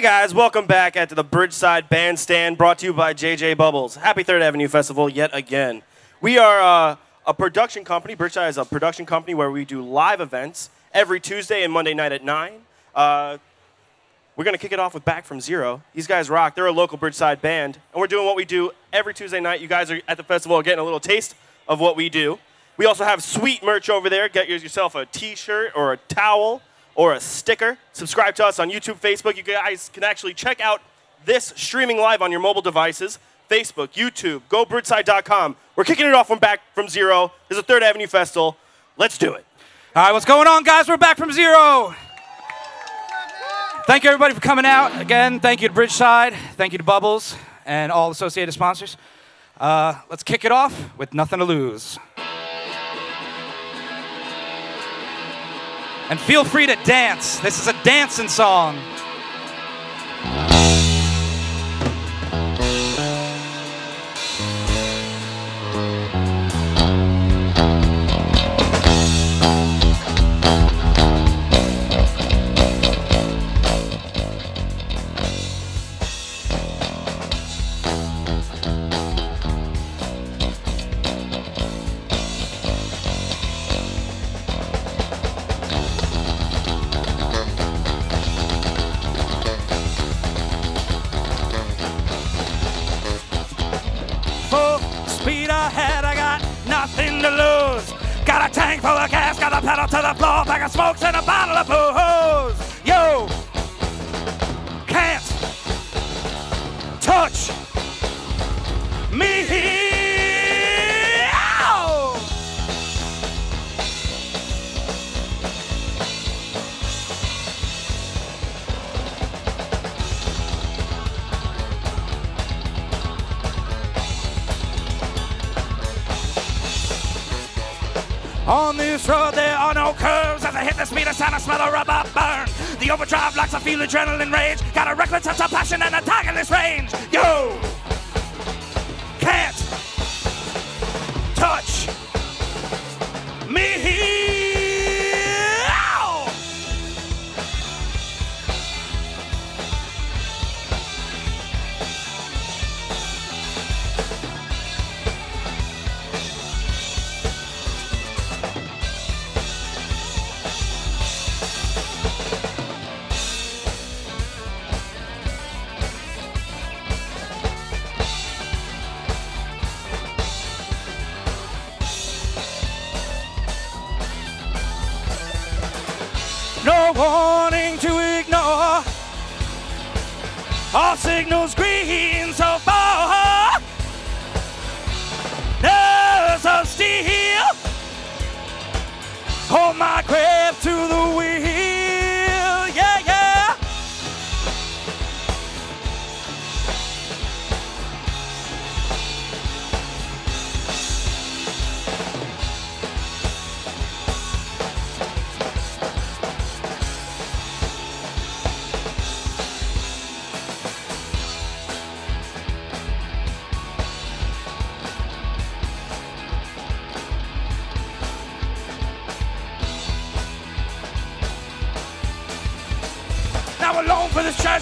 Hey guys, welcome back at the Bridgeside Bandstand, brought to you by JJ Bubbles. Happy Third Avenue Festival yet again. We are uh, a production company. Bridgeside is a production company where we do live events every Tuesday and Monday night at nine. Uh, we're gonna kick it off with Back from Zero. These guys rock. They're a local Bridgeside band, and we're doing what we do every Tuesday night. You guys are at the festival getting a little taste of what we do. We also have sweet merch over there. Get yourself a T-shirt or a towel or a sticker. Subscribe to us on YouTube, Facebook. You guys can actually check out this streaming live on your mobile devices. Facebook, YouTube, gobridgeside.com. We're kicking it off from back from zero. There's a Third Avenue Festival. Let's do it. All right, what's going on, guys? We're back from zero. Thank you, everybody, for coming out. Again, thank you to Bridgeside, thank you to Bubbles, and all associated sponsors. Uh, let's kick it off with Nothing to Lose. And feel free to dance. This is a dancing song. Adrenaline rage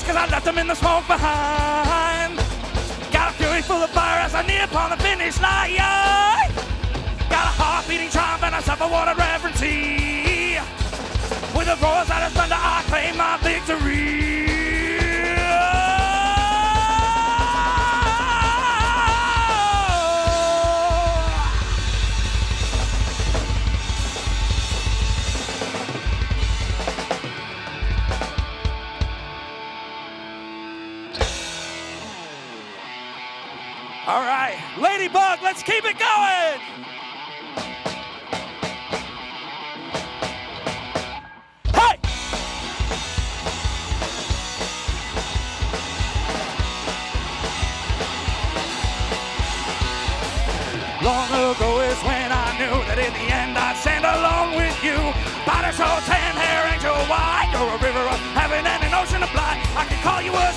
cause I left them in the smoke behind. Got a fury full of fire as I near upon the finish line. Got a heart beating triumph and I self-awarded reverency. Keep it going. Hey! Long ago is when I knew that in the end I'd stand along with you. Body so tan, hair angel white. You're a river of heaven and an ocean of blight. I can call you a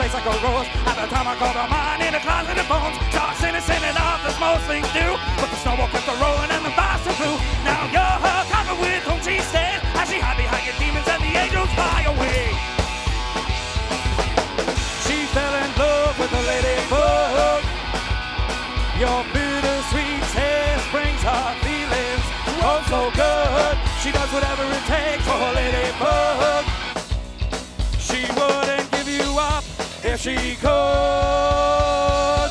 face like a rose. At the time I called her mine in a closet of bones. Start sinning, sinning off as most things do. But the snowball kept her rolling and the still flew. Now you're her covered with whom she stays. As she hide behind your demons and the angels fly away. She fell in love with a ladybug. Your bittersweet taste brings her feelings oh so good. She does whatever it takes for a ladybug. If.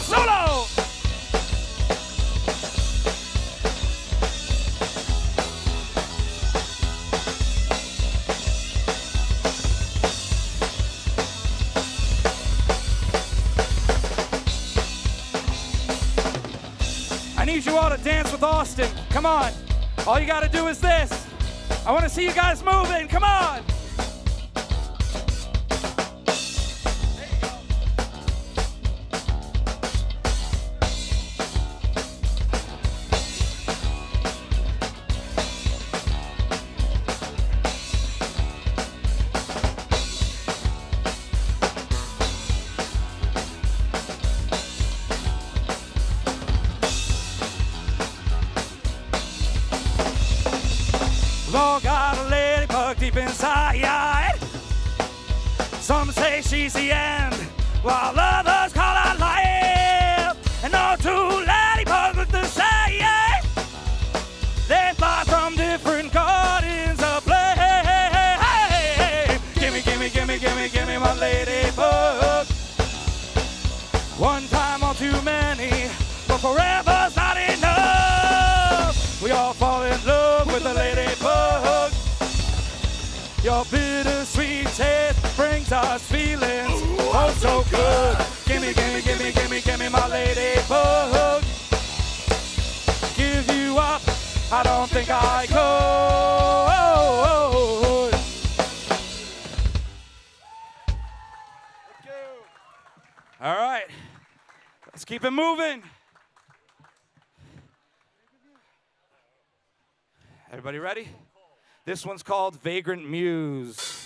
Solo! I need you all to dance with Austin. Come on. All you got to do is this. I want to see you guys moving. Come on. Us feelings oh so good. Gimme, gimme, gimme, gimme, gimme my ladybug. Give you up, I don't think I could. All right, let's keep it moving. Everybody ready? This one's called Vagrant Muse.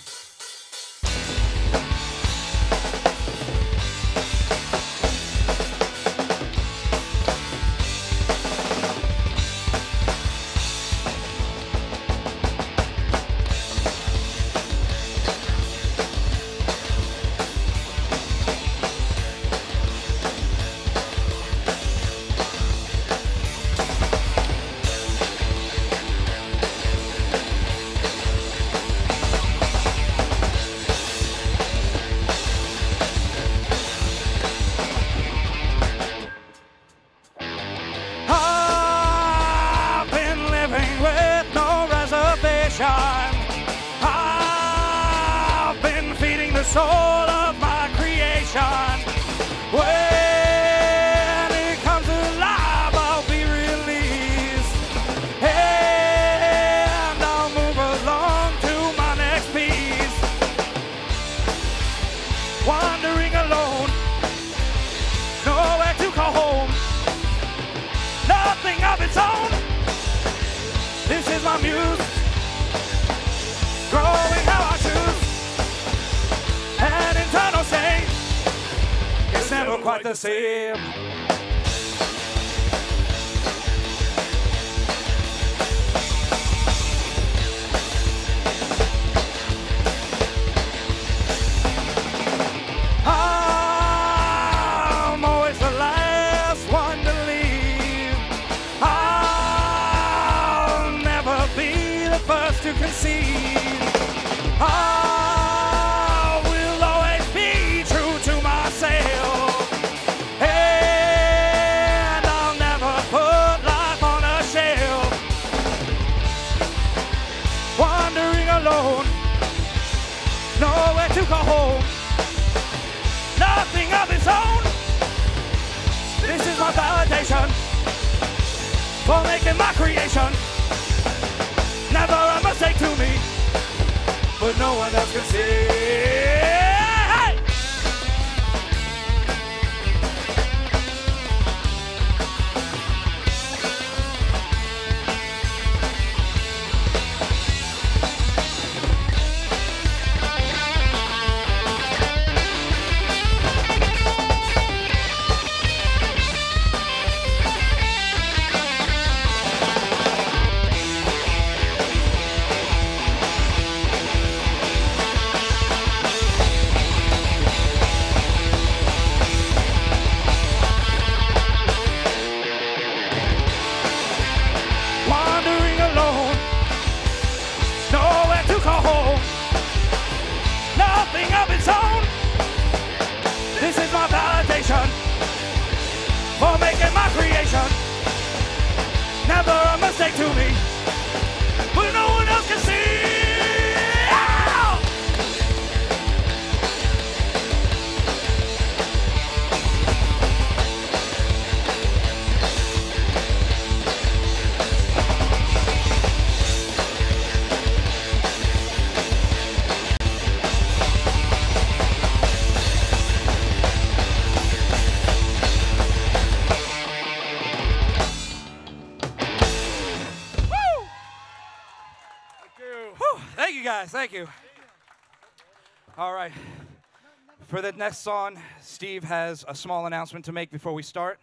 Next song, Steve has a small announcement to make before we start.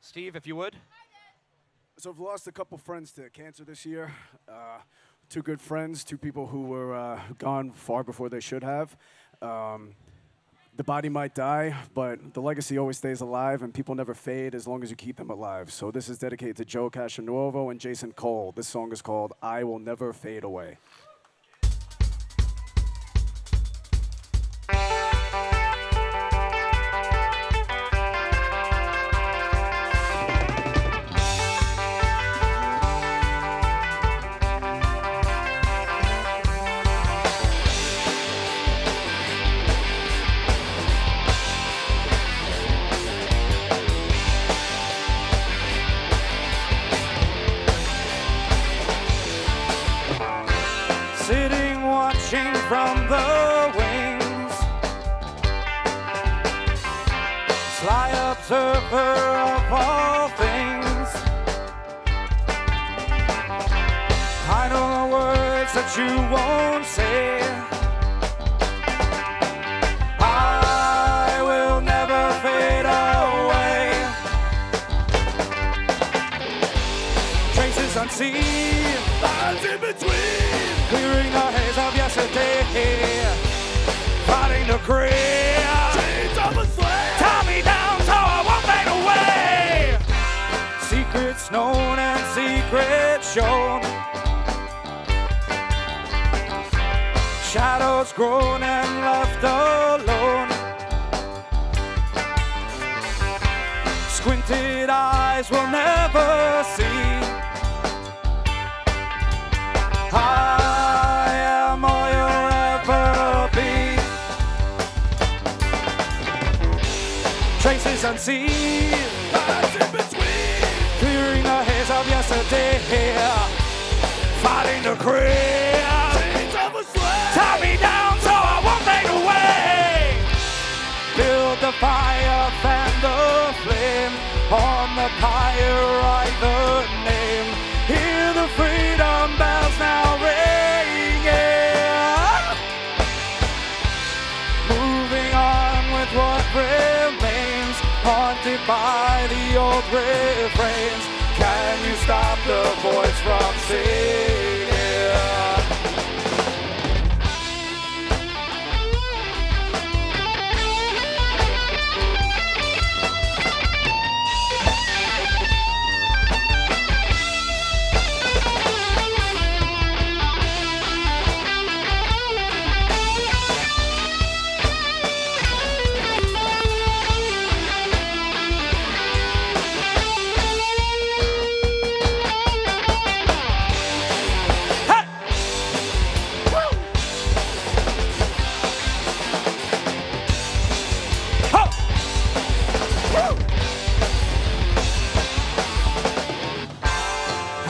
Steve, if you would. So I've lost a couple friends to cancer this year. Uh, two good friends, two people who were uh, gone far before they should have. Um, the body might die, but the legacy always stays alive, and people never fade as long as you keep them alive. So this is dedicated to Joe Castronuovo and Jason Cole. This song is called "I Will Never Fade Away."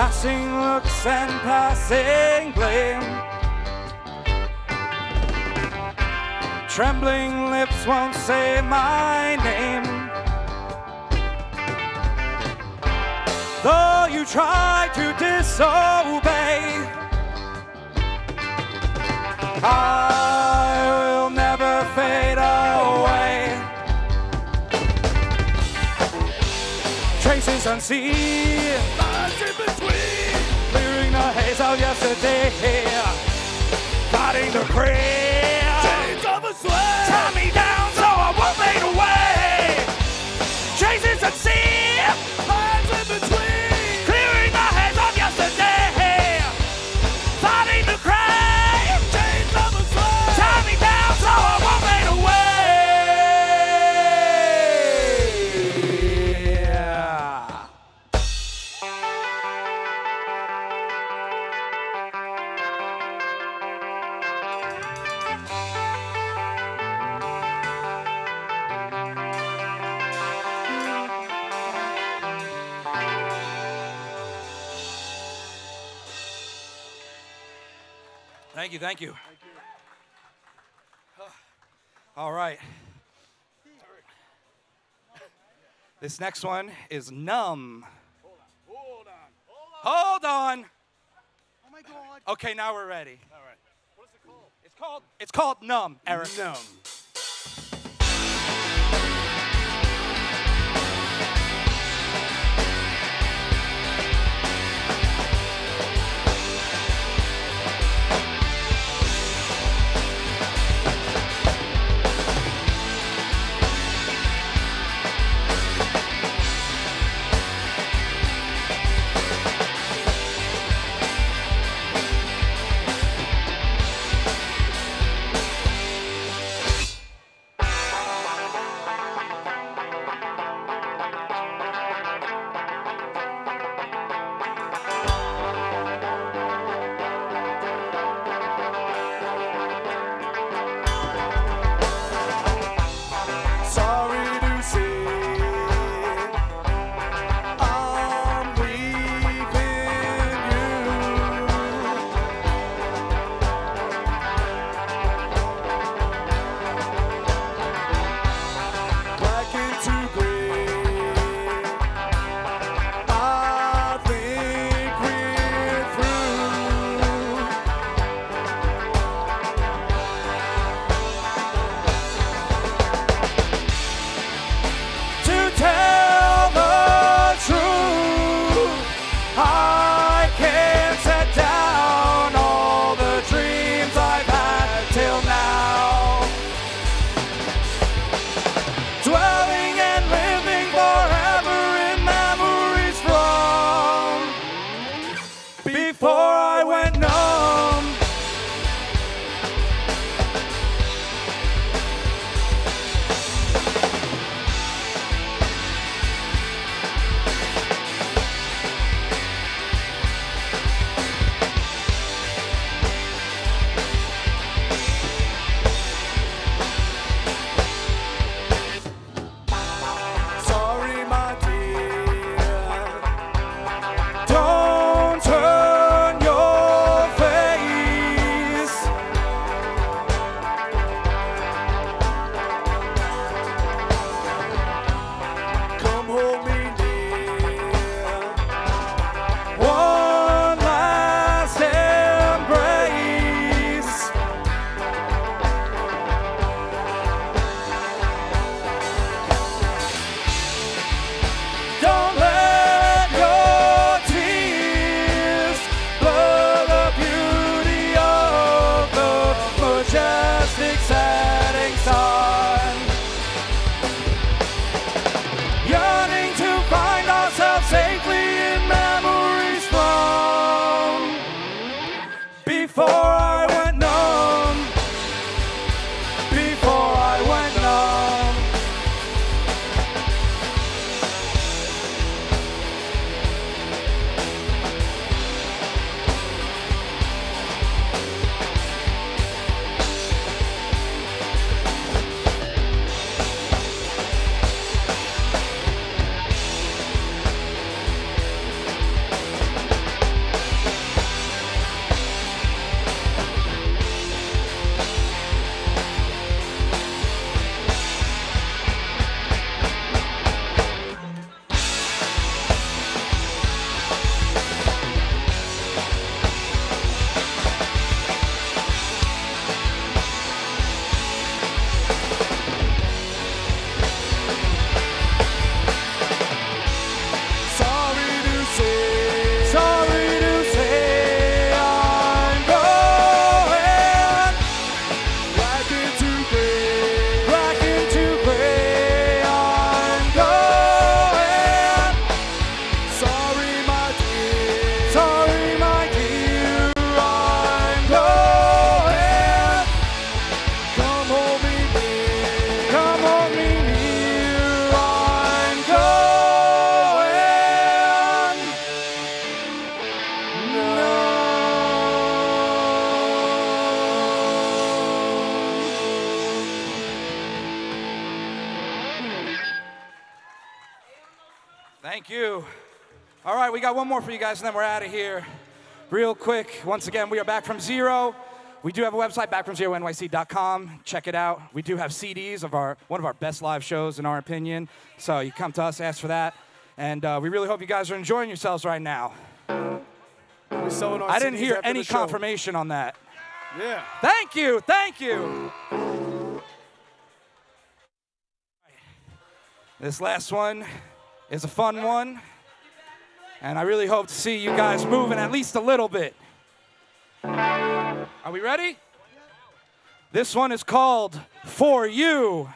Passing looks and passing blame. Trembling lips won't say my name. Though you try to disobey, I will never fade away. Traces unseen, of yesterday, fighting the crib. Chains of a slave, tie me down so I won't fade away. Traces unseen, lines Thank you. Thank you. All right. This next one is numb. Hold on. Hold on. Hold on. Hold on. Oh my God. Okay, now we're ready. All right. What is it called? It's called. It's called numb, Eric. Numb. you. All right, we got one more for you guys, and then we're out of here. Real quick, once again, we are back from zero. We do have a website, backfromzeroNYC.com. Check it out. We do have CDs of our one of our best live shows, in our opinion. So you come to us, ask for that, and uh, we really hope you guys are enjoying yourselves right now. We're our I didn't CDs hear any confirmation on that. Yeah. Thank you, thank you. This last one is a fun one, and I really hope to see you guys moving at least a little bit. Are we ready? This one is called For You.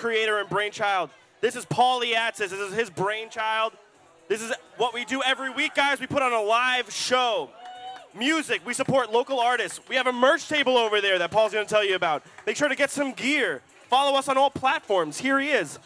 Creator and brainchild. This is Paul Liatsis. This is his brainchild. This is what we do every week, guys. We put on a live show. Music, we support local artists. We have a merch table over there that Paul's going to tell you about. Make sure to get some gear. Follow us on all platforms. Here he is.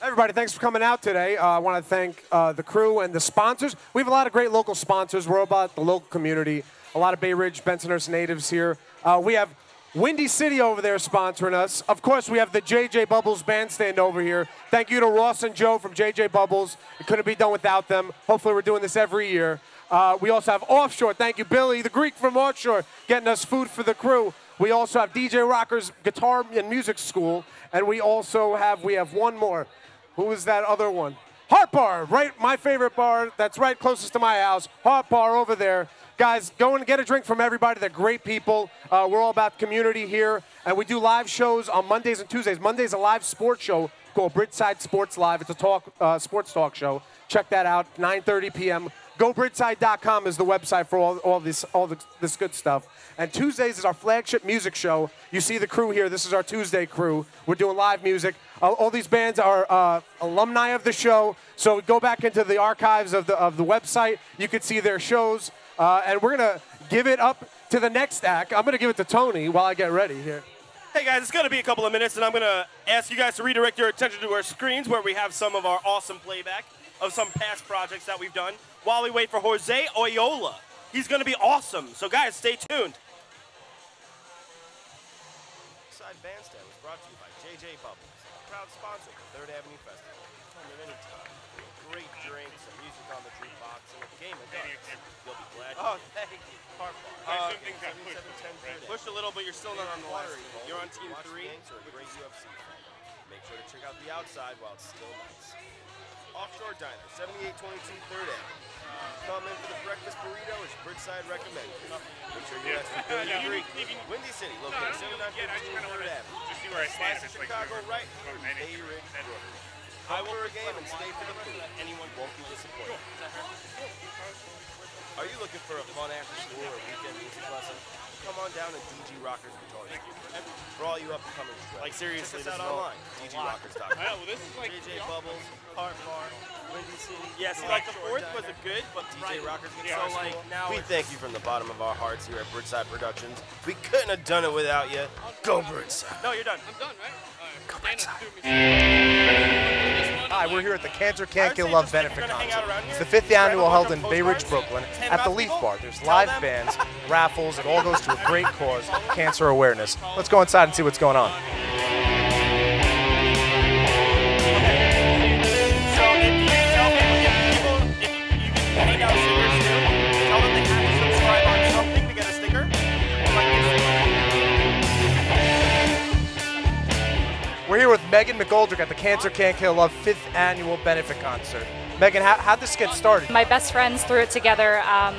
Everybody, thanks for coming out today. Uh, I want to thank uh, the crew and the sponsors. We have a lot of great local sponsors. We're about the local community. A lot of Bay Ridge, Bensonhurst natives here. Uh, we have Windy City over there sponsoring us. Of course, we have the JJ Bubbles Bandstand over here. Thank you to Ross and Joe from JJ Bubbles. It couldn't be done without them. Hopefully, we're doing this every year. Uh, we also have Offshore. Thank you, Billy, the Greek from Offshore, getting us food for the crew. We also have DJ Rocker's Guitar and Music School, and we also have we have one more. Who was that other one? Heart Bar, right? My favorite bar. That's right closest to my house. Heart Bar over there. Guys, go and get a drink from everybody. They're great people. Uh, we're all about community here, and we do live shows on Mondays and Tuesdays. Monday's a live sports show called Bridgeside Sports Live. It's a talk uh, sports talk show. Check that out. 9:30 p.m. GoBridgeside.com is the website for all, all this all this, this good stuff. And Tuesdays is our flagship music show. You see the crew here. This is our Tuesday crew. We're doing live music. All these bands are uh, alumni of the show. So go back into the archives of the of the website. You can see their shows. Uh, and we're gonna give it up to the next act. I'm gonna give it to Tony while I get ready here. Hey guys, it's going to be a couple of minutes, and I'm going to ask you guys to redirect your attention to our screens where we have some of our awesome playback of some past projects that we've done while we wait for Jose Oyola. He's going to be awesome. So, guys, stay tuned. Side Bandstand was brought to you by JJ Bubbles, proud sponsor of the Third Avenue Festival. You'll be glad. Oh, thank you. Park uh, Push a little, but you're still not on the water. You're on team three. Or a great UFC fight. Make sure to check out the outside while it's still nice. Offshore Diner, 7822 Third Avenue. Come in for the breakfast burrito, as Bridgeside recommended. Make sure you ask for Billy. Windy City, located 7915 Third Avenue. Just see where I stand. Slice of It's Chicago, river. right Fucking in native. Bay Ridge, Brooklyn. Come for a game and stay for the food. Anyone won't be disappointed. Are you looking for a fun after school or weekend music lesson? Come on down to DG Rockers Guitar. For all you up and coming Like, seriously, check us this out is online. DGRockers.com. I know, well, this is like JJ Bubbles, Heart Bar, Windy City. Yeah, see, like the fourth was a good, but DG Rockers Yeah, Guitar so, like, now we thank you from the bottom of our hearts here at Bridgeside Productions. We couldn't have done it without you. Go Bridgeside. No, you're done. I'm done, right? Go Hi, we're here at the Cancer Can't Kill Love benefit concert. It's the fifth annual held in Bay Ridge, Brooklyn, at the Leaf Bar. There's live bands, raffles. It all goes to a great cause, cancer awareness. Let's go inside and see what's going on. With Megan McGoldrick at the Cancer Can't Kill Love fifth annual benefit concert. Megan, how, how'd this get started? My best friends threw it together. Um,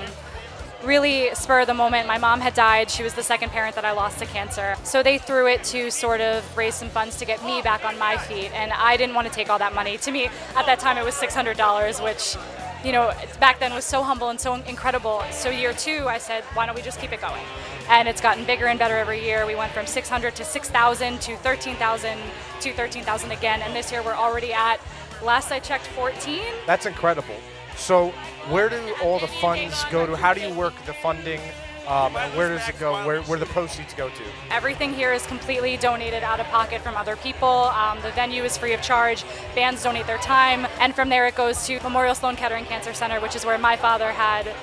really spur of the moment. My mom had died. She was the second parent that I lost to cancer. So they threw it to sort of raise some funds to get me back on my feet. And I didn't want to take all that money. To me, at that time, it was $600, which, you know, back then it was so humble and so incredible. So year two, I said, why don't we just keep it going? And it's gotten bigger and better every year. We went from 600 to 6,000 to 13,000 to 13,000 again. And this year, we're already at, last I checked, 14. That's incredible. So, where do all the funds go to? How do you work the funding? Um, where does it go? Where, where the proceeds go to? Everything here is completely donated out of pocket from other people. Um, the venue is free of charge. Bands donate their time, and from there it goes to Memorial Sloan Kettering Cancer Center, which is where my father had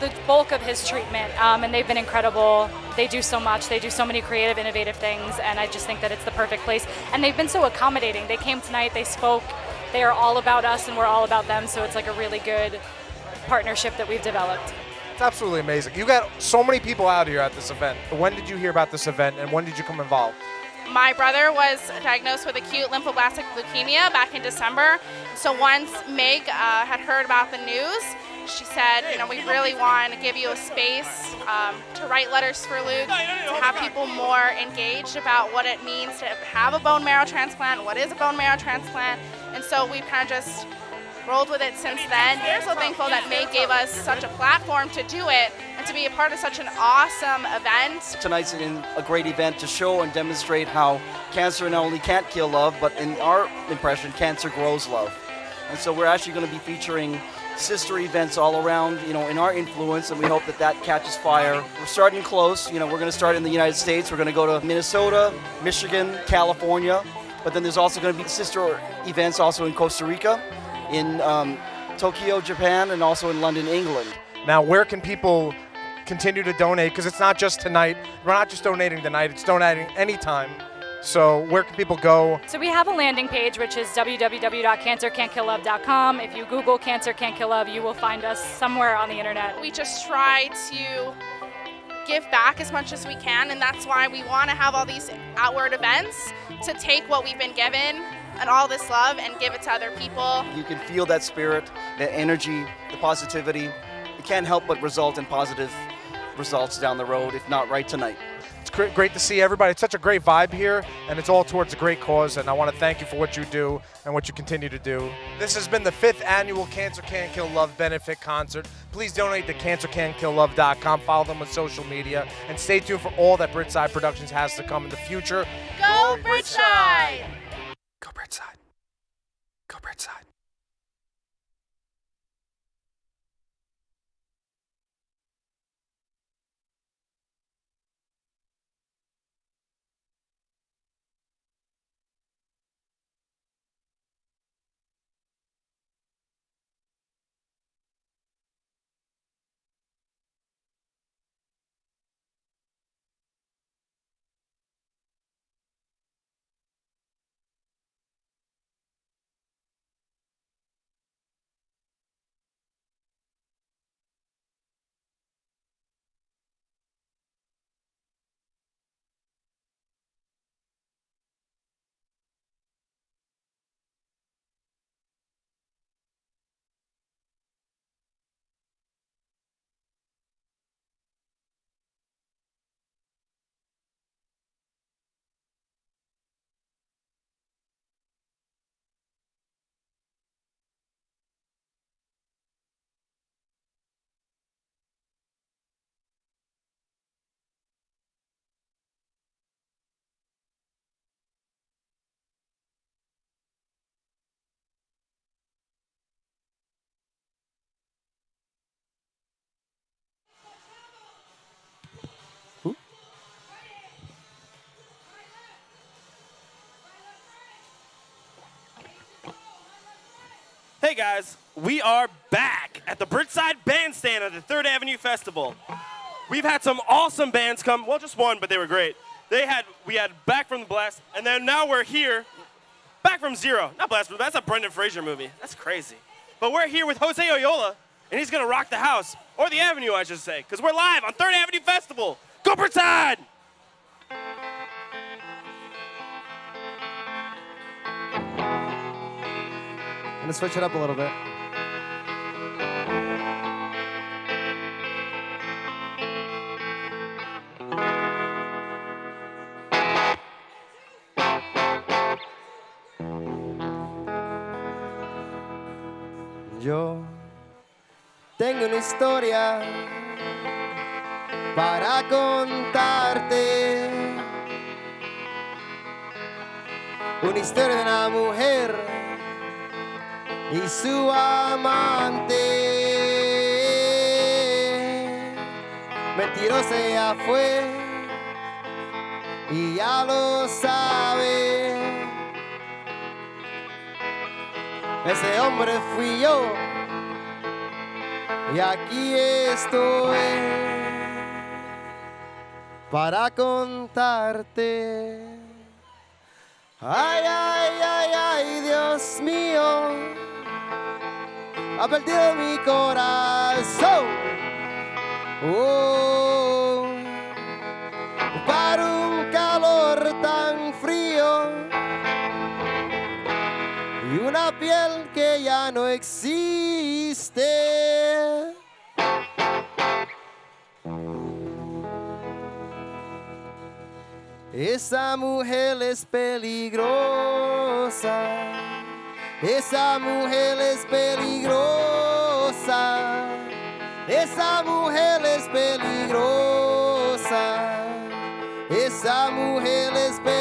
the bulk of his treatment. Um, and they've been incredible. They do so much. They do so many creative, innovative things, and I just think that it's the perfect place. And they've been so accommodating. They came tonight. They spoke. They are all about us, and we're all about them. So it's like a really good partnership that we've developed. It's absolutely amazing. You got so many people out here at this event. When did you hear about this event, and when did you come involved? My brother was diagnosed with acute lymphoblastic leukemia back in December. So once Meg uh, had heard about the news she said, you know, we really want to give you a space um, to write letters for Luke, to have people more engaged about what it means to have a bone marrow transplant, what is a bone marrow transplant, and so we've kind of just rolled with it since then. We're so thankful that May gave us such a platform to do it and to be a part of such an awesome event. Tonight's a great event to show and demonstrate how cancer not only can't kill love, but in our impression, cancer grows love. And so we're actually going to be featuring sister events all around, you know, in our influence, and we hope that that catches fire. We're starting close. You know, we're going to start in the United States. We're going to go to Minnesota, Michigan, California, but then there's also going to be sister events also in Costa Rica, in um, Tokyo, Japan, and also in London, England. Now, where can people continue to donate? Because it's not just tonight. We're not just donating tonight, it's donating anytime. So, where can people go? So we have a landing page, which is www.cancercan'tkilllove.com. If you Google Cancer Can't Kill Love, you will find us somewhere on the internet. We just try to give back as much as we can, and that's why we want to have all these outward events to take what we've been given and all this love and give it to other people. You can feel that spirit, that energy, the positivity. It can't help but result in positive results down the road, if not right tonight. It's great to see everybody. It's such a great vibe here, and it's all towards a great cause. And I want to thank you for what you do and what you continue to do. This has been the fifth annual Cancer Can Kill Love benefit concert. Please donate to cancercankilllove.com. Follow them on social media, and stay tuned for all that Bridgeside Productions has to come in the future. Go Bridgeside! Go Bridgeside. Go Bridgeside. Guys, we are back at the Bridgeside Bandstand at the Third Avenue Festival. We've had some awesome bands come. Well, just one, but they were great. They had we had Back from the Blast, and then now we're here, Back from Zero. Not Blast, but that's a Brendan Fraser movie. That's crazy. But we're here with Jose Oyola, and he's gonna rock the house or the Avenue, I should say, because we're live on Third Avenue Festival. Go Bridgeside! Gonna switch it up a little bit. Yo tengo una historia para contarte. Una historia de una mujer y su amante. Mentirosa ella fue y ya lo sabe. Ese hombre fui yo y aquí estoy para contarte. Ay, ay, ay, ay, Dios mío, ha perdido mi corazón. Oh, para un calor tan frío y una piel que ya no existe. Esa mujer es peligrosa. Esa mujer es peligrosa. Esa mujer es peligrosa. Esa mujer es peligrosa.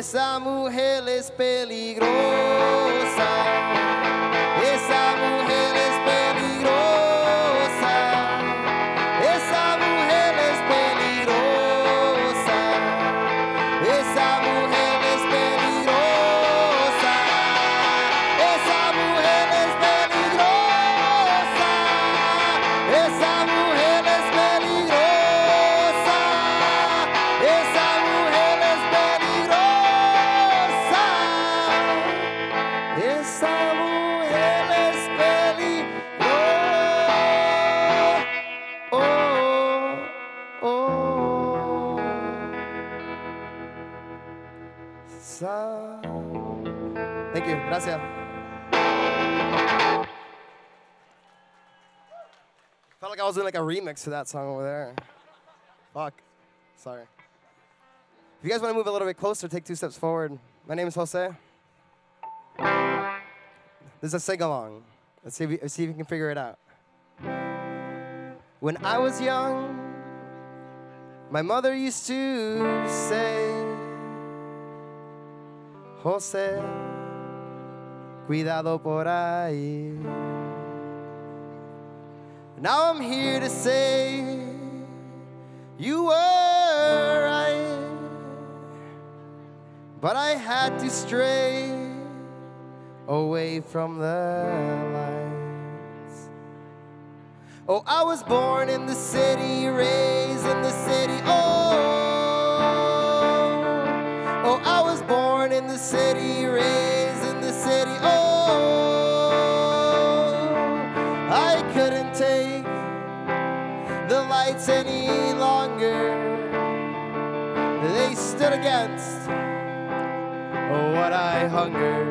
Esa mujer es peligrosa. Was doing like a remix to that song over there. Fuck. Sorry. If you guys want to move a little bit closer, take two steps forward. My name is Jose. This is a sing along. Let's see if, let's see if can figure it out. When I was young, my mother used to say, Jose, cuidado por ahí. Now I'm here to say, you were right, but I had to stray away from the lights. Oh, I was born in the city, raised in the city. Oh, oh, I was born in the city, raised any longer. They stood against what I hunger.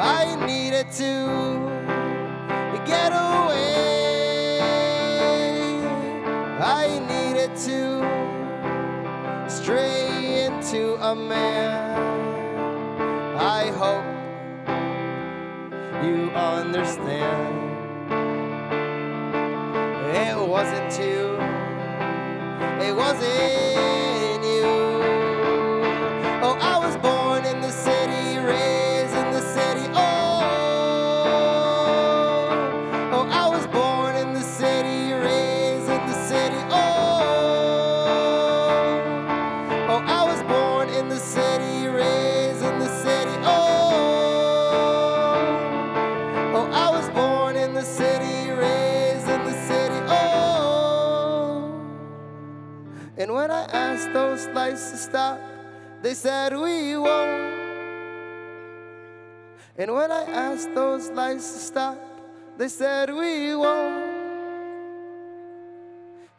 I needed to get away. I needed to stray into a man. I hope you understand. It wasn't you. It wasn't to stop, they said we won't. And when I asked those lights to stop, they said we won't.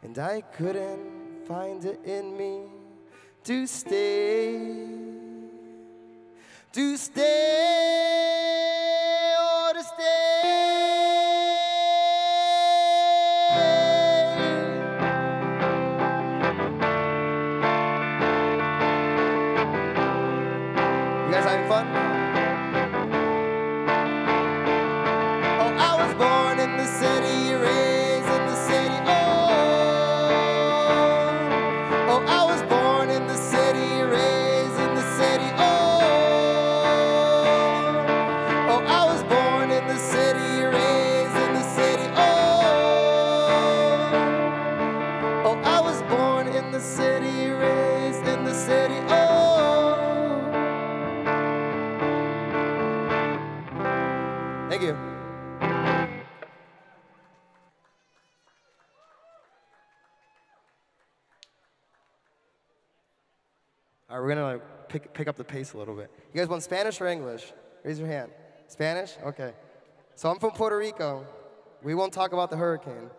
And I couldn't find it in me to stay, to stay. Oh, born pick, pick up the pace a little bit. You guys want Spanish or English? Raise your hand. Spanish? Okay. So I'm from Puerto Rico. We won't talk about the hurricane.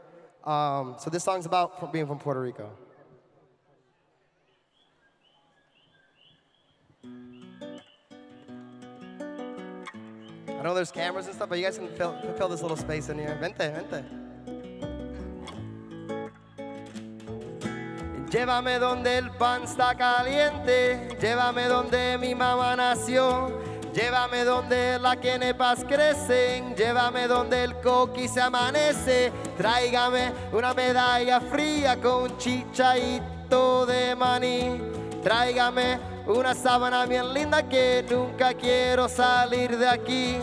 Um, so this song's about being from Puerto Rico. I know there's cameras and stuff, but you guys can fill, fill this little space in here. Vente, vente. Llévame donde el pan está caliente, llévame donde mi mamá nació, llévame donde las quenepas crecen, llévame donde el coqui se amanece, tráigame una medalla fría con chichaito de maní, tráigame una sábana bien linda que nunca quiero salir de aquí.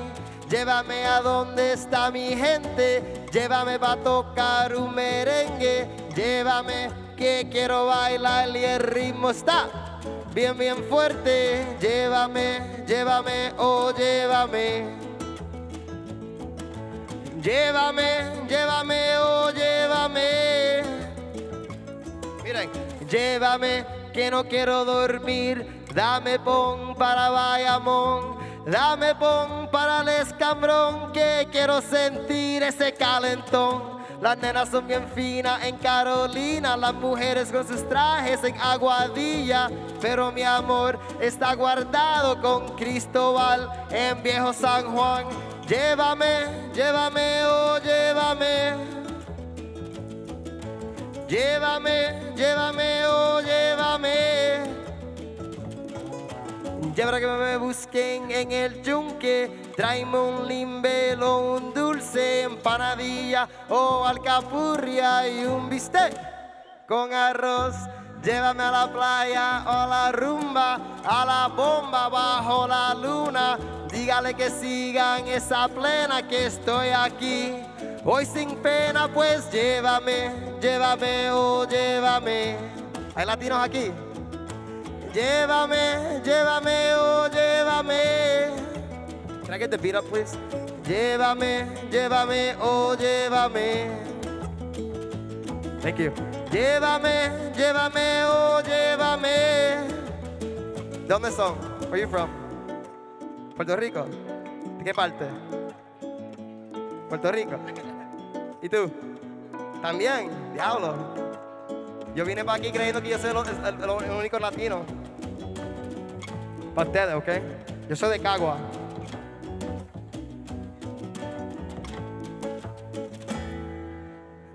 Llévame a donde está mi gente, llévame para tocar un merengue, llévame que quiero bailar y el ritmo está bien, bien fuerte. Llévame, llévame, oh llévame. Llévame, llévame, oh llévame. Miren, llévame que no quiero dormir. Dame pon para Bayamón. Dame pon para el escambrón que quiero sentir ese calentón. Las nenas son bien finas en Carolina, las mujeres con sus trajes en Aguadilla. Pero mi amor está guardado con Cristóbal en Viejo San Juan. Llévame, llévame, oh llévame. Llévame, llévame, oh llévame. Llévame que me busquen en el yunque, tráeme un limbelo, un dulce, empanadilla o alcapurria y un bistec con arroz. Llévame a la playa o a la rumba, a la bomba bajo la luna. Dígale que sigan esa plena que estoy aquí. Hoy sin pena, pues llévame, llévame, oh llévame. ¿Hay latinos aquí? Llévame, llévame, oh llévame. Can I get the beat up, please? Llévame, llévame, oh llévame. Thank you. Llévame, llévame, oh llévame. ¿De dónde son? Where you from? Puerto Rico. ¿De qué parte? Puerto Rico. ¿Y tú? También, diablo. Yo vine para aquí creyendo que yo soy el único latino. Para ustedes, ¿ok? Yo soy de Cagua.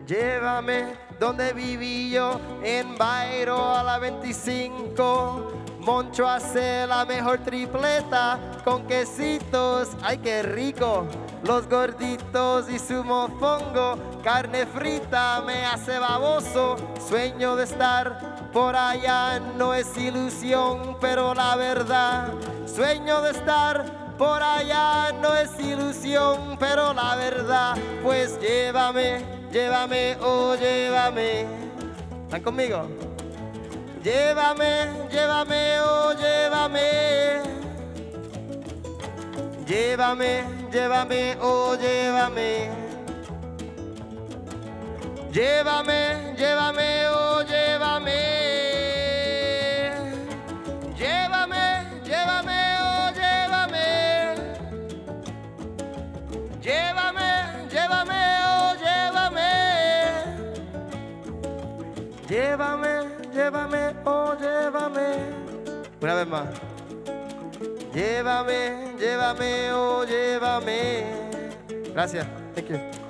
Llévame donde viví yo, en Bairo a la 25. Moncho hace la mejor tripleta con quesitos. ¡Ay, qué rico! Los gorditos y su mofongo. Carne frita me hace baboso. Sueño de estar por allá no es ilusión, pero la verdad. Sueño de estar por allá no es ilusión, pero la verdad. Pues llévame, llévame, oh llévame. ¿Están conmigo? Llévame, llévame, oh llévame. Llévame, llévame, oh llévame. Llévame, llévame, oh llévame. Llévame, llévame, oh llévame. Llévame, llévame, oh llévame. Llévame, llévame, oh llévame. Una vez más. Llévame, llévame, oh llévame. Gracias. Thank you.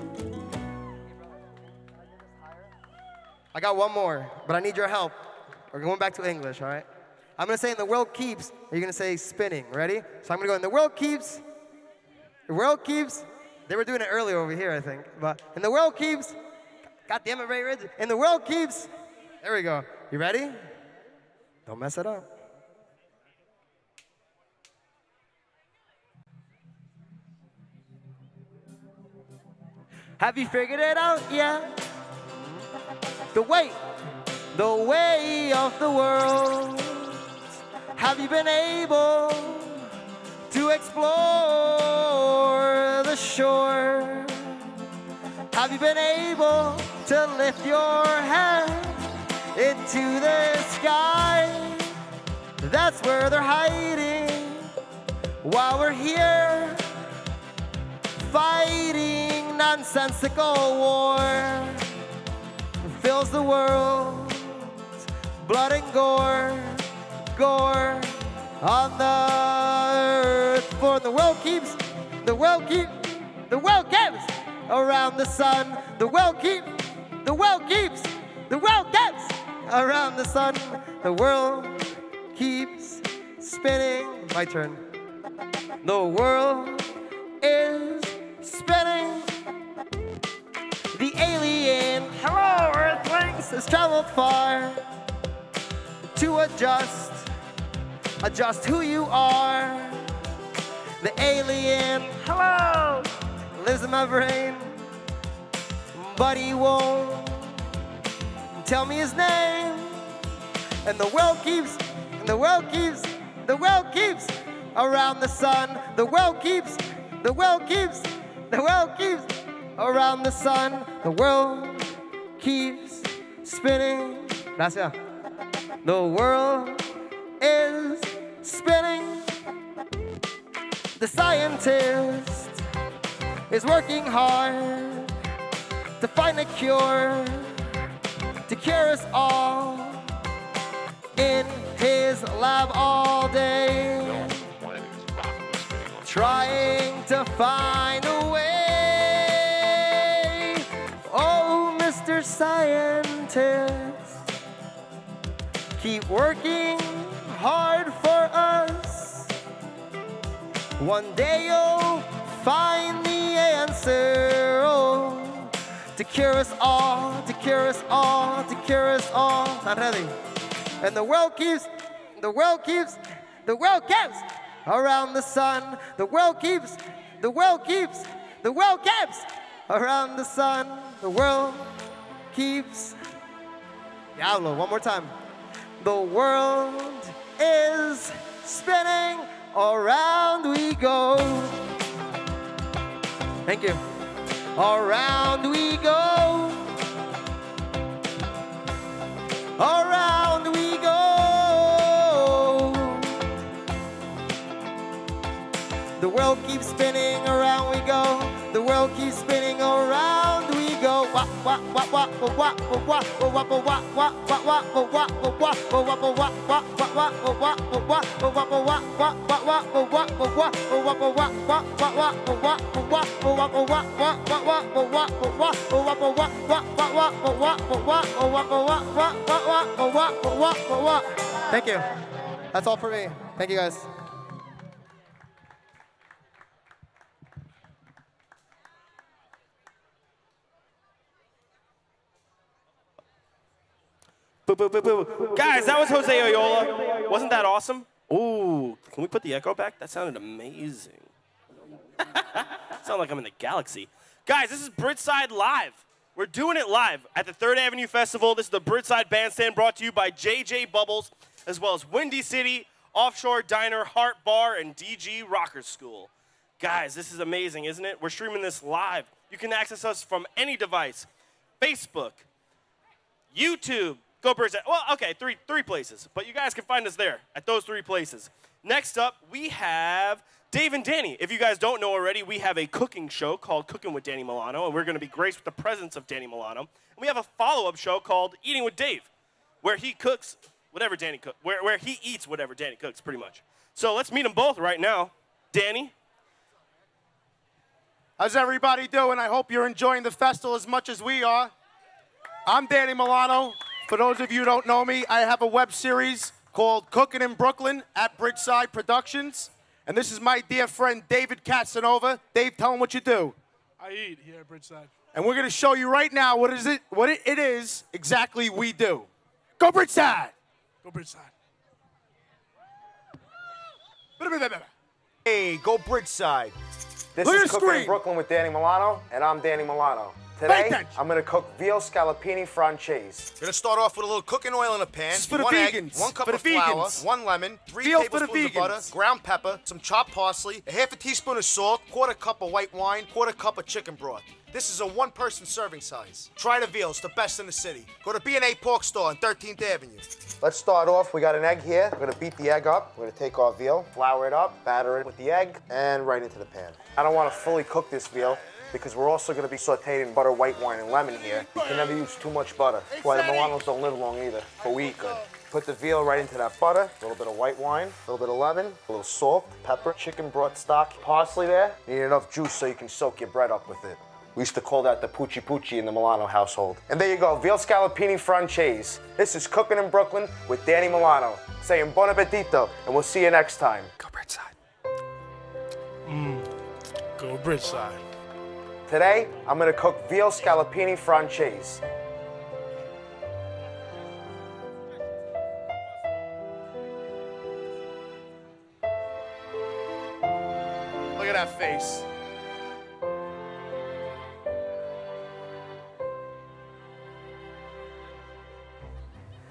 I got one more, but I need your help. We're going back to English, all right? I'm gonna say in the world keeps, you're gonna say spinning. Ready? So I'm gonna go in the world keeps, the world keeps, They were doing it earlier over here, I think. But and the world keeps. God damn it, Bay Ridge. And the world keeps. There we go. You ready? Don't mess it up. Have you figured it out yet? The way, the way of the world. Have you been able to explore the shore? Have you been able to lift your head into the sky? That's where they're hiding while we're here fighting nonsensical war fills the world. Blood and gore gore on the earth. For the world keeps the world keeps the world keeps around the sun. The world keeps the world keeps the world keeps around the sun. The world keeps spinning. My turn. The world is spinning. Alien, hello Earthlings, has traveled far to adjust, adjust who you are. The alien, hello, lives in my brain, but he won't tell me his name. And the world keeps, and the world keeps, the world keeps around the sun. The world keeps, the world keeps, the world keeps around the sun. The world keeps spinning. Gracias. The world is spinning. The scientist is working hard to find a cure to cure us all in his lab all day trying to find a way. Mr. Scientist, keep working hard for us. One day you'll find the answer. Oh, to cure us all, to cure us all, to cure us all. And the world keeps, the world keeps, the world keeps around the sun. The world keeps, the world keeps, the world keeps around the sun. The world keeps. Diablo, one more time. The world is spinning, around we go. Thank you. Around we go. Around we go. The world keeps spinning, around we go. The world keeps spinning, around Thank you. That's all for me. Thank you guys. Boo, boo, boo, boo. Guys, that was Jose Oyola. Wasn't that awesome? Ooh, can we put the echo back? That sounded amazing. Sound like I'm in the galaxy. Guys, this is Bridgeside Live. We're doing it live at the Third Avenue Festival. This is the Bridgeside Bandstand brought to you by JJ Bubbles, as well as Windy City, Offshore Diner, Heart Bar, and DG Rocker School. Guys, this is amazing, isn't it? We're streaming this live. You can access us from any device Facebook, YouTube, Go Birds. Well, okay, three, three places. But you guys can find us there at those three places. Next up, we have Dave and Danny. If you guys don't know already, we have a cooking show called Cooking with Danny Milano, and we're going to be graced with the presence of Danny Milano. And we have a follow up show called Eating with Dave, where he cooks whatever Danny cooks, where, where he eats whatever Danny cooks, pretty much. So let's meet them both right now. Danny, How's everybody doing? I hope you're enjoying the festival as much as we are. I'm Danny Milano. For those of you who don't know me, I have a web series called Cooking in Brooklyn at Bridgeside Productions. And this is my dear friend David Casanova. Dave, tell him what you do. I eat here at Bridgeside. And we're going to show you right now what is it, what it, it is exactly we do. Go Bridgeside! Go Bridgeside. Hey, go Bridgeside. This Look is Cooking in. Brooklyn with Danny Milano, and I'm Danny Milano. Pay Today, attention. I'm gonna cook veal scallopini francese. Gonna start off with a little cooking oil in a pan. This is for the one egg, vegans. one cup For of flour, vegans. one lemon, three Veal for the tablespoons of butter, ground pepper, some chopped parsley, a half a teaspoon of salt, quarter cup of white wine, quarter cup of chicken broth. This is a one-person serving size. Try the veal; it's the best in the city. Go to B&A Pork Store on 13th Avenue. Let's start off. We got an egg here. We're gonna beat the egg up. We're gonna take our veal, flour it up, batter it with the egg, and right into the pan. I don't wanna fully cook this veal because we're also gonna be sauteing butter, white wine, and lemon here. You can never use too much butter. That's why the Milanos don't live long either, but we eat good. Put the veal right into that butter, a little bit of white wine, a little bit of lemon, a little salt, pepper, chicken broth stock, parsley there. You need enough juice so you can soak your bread up with it. We used to call that the Poochie Poochie in the Milano household. And there you go, veal scallopini francese. This is Cooking in Brooklyn with Danny Milano. Saying bon appetito, and we'll see you next time. Go Bridgeside. Mmm. Go Bridgeside. Today, I'm gonna cook veal scallopini francese. Look at that face.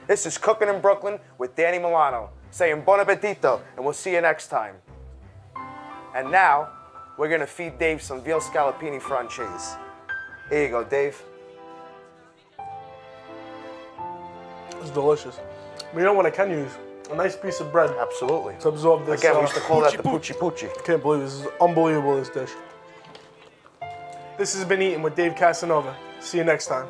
This is Cooking in Brooklyn with Danny Milano. Saying bon appetito, and we'll see you next time. And now, we're gonna feed Dave some veal scallopini francese. Here you go, Dave. It's delicious. But you know what I can use? A nice piece of bread. Absolutely. To absorb this. Again, we uh, used to call that the Poochie Poochie. Can't believe this is unbelievable. This dish. This has been eaten with Dave Casanova. See you next time.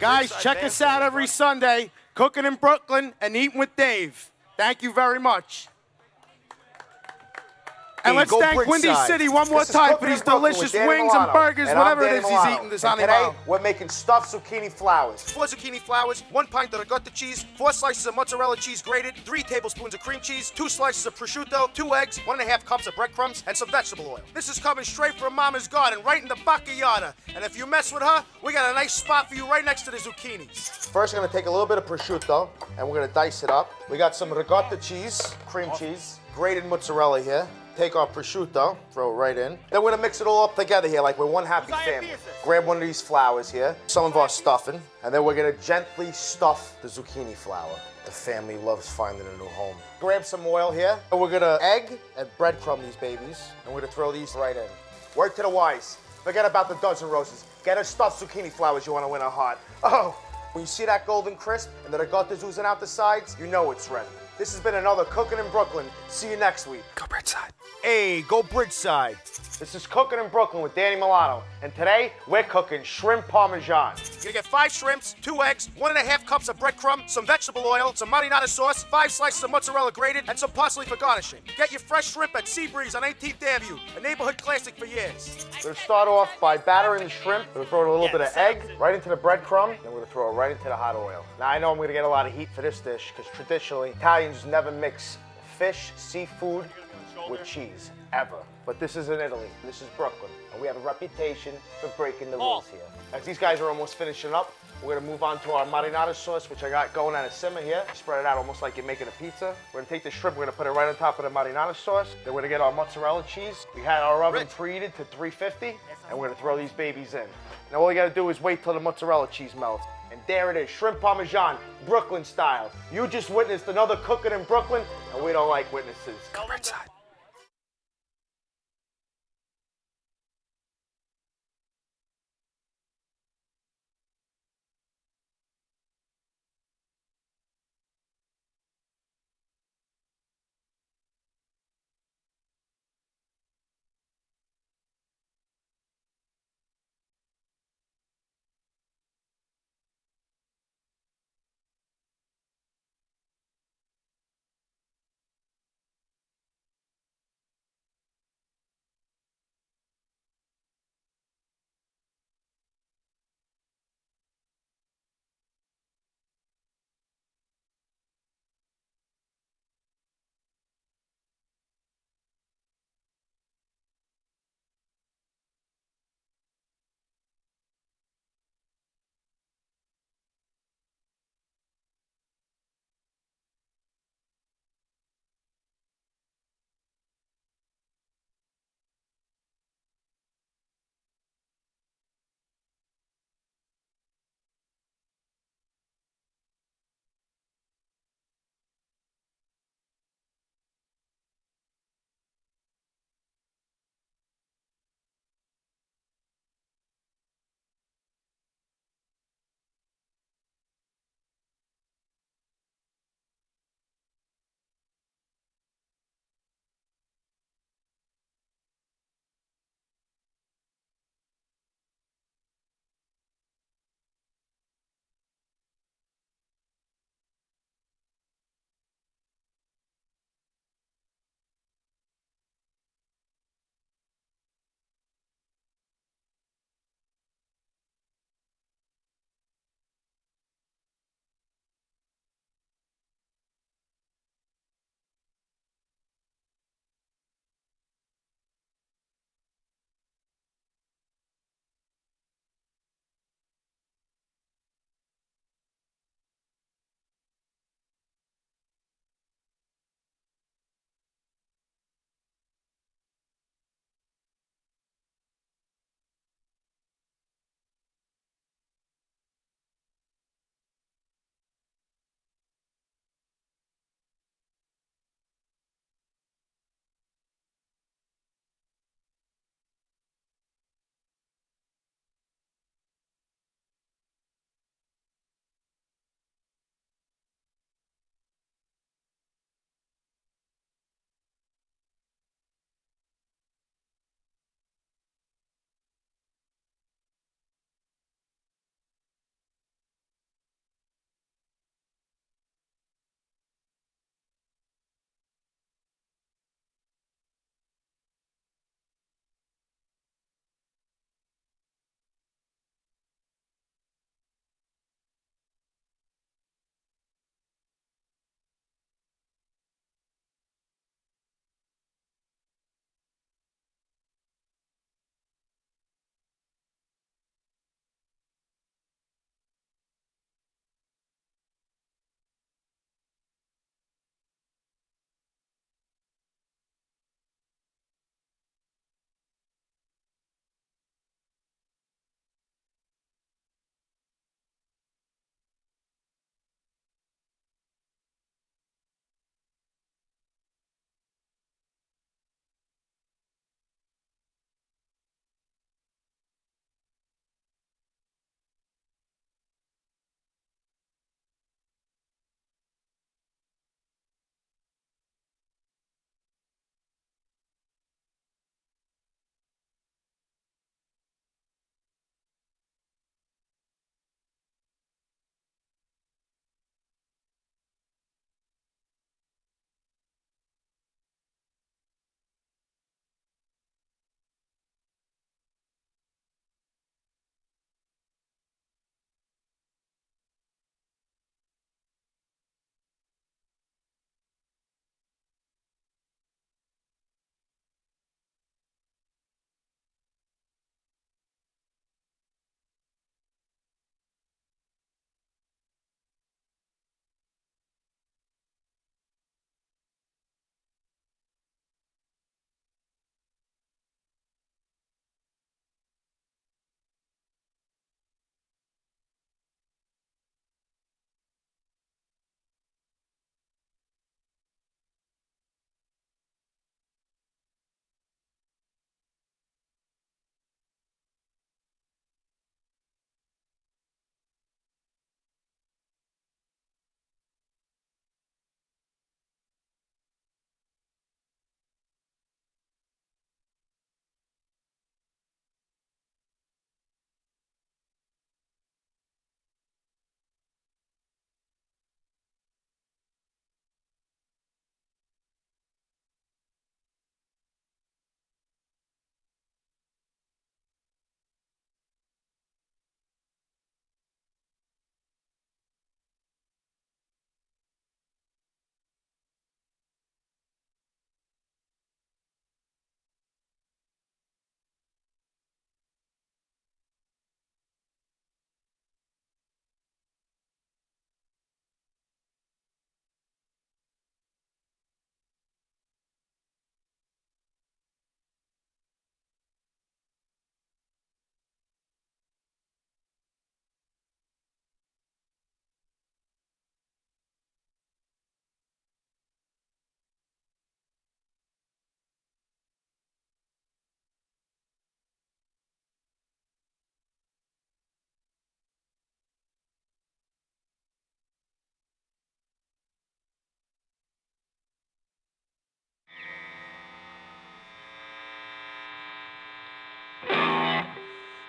Guys, check us out every Sunday, cooking in Brooklyn and eating with Dave. Thank you very much. And let's go thank Windy. City one more time for these delicious wings and burgers, And whatever it is is he's eating this And today, Milano. we're making stuffed zucchini flowers. Four zucchini flowers, one pint of ricotta cheese, four slices of mozzarella cheese grated, three tablespoons of cream cheese, two slices of prosciutto, two eggs, one and a half cups of breadcrumbs, and some vegetable oil. This is coming straight from Mama's garden, right in the backyard. And if you mess with her, we got a nice spot for you right next to the zucchinis. First, we're gonna take a little bit of prosciutto and we're gonna dice it up. We got some ricotta cheese, cream cheese, grated mozzarella here. Take our prosciutto, throw it right in. Then we're gonna mix it all up together here like we're one happy family. Grab one of these flowers here, some of our stuffing, and then we're gonna gently stuff the zucchini flower. The family loves finding a new home. Grab some oil here, and we're gonna egg and breadcrumb these babies, and we're gonna throw these right in. Word to the wise. Forget about the dozen roses. Get her stuffed zucchini flowers you wanna win her heart. Oh, when you see that golden crisp and the ricotta's oozing out the sides, you know it's ready. This has been another Cooking in Brooklyn. See you next week. Go Bridgeside. Hey, go Bridgeside. This is Cooking in Brooklyn with Danny Milano. And today, we're cooking shrimp parmesan. You're gonna get five shrimps, two eggs, one and a half cups of breadcrumb, some vegetable oil, some marinara sauce, five slices of mozzarella grated, and some parsley for garnishing. Get your fresh shrimp at Seabreeze on 18th Avenue, a neighborhood classic for years. We're gonna start off by battering the shrimp. We're gonna throw a little bit of egg right into the breadcrumb. and we're gonna throw it right into the hot oil. Now I know I'm gonna get a lot of heat for this dish because traditionally Italians never mix fish, seafood with cheese ever. But this is in Italy. This is Brooklyn, and we have a reputation for breaking the rules here. As these guys are almost finishing up, we're gonna move on to our marinara sauce, which I got going on a simmer here. Spread it out almost like you're making a pizza. We're gonna take the shrimp, we're gonna put it right on top of the marinara sauce. Then we're gonna get our mozzarella cheese. We had our oven preheated to 350, and we're gonna throw these babies in. Now all you gotta do is wait till the mozzarella cheese melts. And there it is, shrimp parmesan, Brooklyn style. You just witnessed another cooking in Brooklyn, and we don't like witnesses. Go Bridgeside.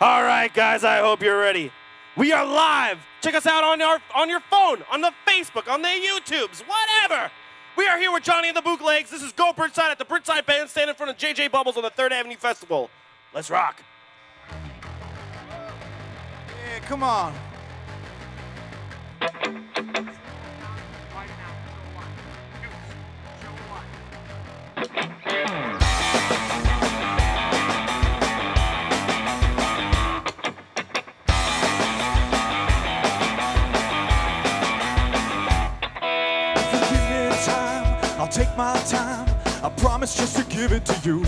All right, guys, I hope you're ready. We are live. Check us out on our on your phone, on the Facebook, on the YouTubes, whatever. We are here with Johnny and the Bootlegs. This is Go Bridgeside at the Bridgeside Bandstand in front of JJ Bubbles on the Third Avenue Festival. Let's rock. Yeah, come on. Take my time. I promise just to give it to you.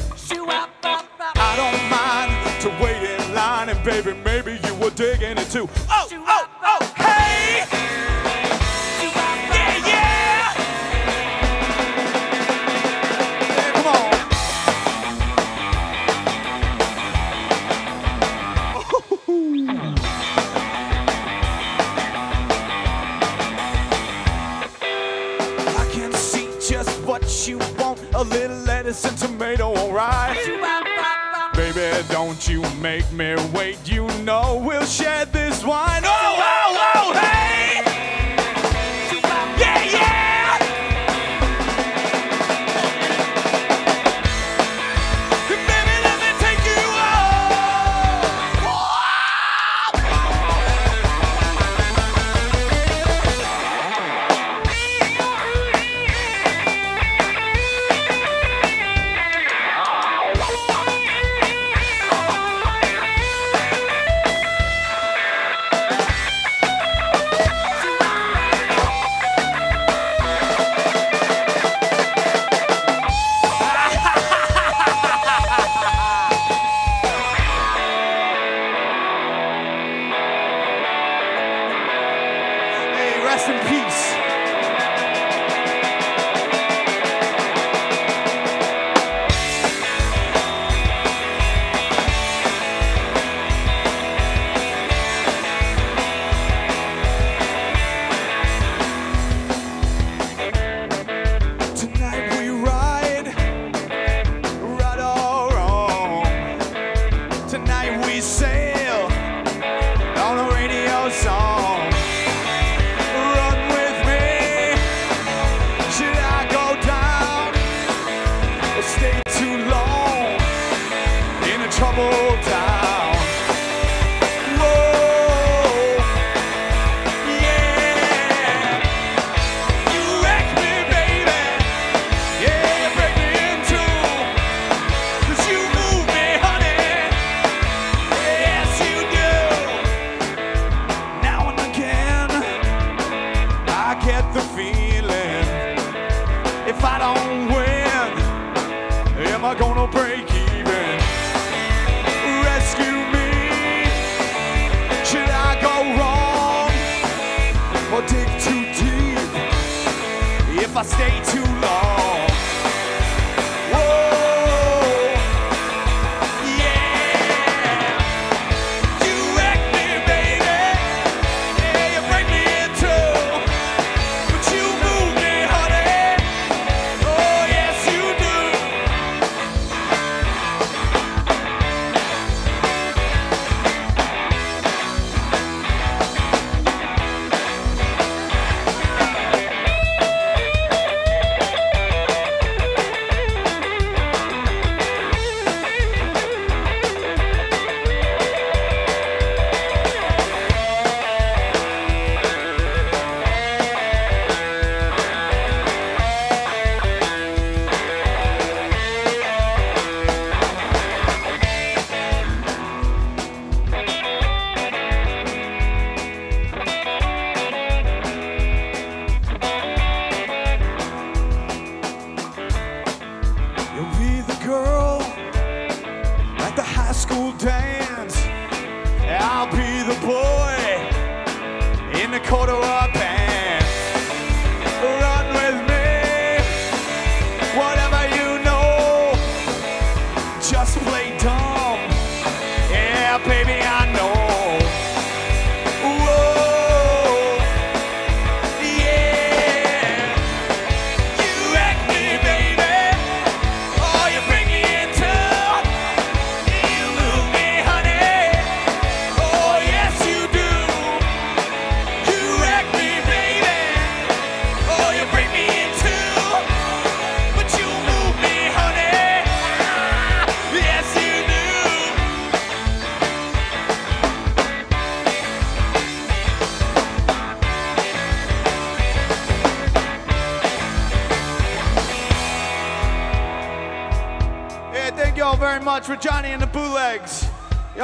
I don't mind to wait in line, and baby, maybe you were digging it too. Oh, oh, lettuce and tomato, alright. Baby, don't you make me wait. You know we'll share this wine. Oh,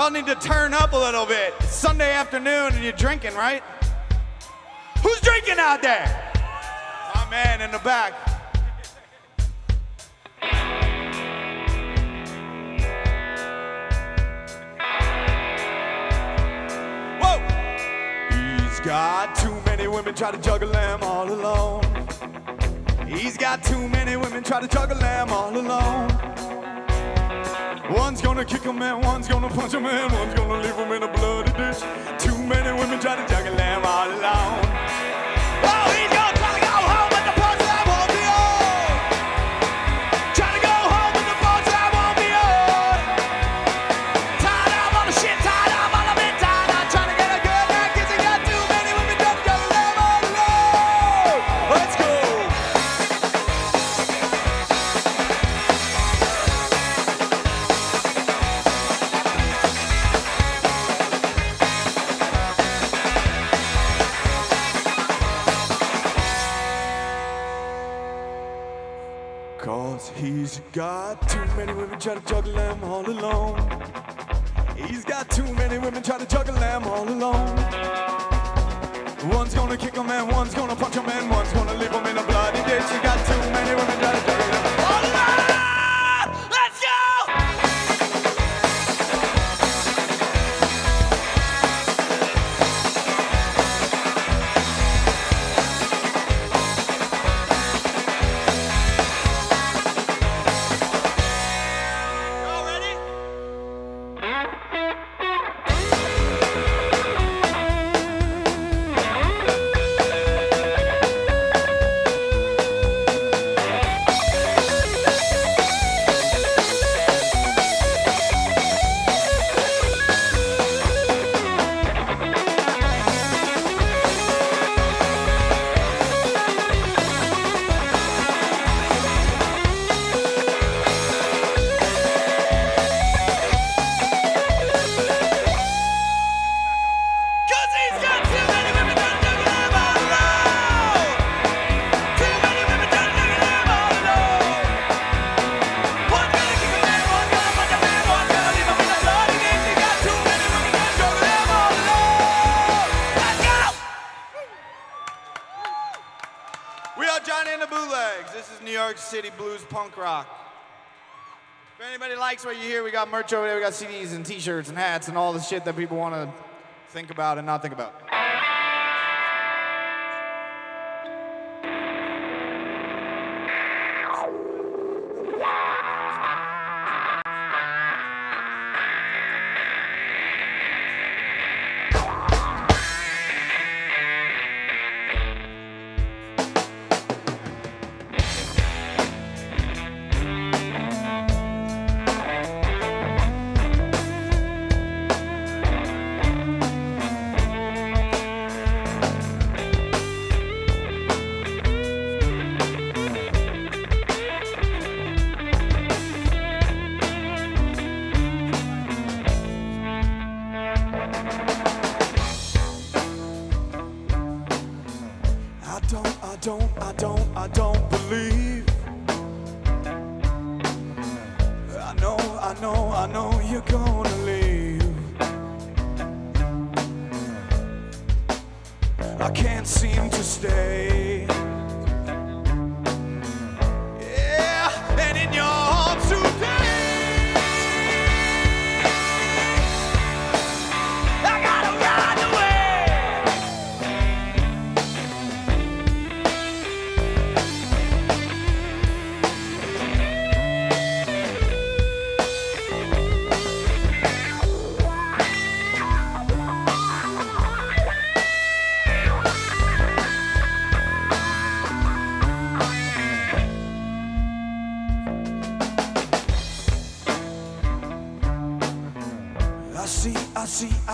all need to turn up a little bit. It's Sunday afternoon and you're drinking, right? Who's drinking out there? My man in the back. Whoa! He's got too many women try to juggle them all alone. He's got too many women try to juggle them all alone. One's gonna kick a man, one's gonna punch a man, one's gonna leave him in a bloody ditch. Too many women try to juggle them all alone. Richard juggling. got merch over there. We got CDs and T-shirts and hats and all the shit that people want to think about and not think about.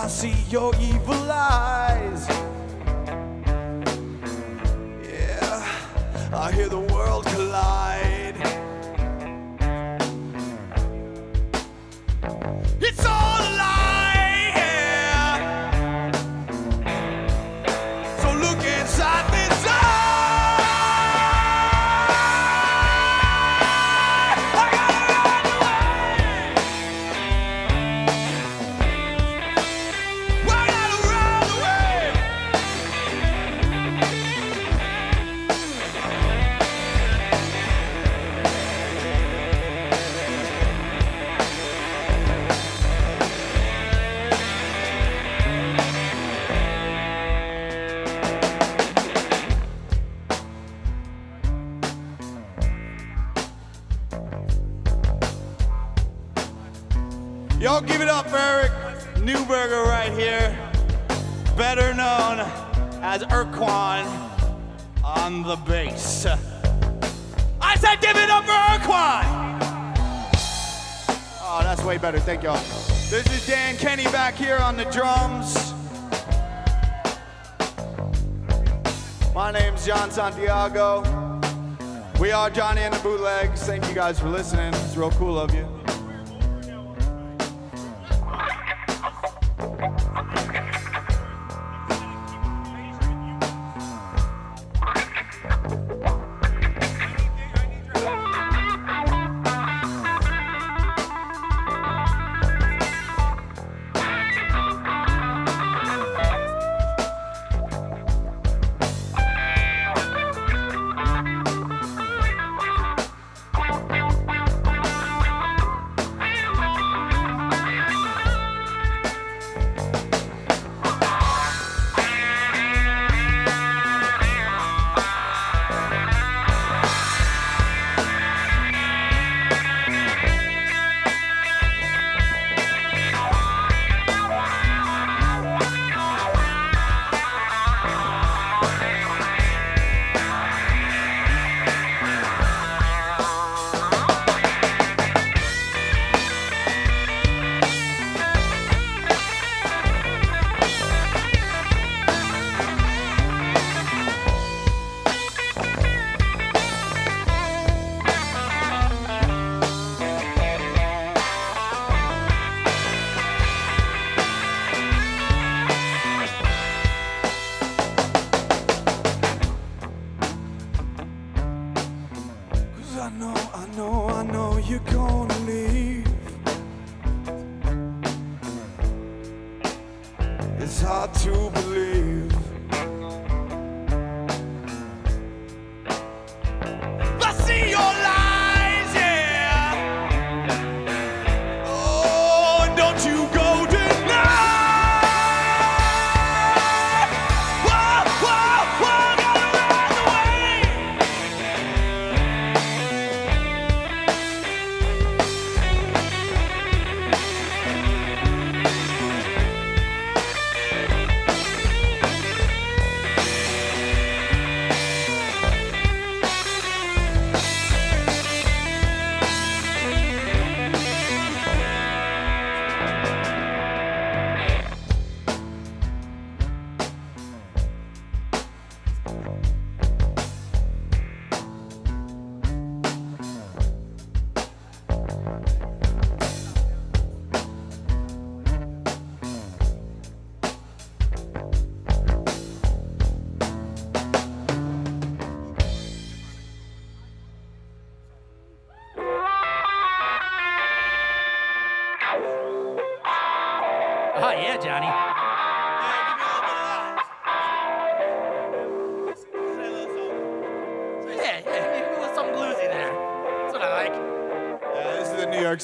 I see your evil eyes. As Urquan on the bass. I said, give it up for Urquan! Oh, that's way better. Thank y'all. This is Dan Kenny back here on the drums. My name's John Santiago. We are Johnny and the Bootlegs. Thank you guys for listening. It's real cool of you.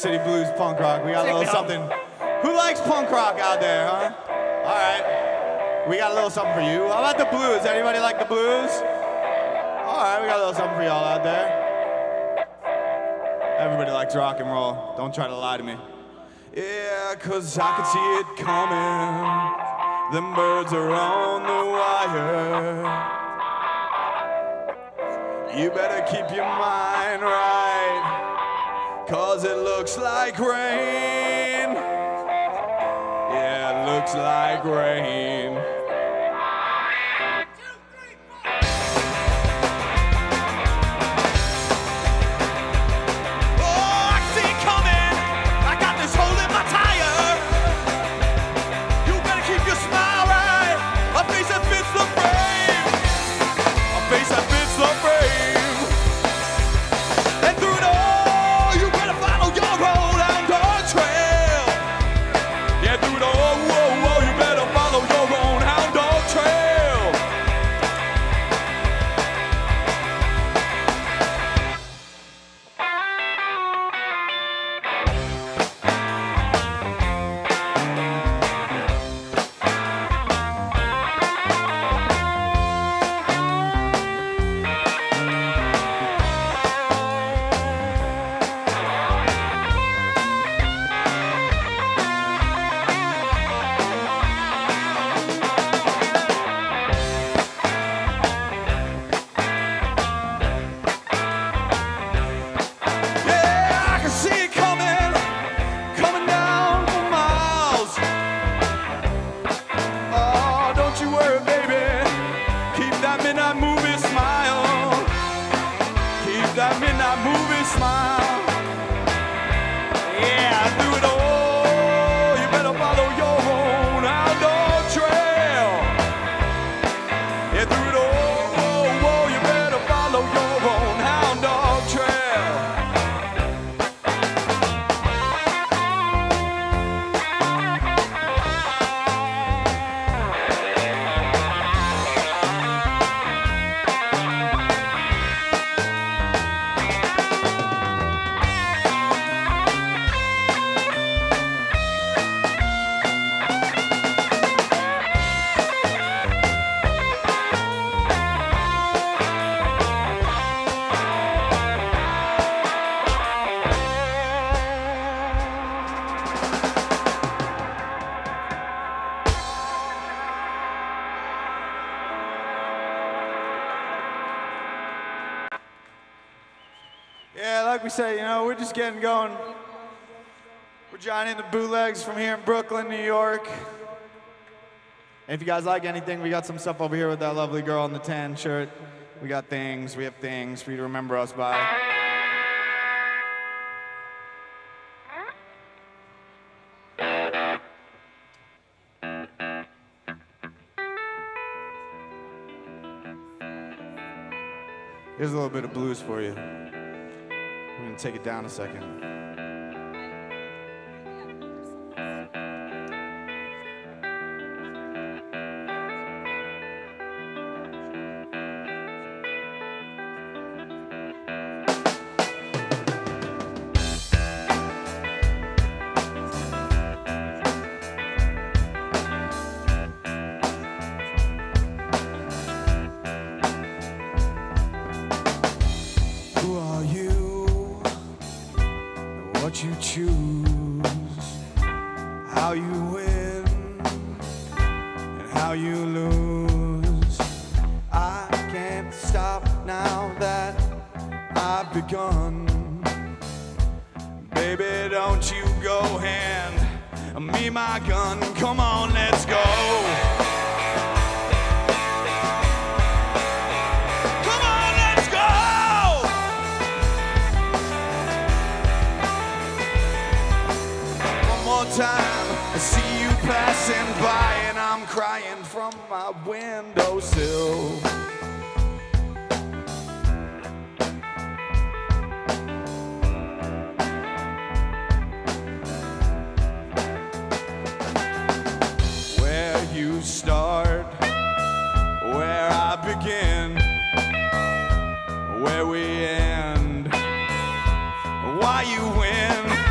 City Blues punk rock. We got a little something. Who likes punk rock out there, huh? All right. We got a little something for you. How about the blues? Anybody like the blues? All right, we got a little something for y'all out there. Everybody likes rock and roll. Don't try to lie to me. Yeah, cause I can see it coming. Them birds are on the wire. You better keep your mind right. Looks like rain. Yeah, it looks like rain. Say you know, we're just getting going. We're Johnny and the Bootlegs from here in Brooklyn, New York. And if you guys like anything, we got some stuff over here with that lovely girl in the tan shirt. We got things, we have things for you to remember us by. Here's a little bit of blues for you take it down a second. win.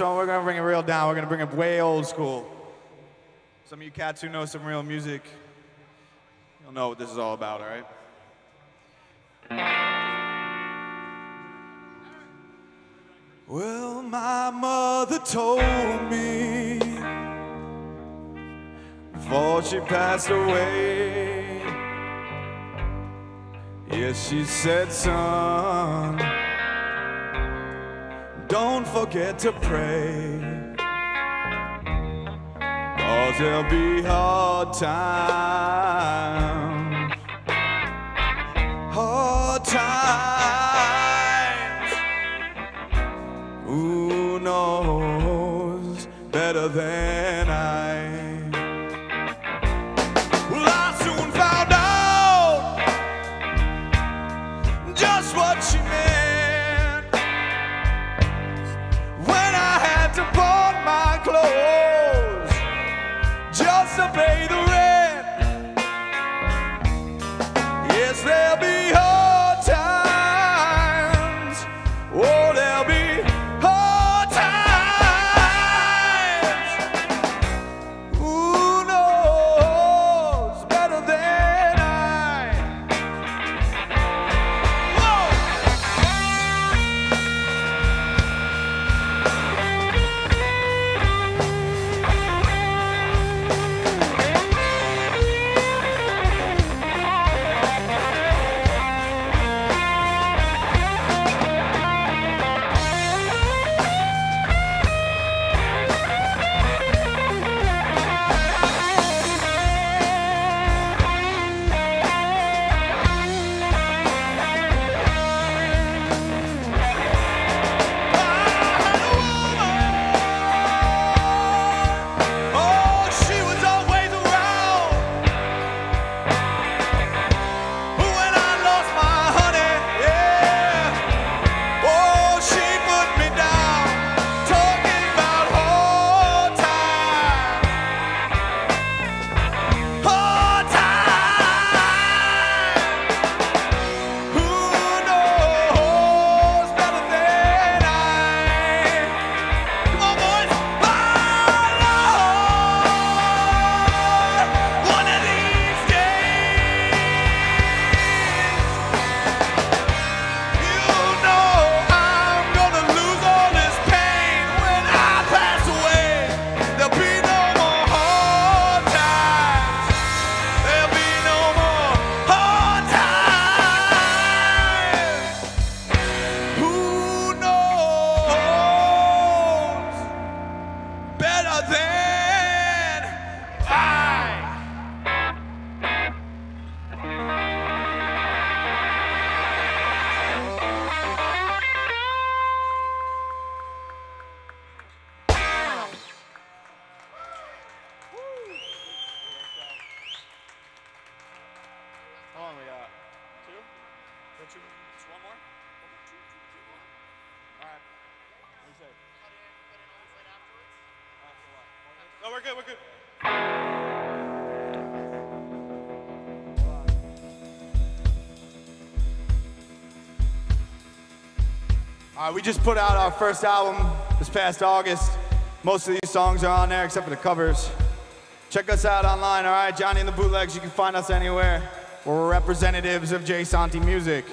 One we're gonna bring it real down. We're gonna bring it way old school. Some of you cats who know some real music, you'll know what this is all about, all right? Well, my mother told me before she passed away. Yes, she said, son, to pray. Cause there'll be hard times. Hard times. Who knows better than just Right, we just put out our first album this past August. Most of these songs are on there except for the covers. Check us out online, all right? Johnny and the Bootlegs, you can find us anywhere. We're representatives of JSanti Music.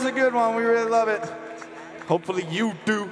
Is a good one. We really love it. Hopefully you do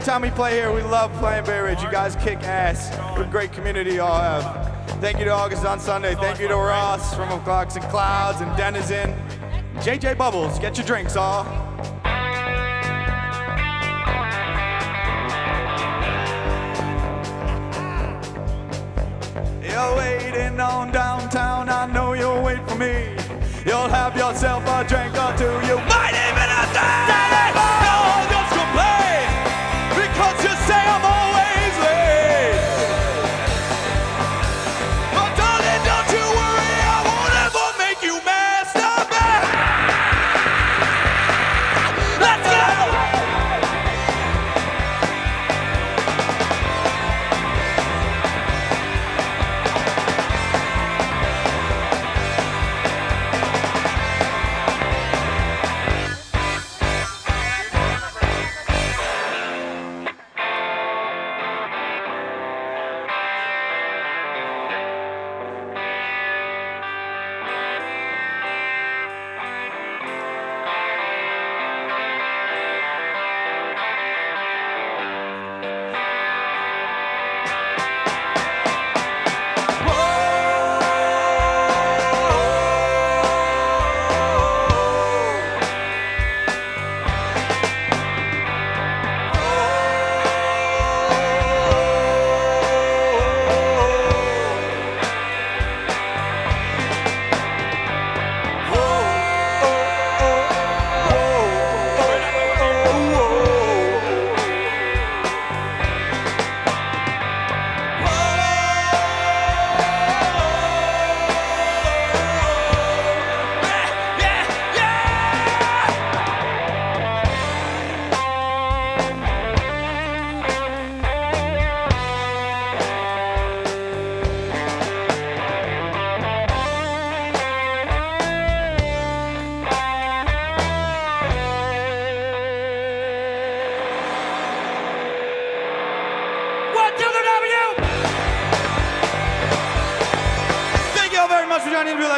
Every time we play here, we love playing Bay Ridge. You guys kick ass. What a great community you all have. Thank you to August on Sunday. Thank you to Ross from Clocks and Clouds and Denizen. JJ Bubbles, get your drinks all. You're waiting on downtown. I know you'll wait for me. You'll have yourself a drink or two. You might even have to.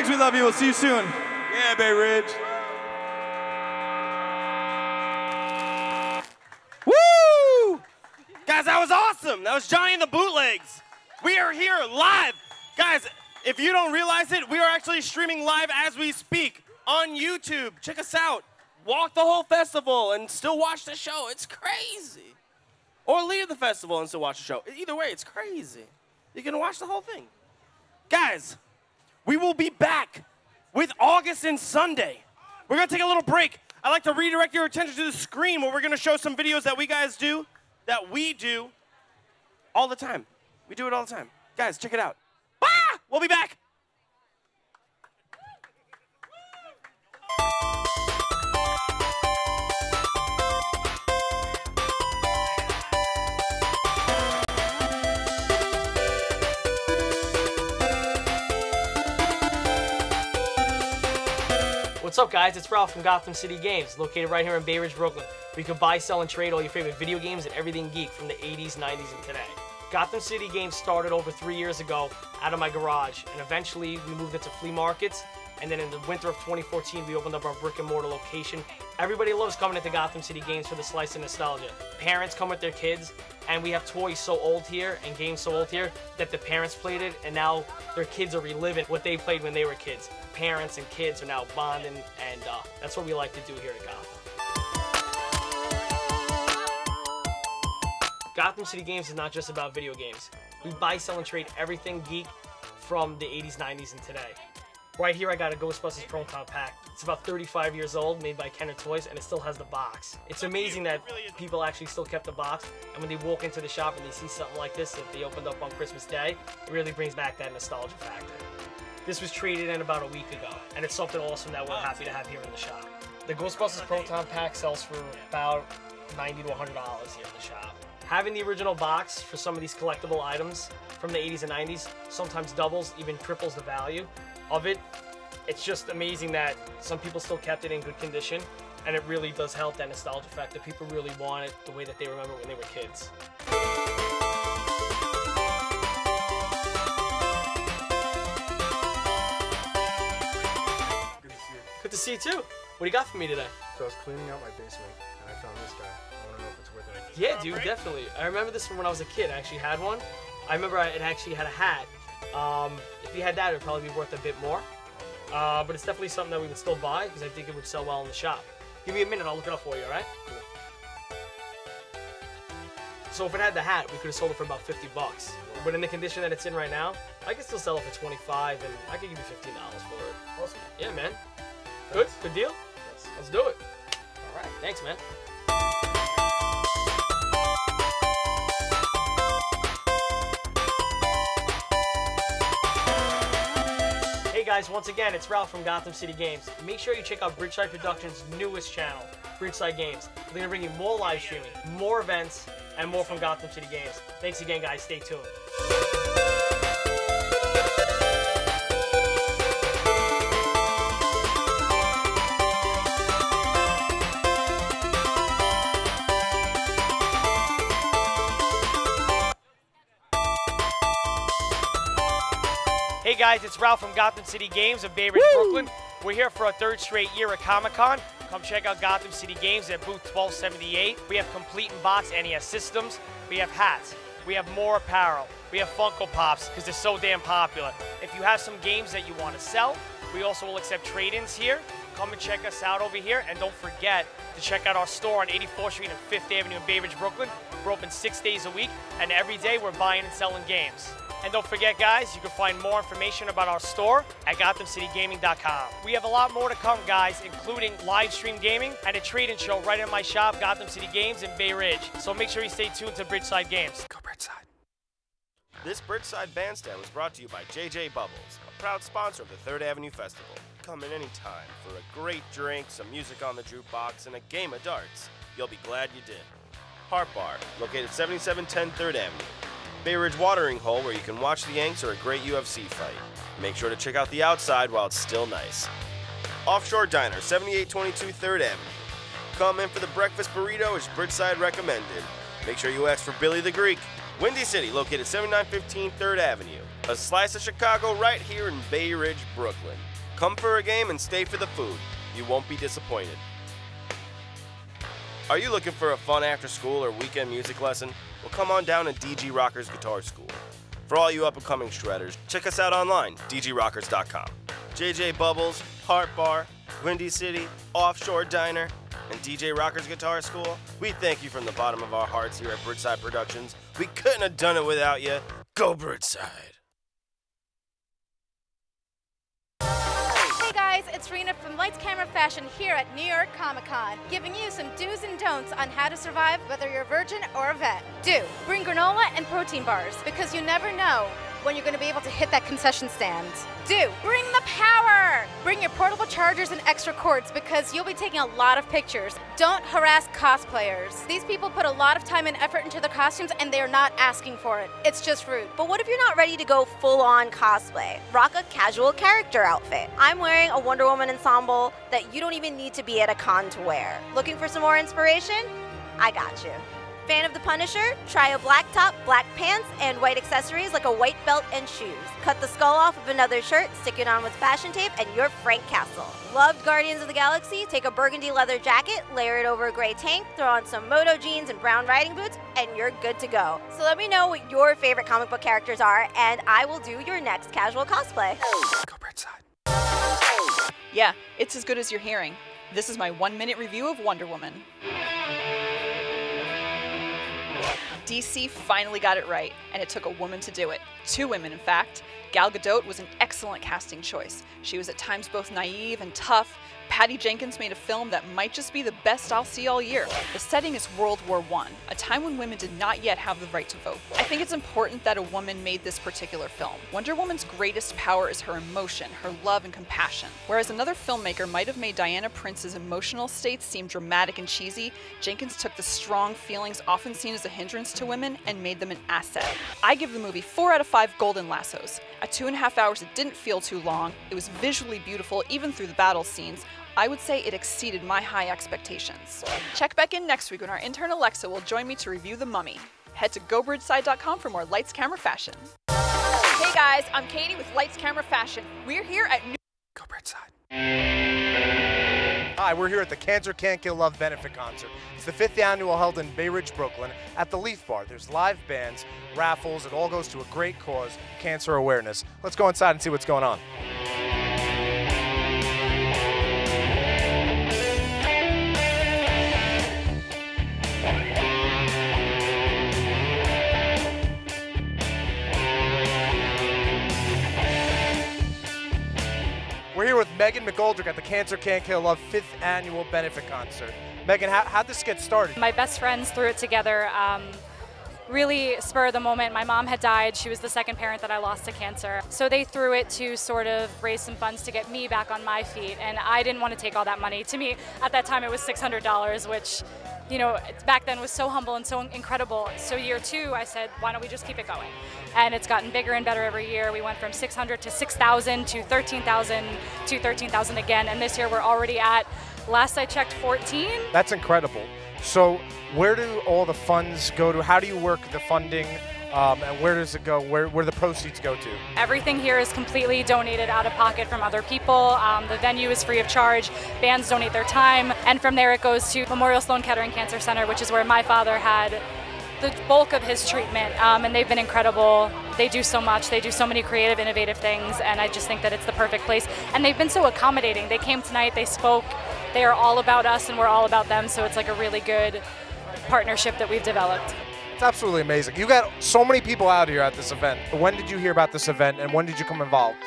Much for joining the Legs. We love you. We'll see you soon. Yeah, Bay Ridge. Woo! Guys, that was awesome. That was Johnny and the Bootlegs. We are here live. Guys, if you don't realize it, we are actually streaming live as we speak on YouTube. Check us out. Walk the whole festival and still watch the show. It's crazy. Or leave the festival and still watch the show. Either way, it's crazy. You can watch the whole thing. Guys, we will be back with August on Sunday. We're gonna take a little break. I'd like to redirect your attention to the screen where we're gonna show some videos that we guys do, that we do all the time. We do it all the time. Guys, check it out. Ah! We'll be back. What's up, guys? It's Ralph from Gotham City Games, located right here in Bay Ridge, Brooklyn, where you can buy, sell, and trade all your favorite video games and everything geek from the 80s, 90s, and today. Gotham City Games started over three years ago out of my garage, and eventually we moved into flea markets. And then in the winter of 2014, we opened up our brick and mortar location. Everybody loves coming into Gotham City Games for the slice of nostalgia. Parents come with their kids, and we have toys so old here and games so old here that the parents played it, and now their kids are reliving what they played when they were kids. Parents and kids are now bonding, and uh, that's what we like to do here at Gotham. Gotham City Games is not just about video games. We buy, sell, and trade everything geek from the 80s, 90s, and today. Right here, I got a Ghostbusters Proton pack. It's about 35 years old, made by Kenner Toys, and it still has the box. It's amazing that people actually still kept the box, and when they walk into the shop and they see something like this that they opened up on Christmas Day, it really brings back that nostalgia factor. This was traded in about a week ago, and it's something awesome that we're happy to have here in the shop. The Ghostbusters Proton pack sells for about 90 to 100 dollars here in the shop. Having the original box for some of these collectible items from the 80s and 90s sometimes doubles, even triples the value of it. It's just amazing that some people still kept it in good condition, and it really does help that nostalgia factor. People really want it the way that they remember when they were kids. Good to see you Good to see you too. What do you got for me today? So I was cleaning out my basement and I found this guy. I want to know if it's worth it. Yeah, dude, definitely. I remember this from when I was a kid. I actually had one. I remember I, it actually had a hat. Um, if you had that, it would probably be worth a bit more. Uh, but it's definitely something that we would still buy because I think it would sell well in the shop. Give me a minute, I'll look it up for you, alright? So if it had the hat, we could have sold it for about 50 bucks. But in the condition that it's in right now, I could still sell it for 25 and I could give you $15 for it. Awesome. Yeah, man. Good? Good deal? Yes. Let's do it. Alright, thanks, man. Guys, once again, it's Ralph from Gotham City Games. Make sure you check out Bridgeside Productions' newest channel, Bridgeside Games. They're gonna bring you more live streaming, more events, and more from Gotham City Games. Thanks again, guys. Stay tuned. Guys, it's Ralph from Gotham City Games of Bay Ridge, Brooklyn. We're here for a third straight year at Comic Con. Come check out Gotham City Games at booth 1278. We have complete in box NES systems. We have hats. We have more apparel. We have Funko Pops because they're so damn popular. If you have some games that you want to sell, we also will accept trade ins here. Come and check us out over here. And don't forget to check out our store on 84th Street and 5th Avenue in Bay Ridge, Brooklyn. We're open six days a week, and every day we're buying and selling games. And don't forget, guys, you can find more information about our store at GothamCityGaming.com. We have a lot more to come, guys, including live stream gaming and a trade-in show right in my shop, Gotham City Games in Bay Ridge. So make sure you stay tuned to Bridgeside Games. Go Bridgeside. This Bridgeside Bandstand was brought to you by JJ Bubbles, a proud sponsor of the Third Avenue Festival. Come in any time for a great drink, some music on the jukebox, and a game of darts. You'll be glad you did. Heart Bar, located 7710 3rd Avenue. Bay Ridge Watering Hole, where you can watch the Yanks or a great UFC fight. Make sure to check out the outside while it's still nice. Offshore Diner, 7822 3rd Avenue. Come in for the breakfast burrito as Bridgeside recommended. Make sure you ask for Billy the Greek. Windy City, located 7915 3rd Avenue. A slice of Chicago right here in Bay Ridge, Brooklyn. Come for a game and stay for the food. You won't be disappointed. Are you looking for a fun after school or weekend music lesson? Well, come on down to DG Rockers Guitar School. For all you up and coming shredders, check us out online, dgrockers.com. JJ Bubbles, Heart Bar, Windy City, Offshore Diner, and DG Rockers Guitar School, we thank you from the bottom of our hearts here at Bridgeside Productions. We couldn't have done it without you. Go Bridgeside! Hey guys, it's Rena from Lights Camera Fashion here at New York Comic Con, giving you some do's and don'ts on how to survive whether you're a virgin or a vet. Do bring granola and protein bars because you never know when you're going to be able to hit that concession stand. Do bring the power. Bring your portable chargers and extra cords because you'll be taking a lot of pictures. Don't harass cosplayers. These people put a lot of time and effort into their costumes and they're not asking for it. It's just rude. But what if you're not ready to go full on cosplay? Rock a casual character outfit. I'm wearing a Wonder Woman ensemble that you don't even need to be at a con to wear. Looking for some more inspiration? I got you. Fan of the Punisher? Try a black top, black pants, and white accessories like a white belt and shoes. Cut the skull off of another shirt, stick it on with fashion tape, and you're Frank Castle. Loved Guardians of the Galaxy? Take a burgundy leather jacket, layer it over a gray tank, throw on some moto jeans and brown riding boots, and you're good to go. So let me know what your favorite comic book characters are, and I will do your next casual cosplay. Yeah, it's as good as you're hearing. This is my one minute review of Wonder Woman. DC finally got it right, and it took a woman to do it. Two women, in fact. Gal Gadot was an excellent casting choice. She was at times both naive and tough. Patty Jenkins made a film that might just be the best I'll see all year. The setting is World War I, a time when women did not yet have the right to vote. I think it's important that a woman made this particular film. Wonder Woman's greatest power is her emotion, her love, and compassion. Whereas another filmmaker might have made Diana Prince's emotional states seem dramatic and cheesy, Jenkins took the strong feelings often seen as a hindrance to women and made them an asset. I give the movie 4 out of 5 golden lassos. At two and a half hours, it didn't feel too long. It was visually beautiful, even through the battle scenes. I would say it exceeded my high expectations. Check back in next week when our intern Alexa will join me to review The Mummy. Head to gobridgeside.com for more lights, camera, fashion. Hey guys, I'm Katie with Lights, Camera, Fashion. We're here at New Go Hi, we're here at the Cancer Can't Kill Love benefit concert. It's the fifth annual held in Bay Ridge, Brooklyn at the Leaf Bar. There's live bands, raffles, it all goes to a great cause, cancer awareness. Let's go inside and see what's going on. With Megan McGoldrick at the Cancer Can't Kill Love fifth annual benefit concert. Megan, how, how'd this get started? My best friends threw it together. Um, really spur of the moment. My mom had died. She was the second parent that I lost to cancer. So they threw it to sort of raise some funds to get me back on my feet. And I didn't want to take all that money. To me, at that time, it was $600, which, you know, back then was so humble and so incredible. So year two, I said, why don't we just keep it going? And it's gotten bigger and better every year. We went from 600 to 6,000 to 13,000 to 13,000 again. And this year we're already at, last I checked, 14. That's incredible. So, where do all the funds go to? How do you work the funding? Um, and where does it go? Where, where the proceeds go to? Everything here is completely donated out of pocket from other people. Um, the venue is free of charge. Bands donate their time. And from there, it goes to Memorial Sloan Kettering Cancer Center, which is where my father had the bulk of his treatment. Um, and they've been incredible. They do so much. They do so many creative, innovative things. And I just think that it's the perfect place. And they've been so accommodating. They came tonight, they spoke. They are all about us, and we're all about them. So it's like a really good partnership that we've developed. It's absolutely amazing. You got so many people out here at this event. When did you hear about this event and when did you come involved?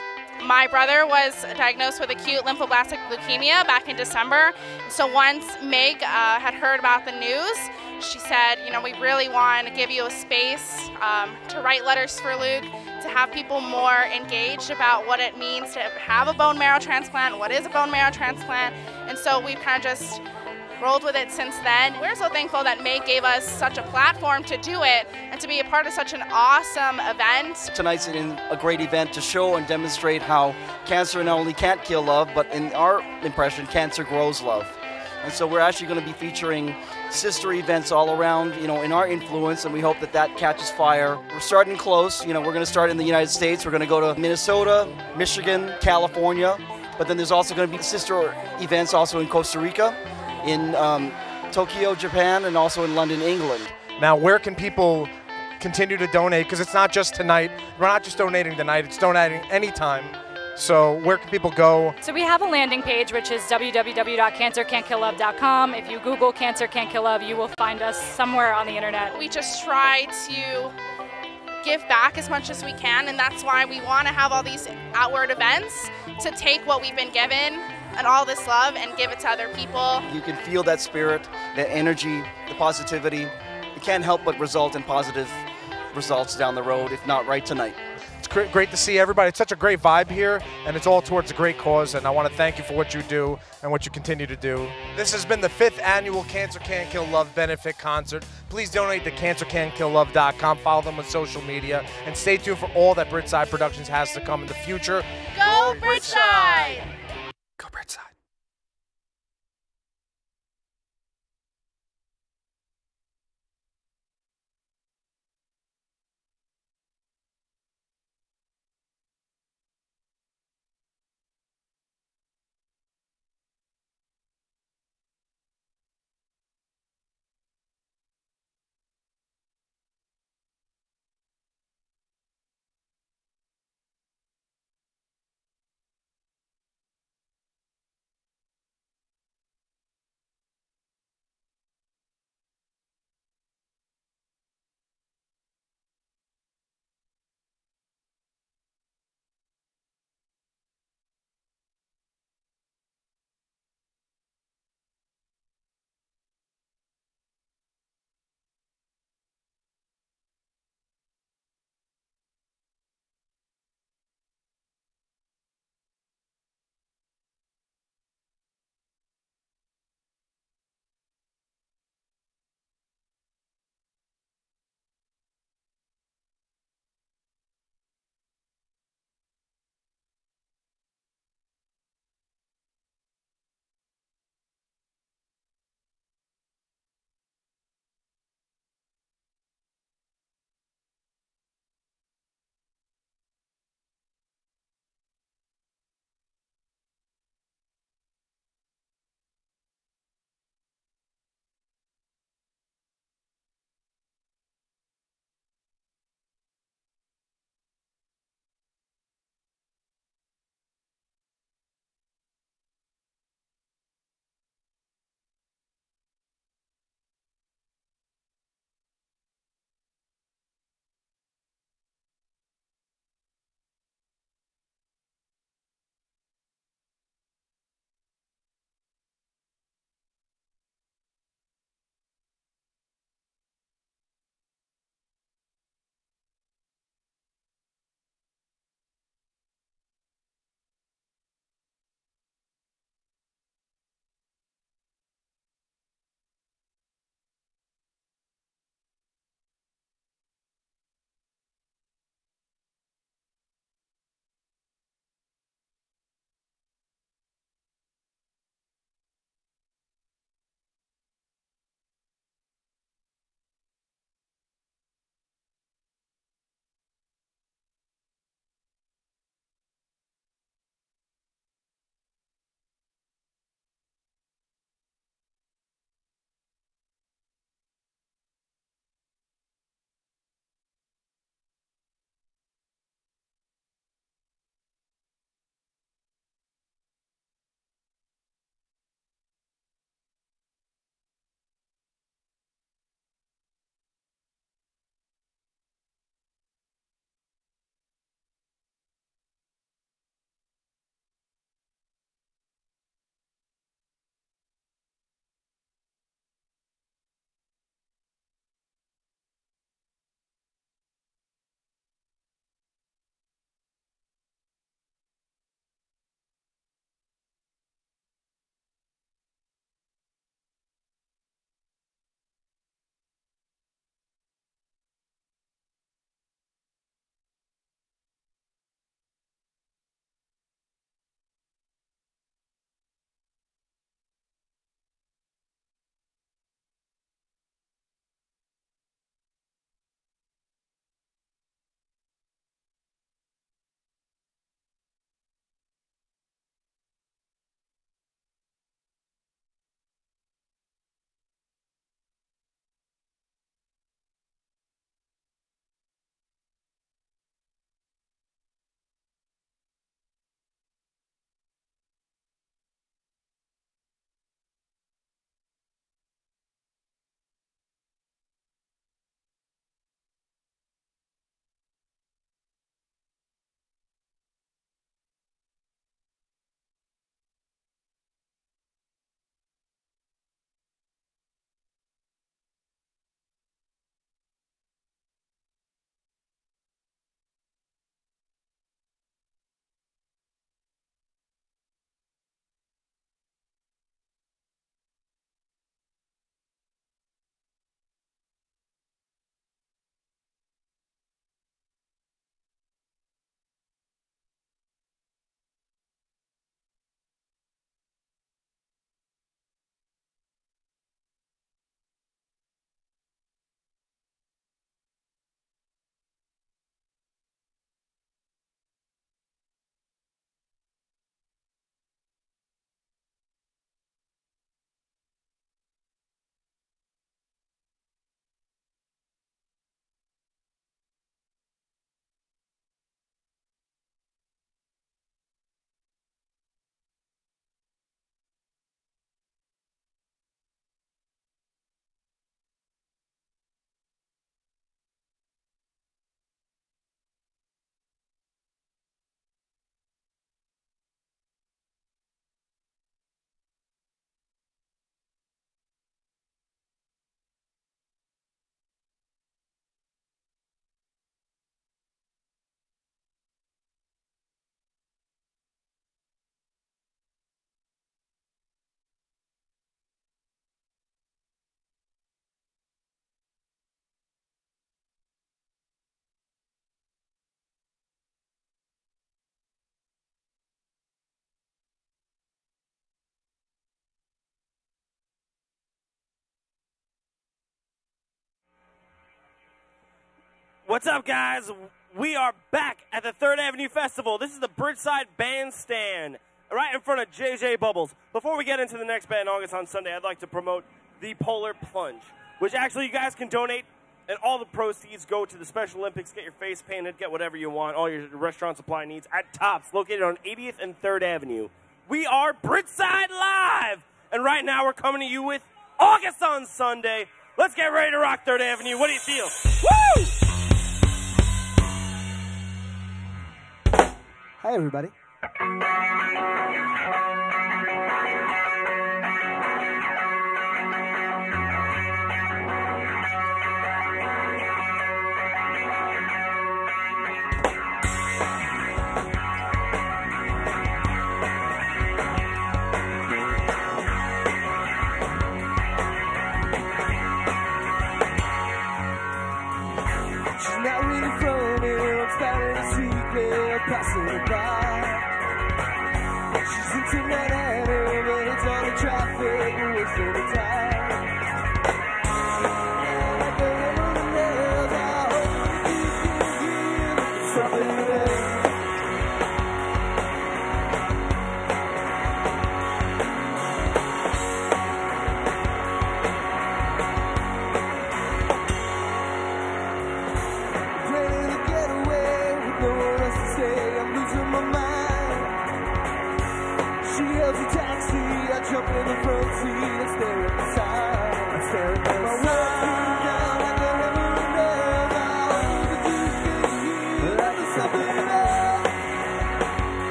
My brother was diagnosed with acute lymphoblastic leukemia back in December. So once Meg uh, had heard about the news, she said, you know, we really want to give you a space um, to write letters for Luke, to have people more engaged about what it means to have a bone marrow transplant, what is a bone marrow transplant. And so we've kind of just rolled with it since then. We're so thankful that Meg gave us such a platform to do it and to be a part of such an awesome event. Tonight's a great event to show and demonstrate how cancer not only can't kill love, but in our impression, cancer grows love. And so we're actually going to be featuring sister events all around, you know, in our influence, and we hope that that catches fire. We're starting close. You know, we're going to start in the United States. We're going to go to Minnesota, Michigan, California, but then there's also going to be sister events also in Costa Rica, in um, Tokyo, Japan, and also in London, England. Now, where can people continue to donate? Because it's not just tonight. We're not just donating tonight, it's donating anytime. So, where can people go? So we have a landing page, which is www.cancercan'tkilllove.com. If you Google Cancer Can't Kill Love, you will find us somewhere on the internet. We just try to give back as much as we can, and that's why we want to have all these outward events to take what we've been given and all this love and give it to other people. You can feel that spirit, that energy, the positivity. It can't help but result in positive results down the road, if not right tonight. It's gr- great to see everybody. It's such a great vibe here, and it's all towards a great cause. And I want to thank you for what you do and what you continue to do. This has been the fifth annual Cancer Can't Kill Love benefit concert. Please donate to cancercan'tkilllove.com. Follow them on social media, and stay tuned for all that Bridgeside Productions has to come in the future. Go Bridgeside! Go Bridgeside. What's up, guys? We are back at the Third Avenue Festival. This is the Bridgeside Bandstand, right in front of JJ Bubbles. Before we get into the next band, August on Sunday, I'd like to promote the Polar Plunge, which actually you guys can donate, and all the proceeds go to the Special Olympics. Get your face painted, get whatever you want, all your restaurant supply needs at Tops, located on 80th and 3rd Avenue. We are Bridgeside Live, and right now we're coming to you with August on Sunday. Let's get ready to rock 3rd Avenue. What do you feel? Woo! Hi, everybody.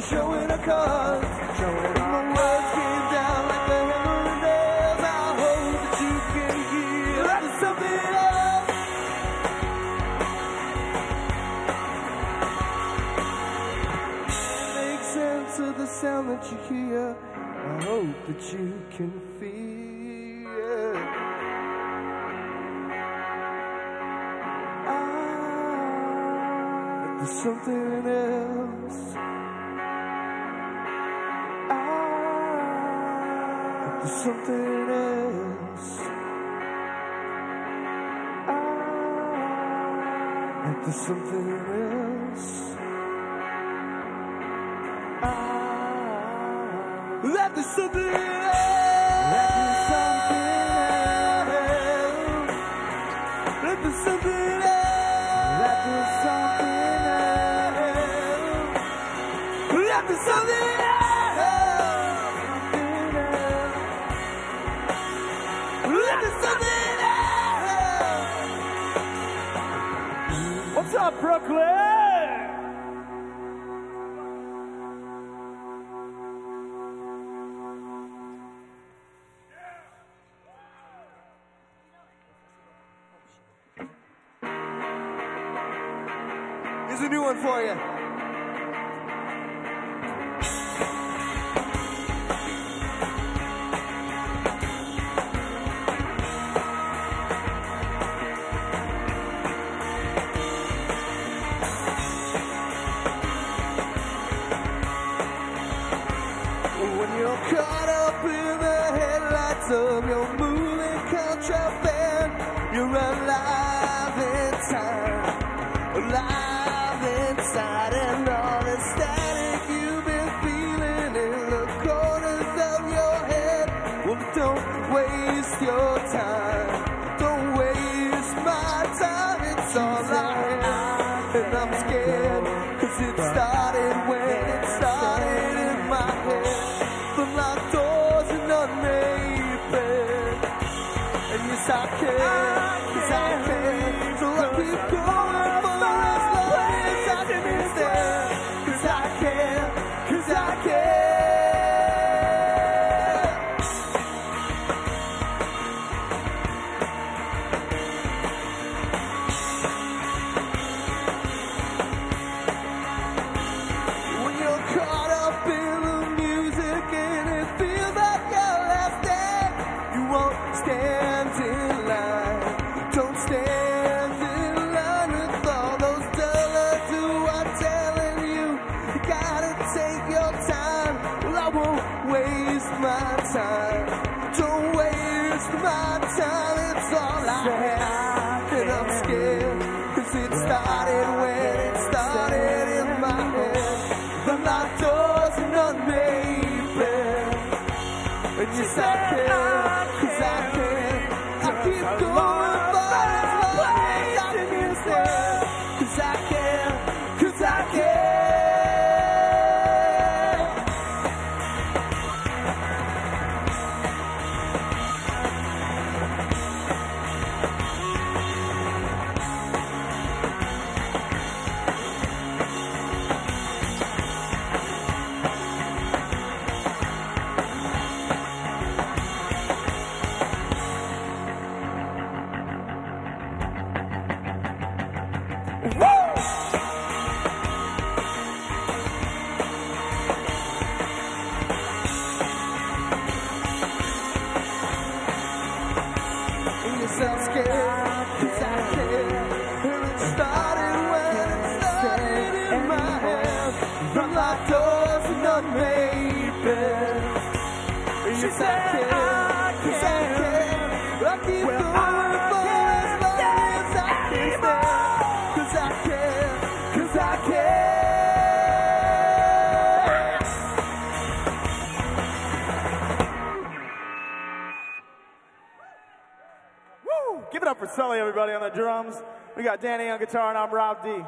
Are showing a cause. Showing my words came down like a hammer and nails. I hope that you can hear something. Make sense of the sound that you hear. I hope that you can feel. There's something else. Ah, there's something else. Ah, that there's something else. got Danny on guitar, and I'm Rob D.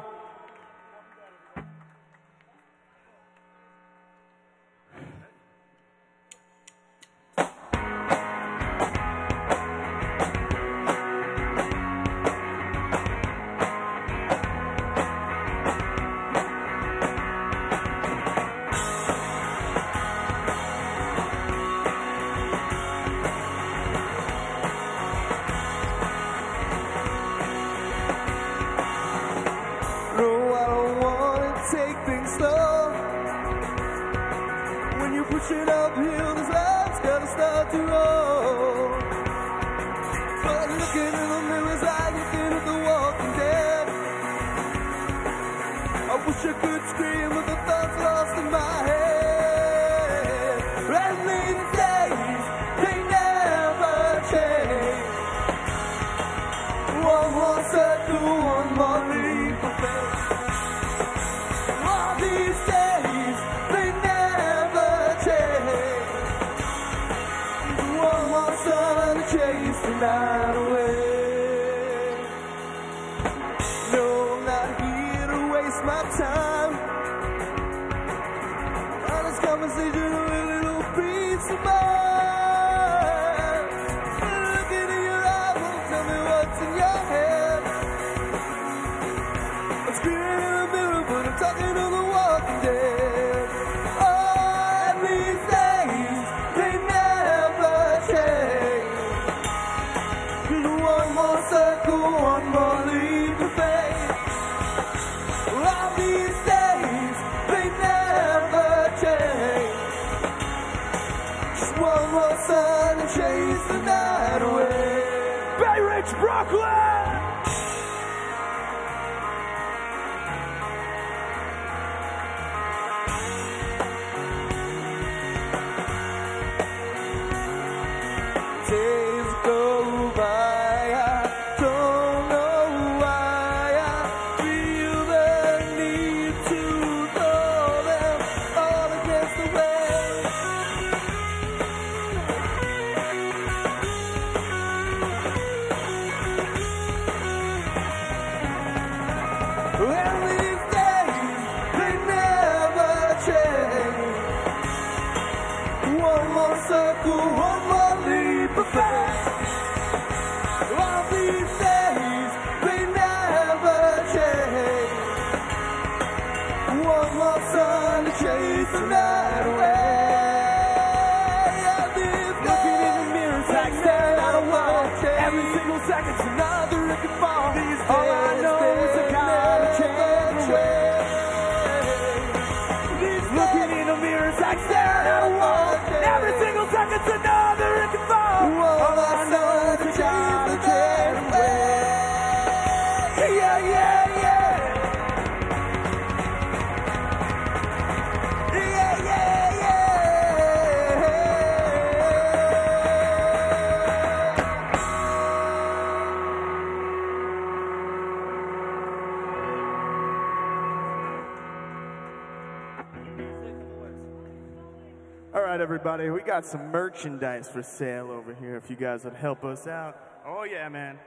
merchandise for sale over here if you guys would help us out. Oh, yeah, man.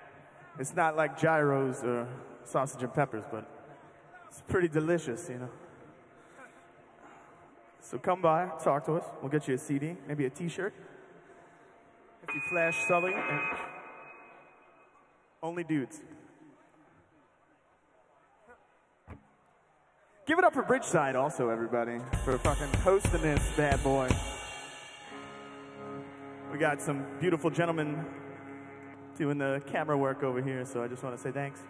It's not like gyros or sausage and peppers, but it's pretty delicious, you know. So come by, talk to us. We'll get you a CD, maybe a T-shirt. If you flash Sully, and only dudes. Give it up for Bridgeside, also, everybody, for fucking hosting this bad boy. We got some beautiful gentlemen doing the camera work over here, so I just want to say thanks.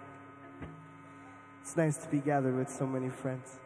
It's nice to be gathered with so many friends.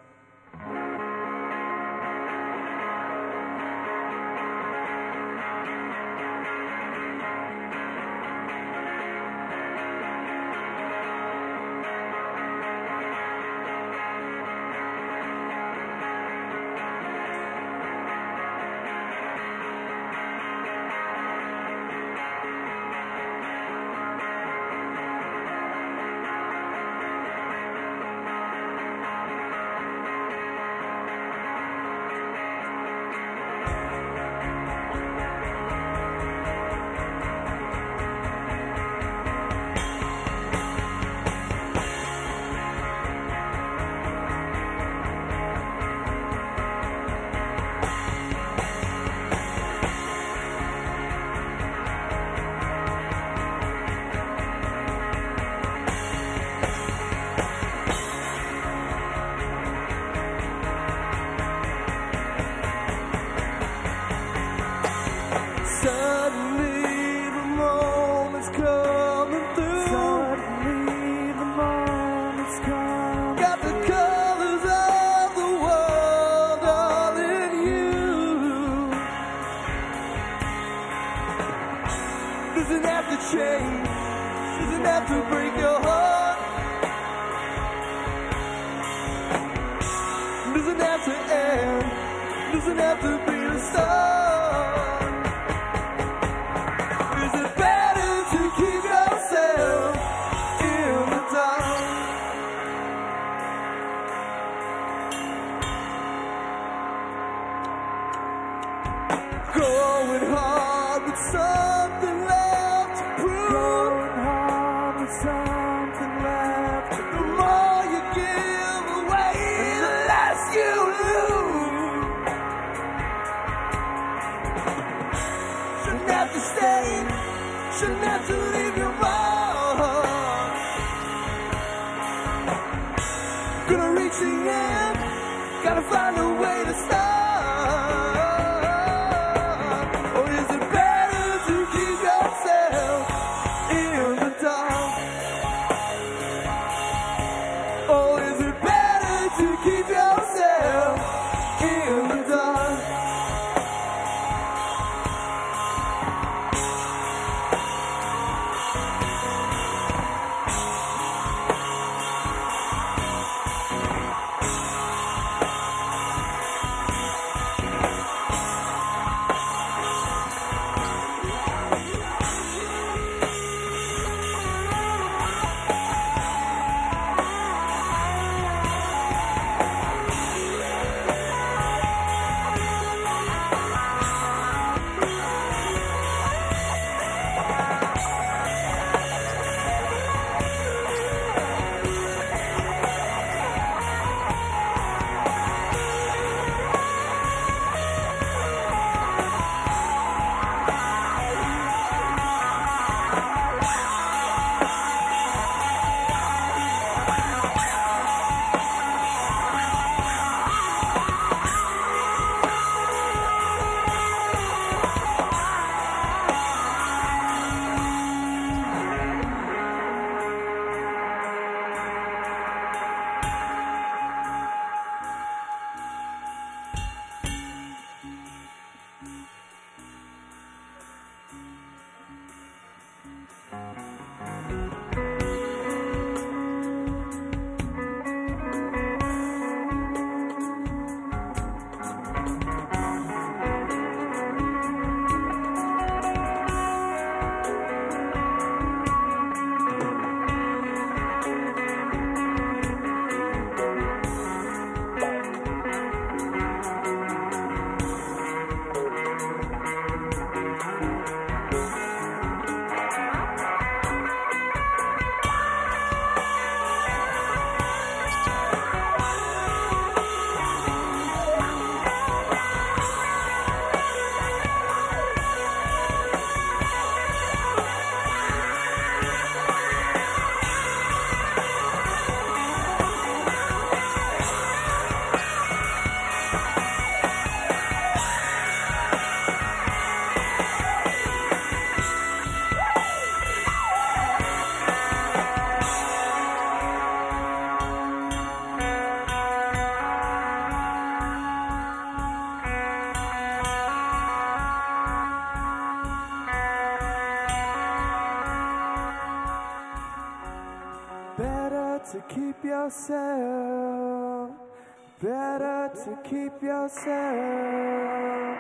Yourself.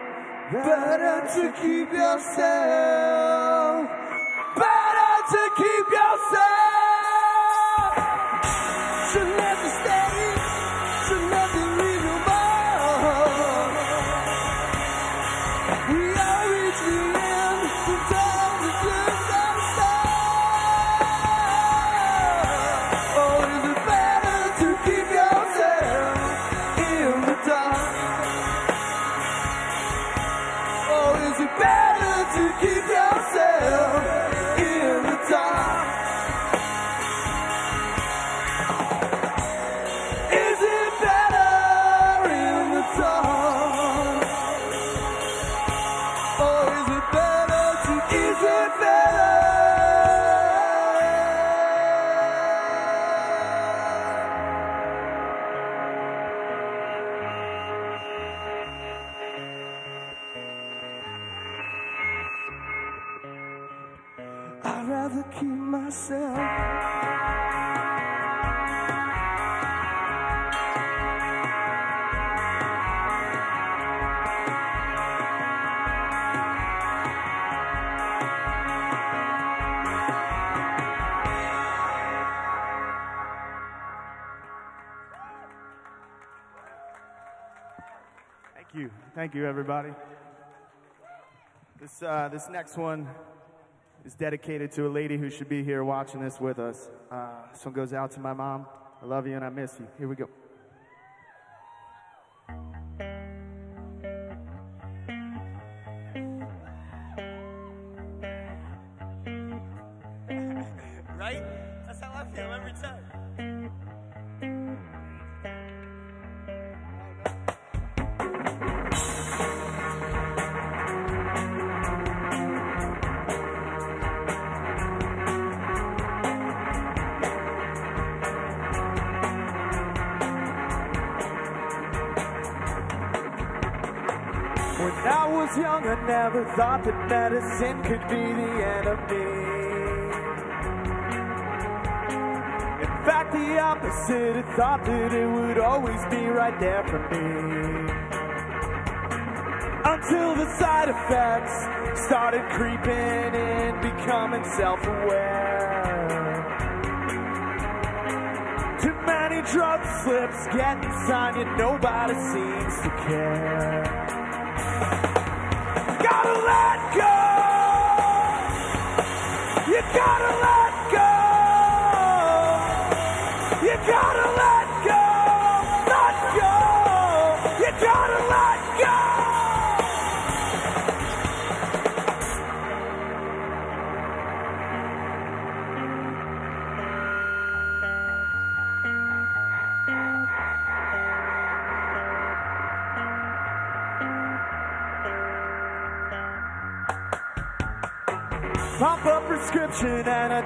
Better to keep yourself. Everybody. This, uh, this next one is dedicated to a lady who should be here watching this with us. Uh, this one goes out to my mom. I love you and I miss you. Here we go. Medicine could be the enemy. In fact, the opposite, I thought that it would always be right there for me. Until the side effects started creeping in, becoming self aware. Too many drug slips getting signed, yet nobody seems to care. Gotta let go. You gotta let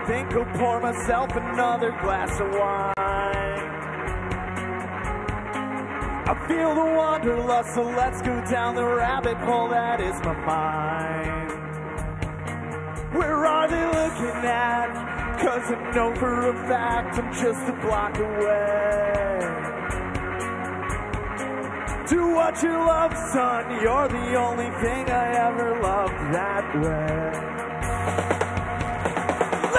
think I'll pour myself another glass of wine. I feel the wanderlust, so let's go down the rabbit hole that is my mind. Where are they looking at? Cause I know for a fact I'm just a block away. Do what you love, son. You're the only thing I ever loved that way.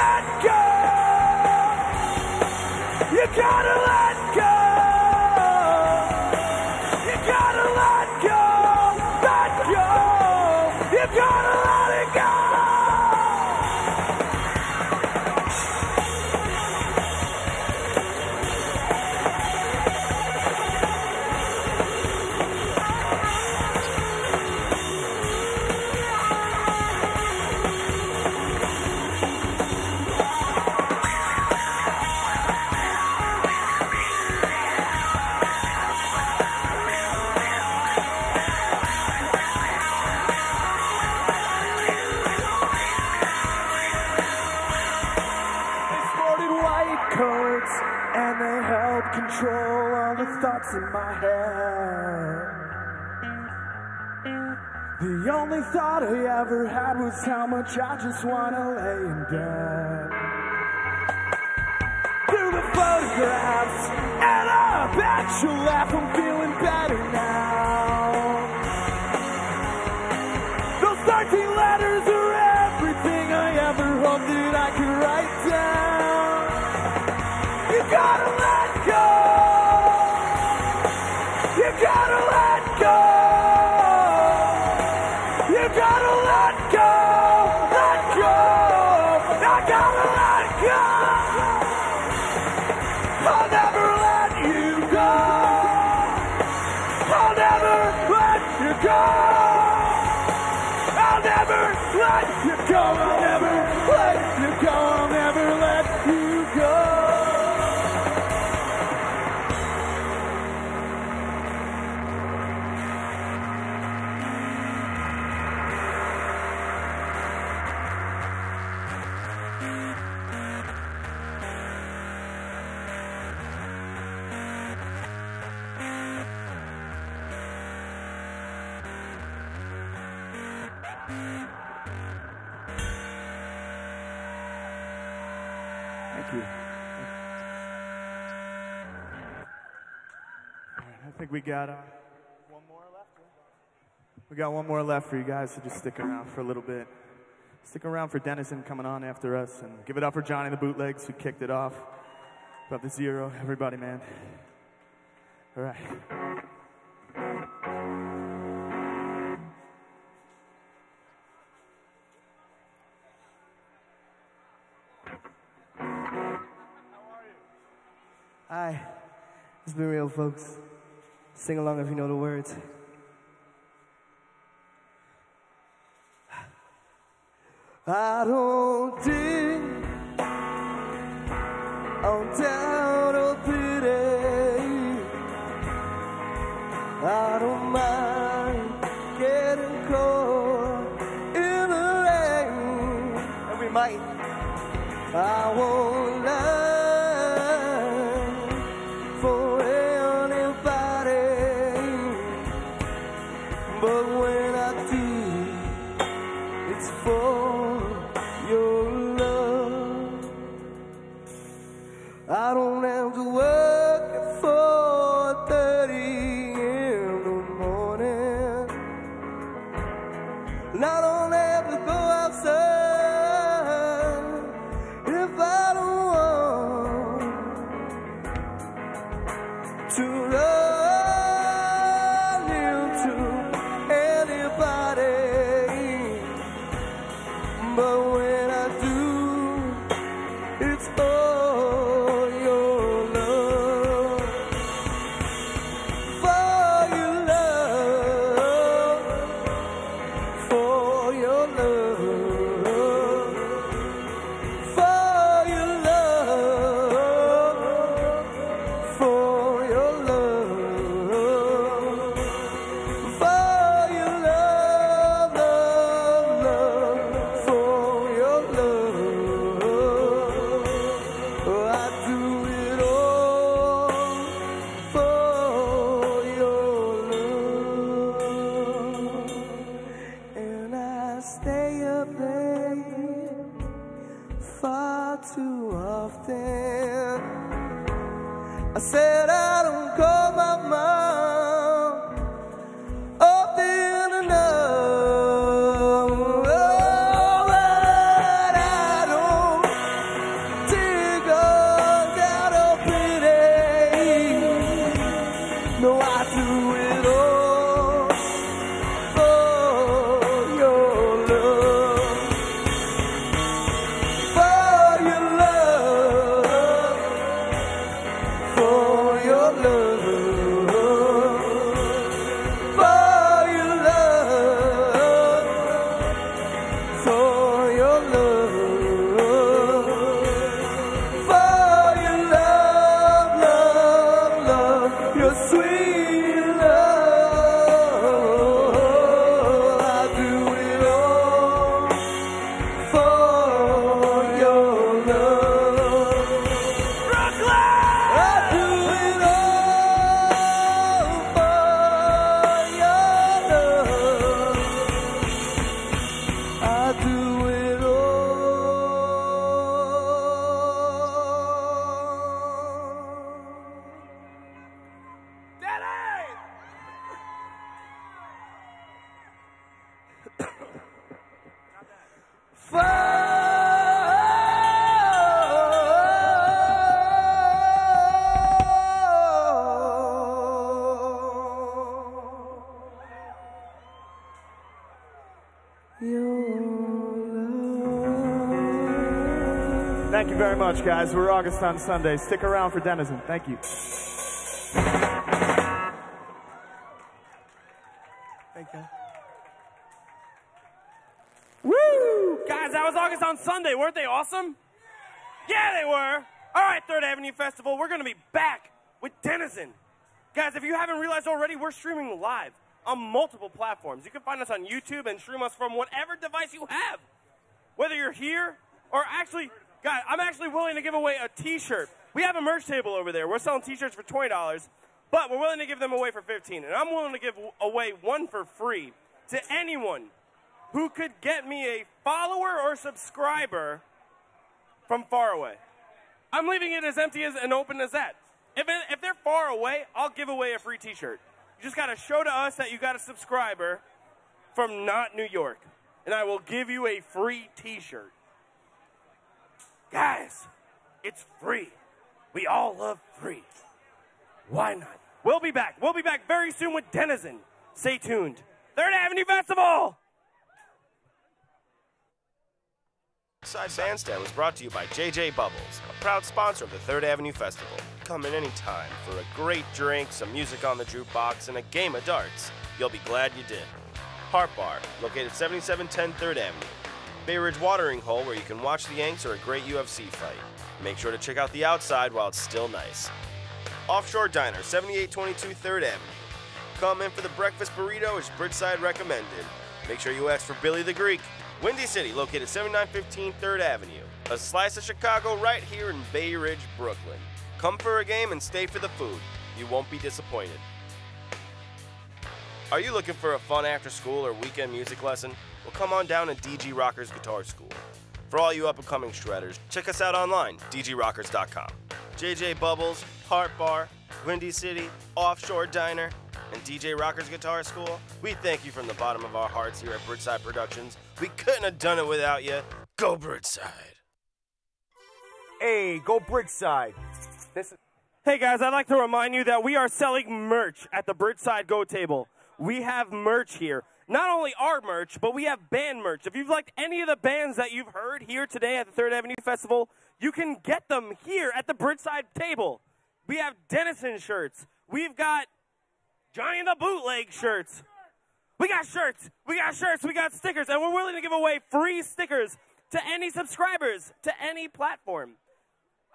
Let go. You gotta let go. Thought I ever had was how much I just wanna lay in bed. Through the photographs, and I bet you'll laugh, I'm feeling better now. Those 13 letters we got uh, one more left. We got one more left for you guys, so just stick around for a little bit. Stick around for Denizen coming on after us, and give it up for Johnny the Bootlegs who kicked it off. About the zero, everybody, man. All right. Hi, it's been real, folks. Sing along if you know the words. I don't dig on doubt or pity. I don't mind getting caught in the rain, and we might. I won't much, guys. We're August on Sunday. Stick around for Denizen. Thank you. Thank you. Woo! Guys, that was August on Sunday. Weren't they awesome? Yeah, they were. All right, Third Avenue Festival, we're going to be back with Denizen. Guys, if you haven't realized already, we're streaming live on multiple platforms. You can find us on YouTube and stream us from whatever device you have. Whether you're here or actually, guys, I'm actually willing to give away a t-shirt. We have a merch table over there. We're selling t-shirts for $20, but we're willing to give them away for 15 And I'm willing to give away one for free to anyone who could get me a follower or subscriber from far away. I'm leaving it as empty as and open as that. If, it, if they're far away, I'll give away a free T-shirt. You just got to show to us that you got a subscriber from not New York, and I will give you a free T-shirt. Guys, it's free. We all love free. Why not? We'll be back. We'll be back very soon with Denizen. Stay tuned. Third Avenue Festival. Side Bandstand was brought to you by JJ Bubbles, a proud sponsor of the Third Avenue Festival. Come in any time for a great drink, some music on the jukebox, and a game of darts. You'll be glad you did. Heart Bar, located 7710 Third Avenue. Bay Ridge Watering Hole, where you can watch the Yanks or a great UFC fight. Make sure to check out the outside while it's still nice. Offshore Diner, 7822 Third Avenue. Come in for the breakfast burrito as Bridgeside recommended. Make sure you ask for Billy the Greek. Windy City, located 7915 3rd Avenue. A slice of Chicago right here in Bay Ridge, Brooklyn. Come for a game and stay for the food. You won't be disappointed. Are you looking for a fun after school or weekend music lesson? Well, come on down to DG Rockers Guitar School. For all you up and coming shredders, check us out online, dgrockers.com. JJ Bubbles, Heart Bar, Windy City, Offshore Diner, and DG Rockers Guitar School, we thank you from the bottom of our hearts here at Bridgeside Productions. We couldn't have done it without you. Go Bridgeside. Hey, go Bridgeside. This is- hey guys, I'd like to remind you that we are selling merch at the Bridgeside Go table. We have merch here. Not only our merch, but we have band merch. If you've liked any of the bands that you've heard here today at the Third Avenue Festival, you can get them here at the Bridgeside table. We have Denizen shirts. We've got Johnny the Bootleg shirts. We got shirts. We got shirts. We got stickers. And we're willing to give away free stickers to any subscribers to any platform.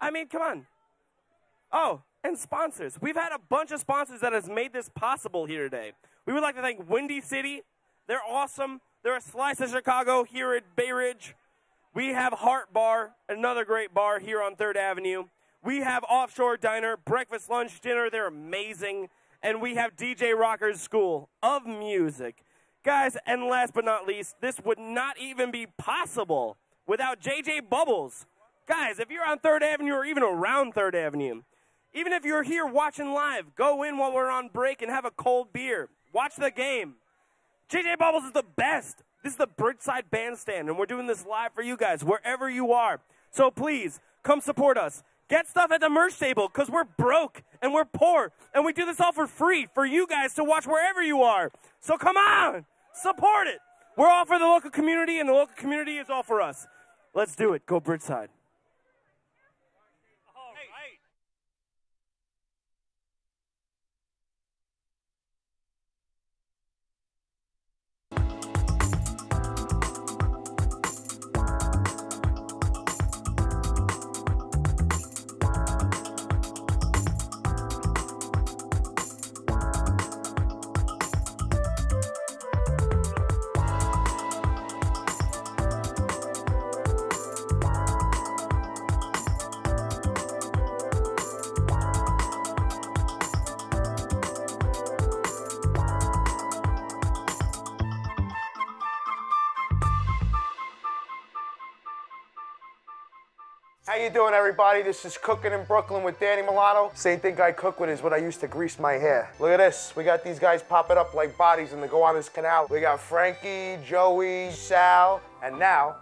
I mean, come on. Oh, and sponsors. We've had a bunch of sponsors that has made this possible here today. We would like to thank Windy City. They're awesome. They're a slice of Chicago here at Bay Ridge. We have Heart Bar, another great bar here on 3rd Avenue. We have Offshore Diner, breakfast, lunch, dinner. They're amazing. And we have DG Rocker's School of Music. Guys, and last but not least, this would not even be possible without JJ Bubbles. Guys, if you're on 3rd Avenue or even around 3rd Avenue, even if you're here watching live, go in while we're on break and have a cold beer. Watch the game. JJ Bubbles is the best. This is the Bridgeside Bandstand, and we're doing this live for you guys, wherever you are. So please, come support us. Get stuff at the merch table, because we're broke and we're poor, and we do this all for free for you guys to watch wherever you are. So come on, support it. We're all for the local community, and the local community is all for us. Let's do it. Go Bridgeside. You doing, everybody? This is Cooking in Brooklyn with Danny Milano. Same thing I cook with is what I used to grease my hair. Look at this. We got these guys popping up like bodies in the Gowanus Canal. We got Frankie, Joey, Sal, and now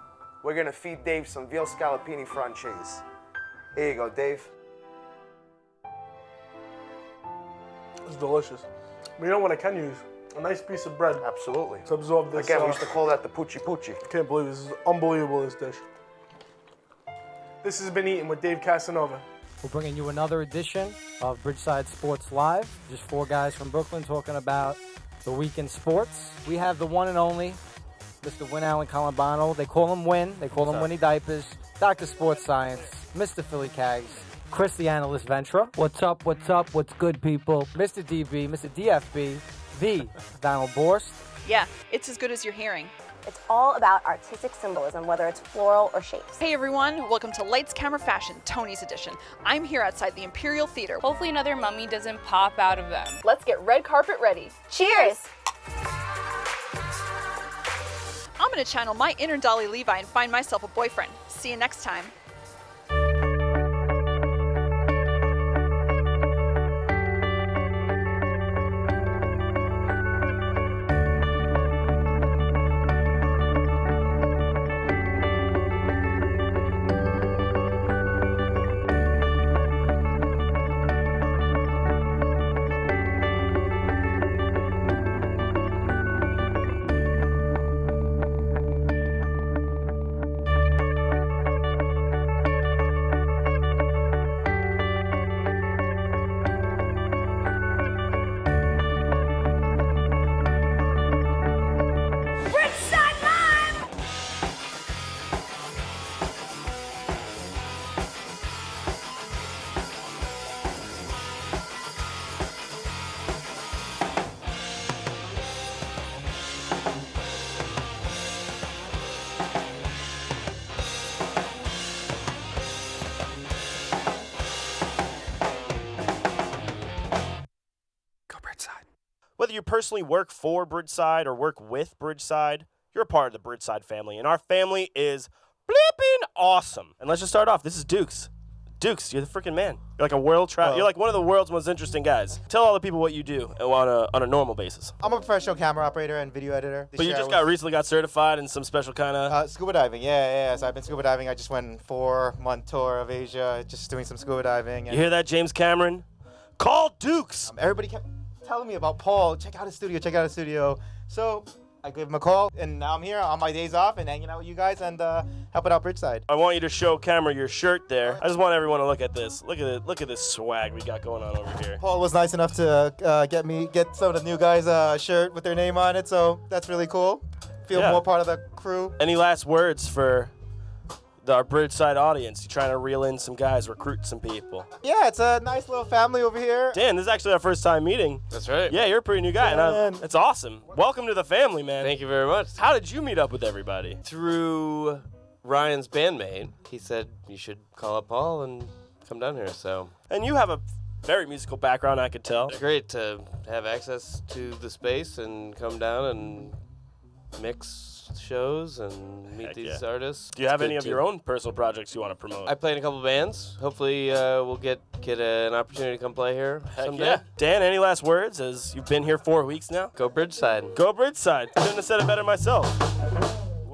we're gonna feed Dave some veal scallopini francese. Here you go, Dave. It's delicious. But you know what I can use? A nice piece of bread. Absolutely. To absorb this. Again, we uh, used to call that the poochie poochie. Can't believe this is unbelievable. This dish. This has been eaten with Dave Casanova. We're bringing you another edition of Bridgeside Sports Live. Just four guys from Brooklyn talking about the week in sports. We have the one and only Mr. Winallan Columbano. They call him Win. They call him up? Winnie Diapers. Dr. Sports Science. Mr. Philly Cags. Chris the Analyst Ventra. What's up? What's up? What's good, people? Mr. DB. Mr. DFB. The Donald Borst. Yeah, it's as good as you're hearing. It's all about artistic symbolism, whether it's floral or shapes. Hey everyone, welcome to Lights Camera Fashion, Tony's edition. I'm here outside the Imperial Theater. Hopefully another mummy doesn't pop out of them. Let's get red carpet ready. Cheers! I'm gonna channel my inner Dolly Levi and find myself a boyfriend. See you next time. Personally work for Bridgeside or work with Bridgeside, you're a part of the Bridgeside family, and our family is bleeping awesome. And let's just start off. This is Dooks. Dooks, you're the freaking man. You're like a world tra- Well- You're like one of the world's most interesting guys. Tell all the people what you do on a on a normal basis. I'm a professional camera operator and video editor. This But you just got recently got certified in some special kind of uh, scuba diving. Yeah, yeah. So I've been scuba diving. I just went four month tour of Asia, just doing some scuba diving. You hear that, James Cameron? Call Dooks. Um, everybody kept telling me about Paul. Check out his studio. Check out his studio. So I gave him a call, and now I'm here on my days off and hanging out with you guys and uh, helping out Bridgeside. I want you to show camera your shirt there. I just want everyone to look at this. Look at it. Look at this swag we got going on over here. Paul was nice enough to uh, get me get some of the new guys a shirt with their name on it, so that's really cool. Feel Yeah. more part of the crew. Any last words for the, our Bridgeside audience? You're trying to reel in some guys, recruit some people? Yeah, it's a nice little family over here. Dan, this is actually our first time meeting. That's right. Yeah, you're a pretty new guy, and I, it's awesome. Welcome to the family, man. Thank you very much. How did you meet up with everybody? Through Ryan's bandmate, he said you should call up Paul and come down here. So And you have a very musical background, I could tell. it's great to have access to the space and come down and mix shows and meet Heck these yeah. artists. Do you have any of to- your own personal projects you want to promote? I play in a couple bands. Hopefully, uh, we'll get get an opportunity to come play here Heck someday. yeah. Dan, any last words? As you've been here four weeks now. Go Bridgeside. Go Bridgeside. Couldn't have said it better myself.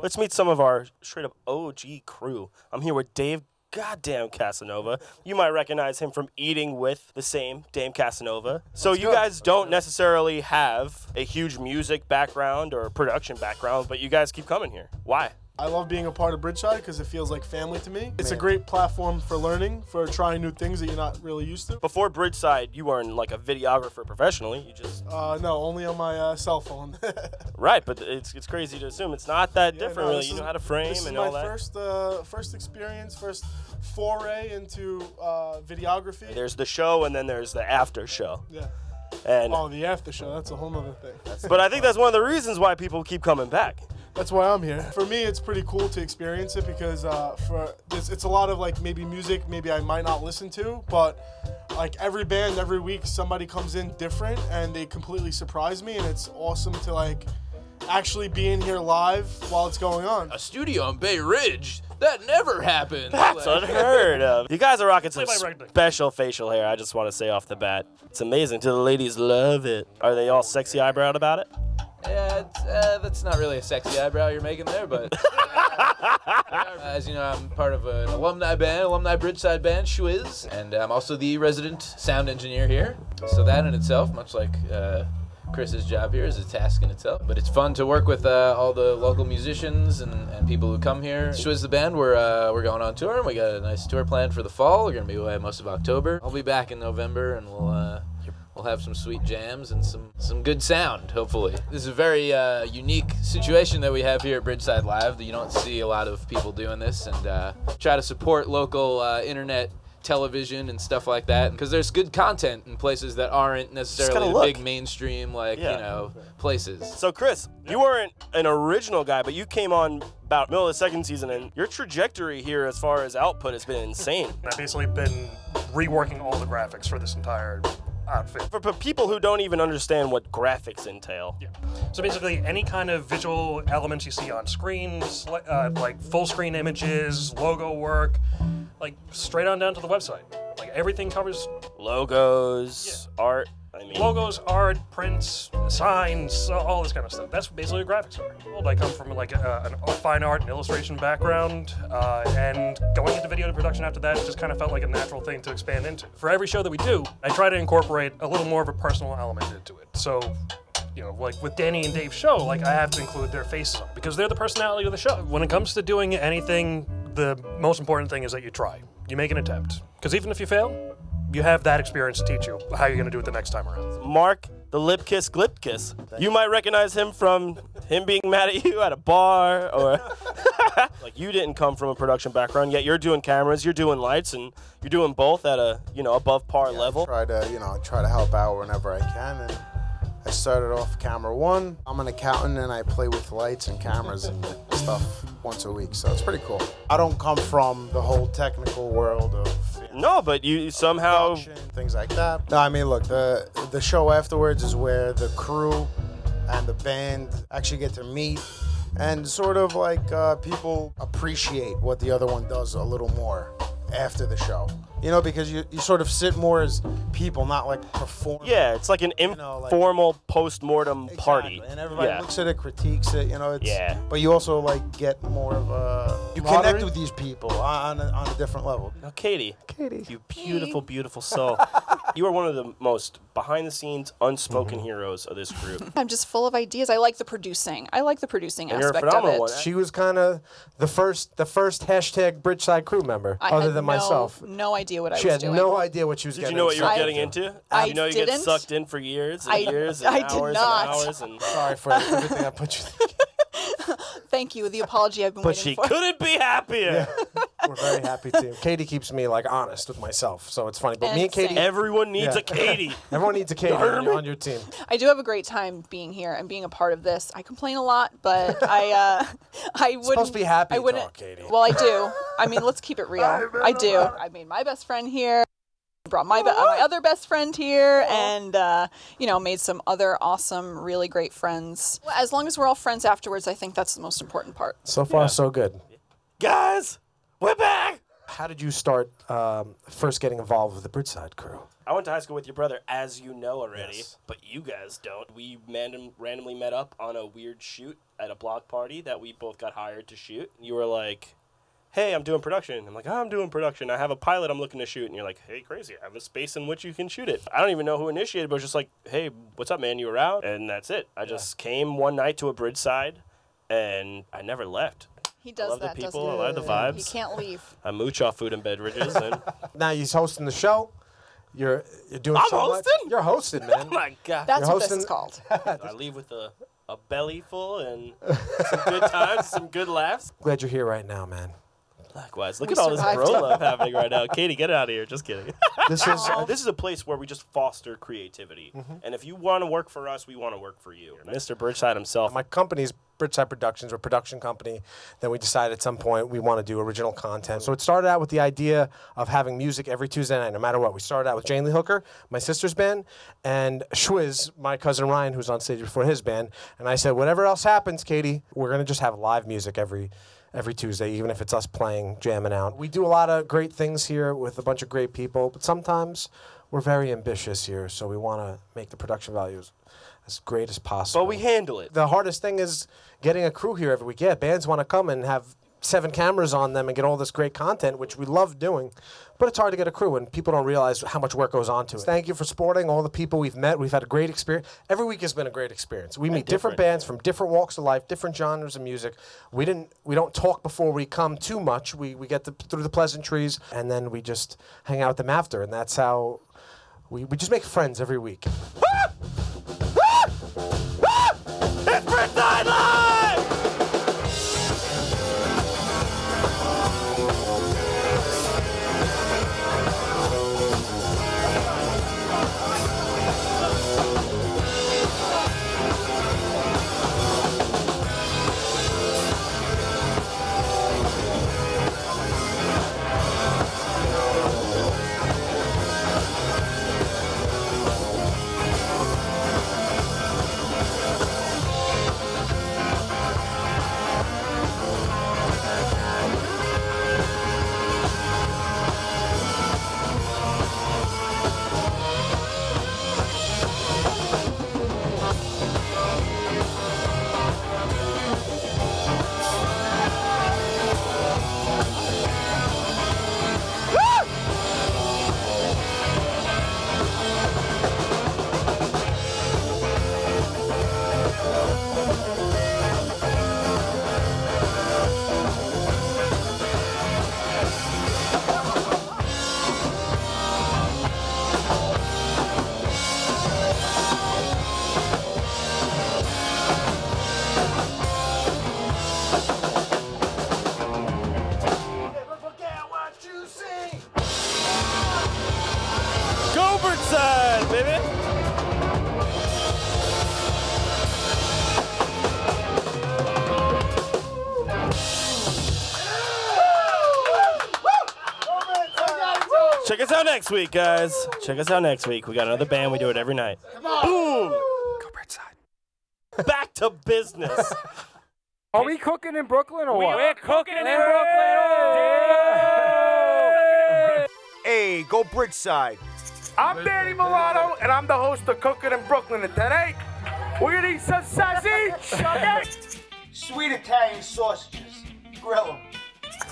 Let's meet some of our straight up OG crew. I'm here with Dave Goddamn Casanova. You might recognize him from Eating with the same Dave Casanova. So Let's you go. guys don't necessarily have a huge music background or production background, but you guys keep coming here. Why? I love being a part of Bridgeside because it feels like family to me. It's a great platform for learning, for trying new things that you're not really used to. Before Bridgeside, you weren't like a videographer professionally. You just Uh, no, only on my uh, cell phone. right, but it's it's crazy to assume it's not that Yeah, different. no, really, you is- know how to frame This is and my all that. first uh, first experience, first foray into uh, videography. There's the show, and then there's the after show. Yeah. And oh, the after show, that's a whole other thing. but I think that's one of the reasons why people keep coming back. That's why I'm here. For me, it's pretty cool to experience it because uh, for it's, it's a lot of like maybe music maybe I might not listen to, but like every band every week somebody comes in different and they completely surprise me, and it's awesome to like actually be in here live while it's going on. A studio on Bay Ridge? That never happened. That's Like- unheard of. You guys are rocking some Play by rugby. special facial hair. I just want to say off the bat, it's amazing. Do the ladies, love it. Are they all sexy eyebrowed about it? Yeah, uh, that's not really a sexy eyebrow you're making there, but as you know, I'm part of an alumni band, alumni Bridgeside band, Schwiz, and I'm also the resident sound engineer here. So that in itself, much like uh, Chris's job here, is a task in itself. But it's fun to work with uh, all the local musicians and, and people who come here. Schwiz the band, we're uh, we're going on tour, and we got a nice tour planned for the fall. We're gonna be away most of October. I'll be back in November, and we'll. We'll have some sweet jams and some some good sound, hopefully. This is a very uh, unique situation that we have here at Bridgeside Live. That you don't see a lot of people doing this, and uh, try to support local uh, internet television and stuff like that because there's good content in places that aren't necessarily the big mainstream like Yeah. you know places. So, Chris, you weren't an original guy, but you came on about middle of the second season, and your trajectory here, as far as output, has been insane. I've basically been reworking all the graphics for this entire outfit. For, for people who don't even understand what graphics entail, Yeah. So basically, any kind of visual elements you see on screens, uh, like full screen images, logo work, like straight on down to the website. Like everything covers logos, art. I mean, logos, art, prints, signs, all this kind of stuff. That's basically a graphics. Well, I come from like a, an fine art and illustration background, uh, and going into video production after that just kind of felt like a natural thing to expand into. For every show that we do, I try to incorporate a little more of a personal element into it. So you know, like with Danny and Dave's show, like I have to include their faces on because they're the personality of the show. When it comes to doing anything, the most important thing is that you try. You make an attempt. Because even if you fail, you have that experience to teach you how you're going to do it the next time around. Mark, the lip kiss, Glyptis. You might recognize him from him being mad at you at a bar, or like you didn't come from a production background, yet you're doing cameras, you're doing lights, and you're doing both at a you know above par level. Try to you know try to help out whenever I can, and I started off camera one. I'm an accountant and I play with lights and cameras and stuff once a week, so it's pretty cool. I don't come from the whole technical world of No, but you somehow things like that. No, I mean, look, the the show afterwards is where the crew and the band actually get to meet and sort of like uh, people appreciate what the other one does a little more after the show. You know, because you, you sort of sit more as people, not like perform. Yeah, it's like an informal post-mortem party. And everybody yeah. looks at it, critiques it. You know, it's Yeah. But you also like get more of a you Camaraderie? connect with these people on a, on a different level. Now, Katie, Katie, you beautiful, beautiful soul. you are one of the most behind-the-scenes, unspoken Mm-hmm. heroes of this group. I'm just full of ideas. I like the producing. I like the producing And you're a aspect phenomenal of it. one. She was kind of the first, the first hashtag Bridgeside crew member, I other had than no- myself. No idea what I she had no idea what she was Did getting. you know what you were into. getting into? I you know you didn't. get sucked in for years and I- years and I did hours not. and hours and Sorry for everything I put you through. Thank you. The apology I've been But waiting she couldn't be happier. We're very happy to. Katie keeps me like honest with myself, so it's funny. But me and And. Katie, Everyone needs Yeah. a Katie. Everyone needs a Katie You on, your- on your team. I do have a great time being here and being a part of this. I complain a lot, but I uh, I wouldn't. supposed to be happy I wouldn't. talk, Katie. Well, I do. I mean, let's keep it real. I do. I made my best friend here. Brought my be- my other best friend here, and uh, you know, made some other awesome, really great friends. As long as we're all friends afterwards, I think that's the most important part. So far, so good. Guys, we're back. How did you start um, first getting involved with the Bridgeside crew? I went to high school with your brother, as you know already, but you guys don't. We random, randomly met up on a weird shoot at a block party that we both got hired to shoot. You were like, hey, I'm doing production. I'm like, oh, I'm doing production. I have a pilot I'm looking to shoot. And you're like, hey, crazy. I have a space in which you can shoot it. I don't even know who initiated, but it was just like, hey, what's up, man? You were out? And that's it. I just came one night to a Bridgeside, and I never left. He does I love that. the doesn't people. I he? love the vibes. He can't leave. I mooch off food and beverages. And Now he's hosting the show. You're you're doing I'm so much. hosting? You're hosting, man. oh my God. That's You're what this is called. I leave with a, a belly full and some good times, some good laughs. Glad you're here right now, man. Likewise. Look We at all this survived. bro love happening right now. Katie, get out of here. Just kidding. This is uh, this is a place where we just foster creativity. Mm-hmm. And if you want to work for us, we want to work for you. Mr. Bridgeside himself. my company's Bridgeside Productions. We're a production company. Then we decided at some point we want to do original content. So it started out with the idea of having music every Tuesday night, no matter what. We started out with Jane Lee Hooker, my sister's band, and Schwiz, my cousin Ryan, who's on stage before his band. And I said, whatever else happens, Katie, we're gonna just have live music every every Tuesday, even if it's us playing, jamming out. We do a lot of great things here with a bunch of great people, but sometimes we're very ambitious here, so we want to make the production values as great as possible. But we handle it. The hardest thing is getting a crew here every week. Yeah, bands want to come and have seven cameras on them and get all this great content, which we love doing. But it's hard to get a crew, and people don't realize how much work goes on to it. Thank you for supporting all the people we've met. We've had a great experience. Every week has been a great experience. We meet different. different. bands from different walks of life, different genres of music. We didn't. We don't talk before we come too much. We we get the, through the pleasantries, and then we just hang out with them after, and that's how. We, we just make friends every week. Next week, guys. Check us out next week. We got another band. We do it every night. Boom. Go Bridgeside. Back to business. Are we cooking in Brooklyn or We- what? we're cooking in Brooklyn. Hey, go Bridgeside. I'm Danny Milano, and I'm the host of Cooking in Brooklyn. And today, we're gonna eat some sausage. Sweet Italian sausages. Grill them.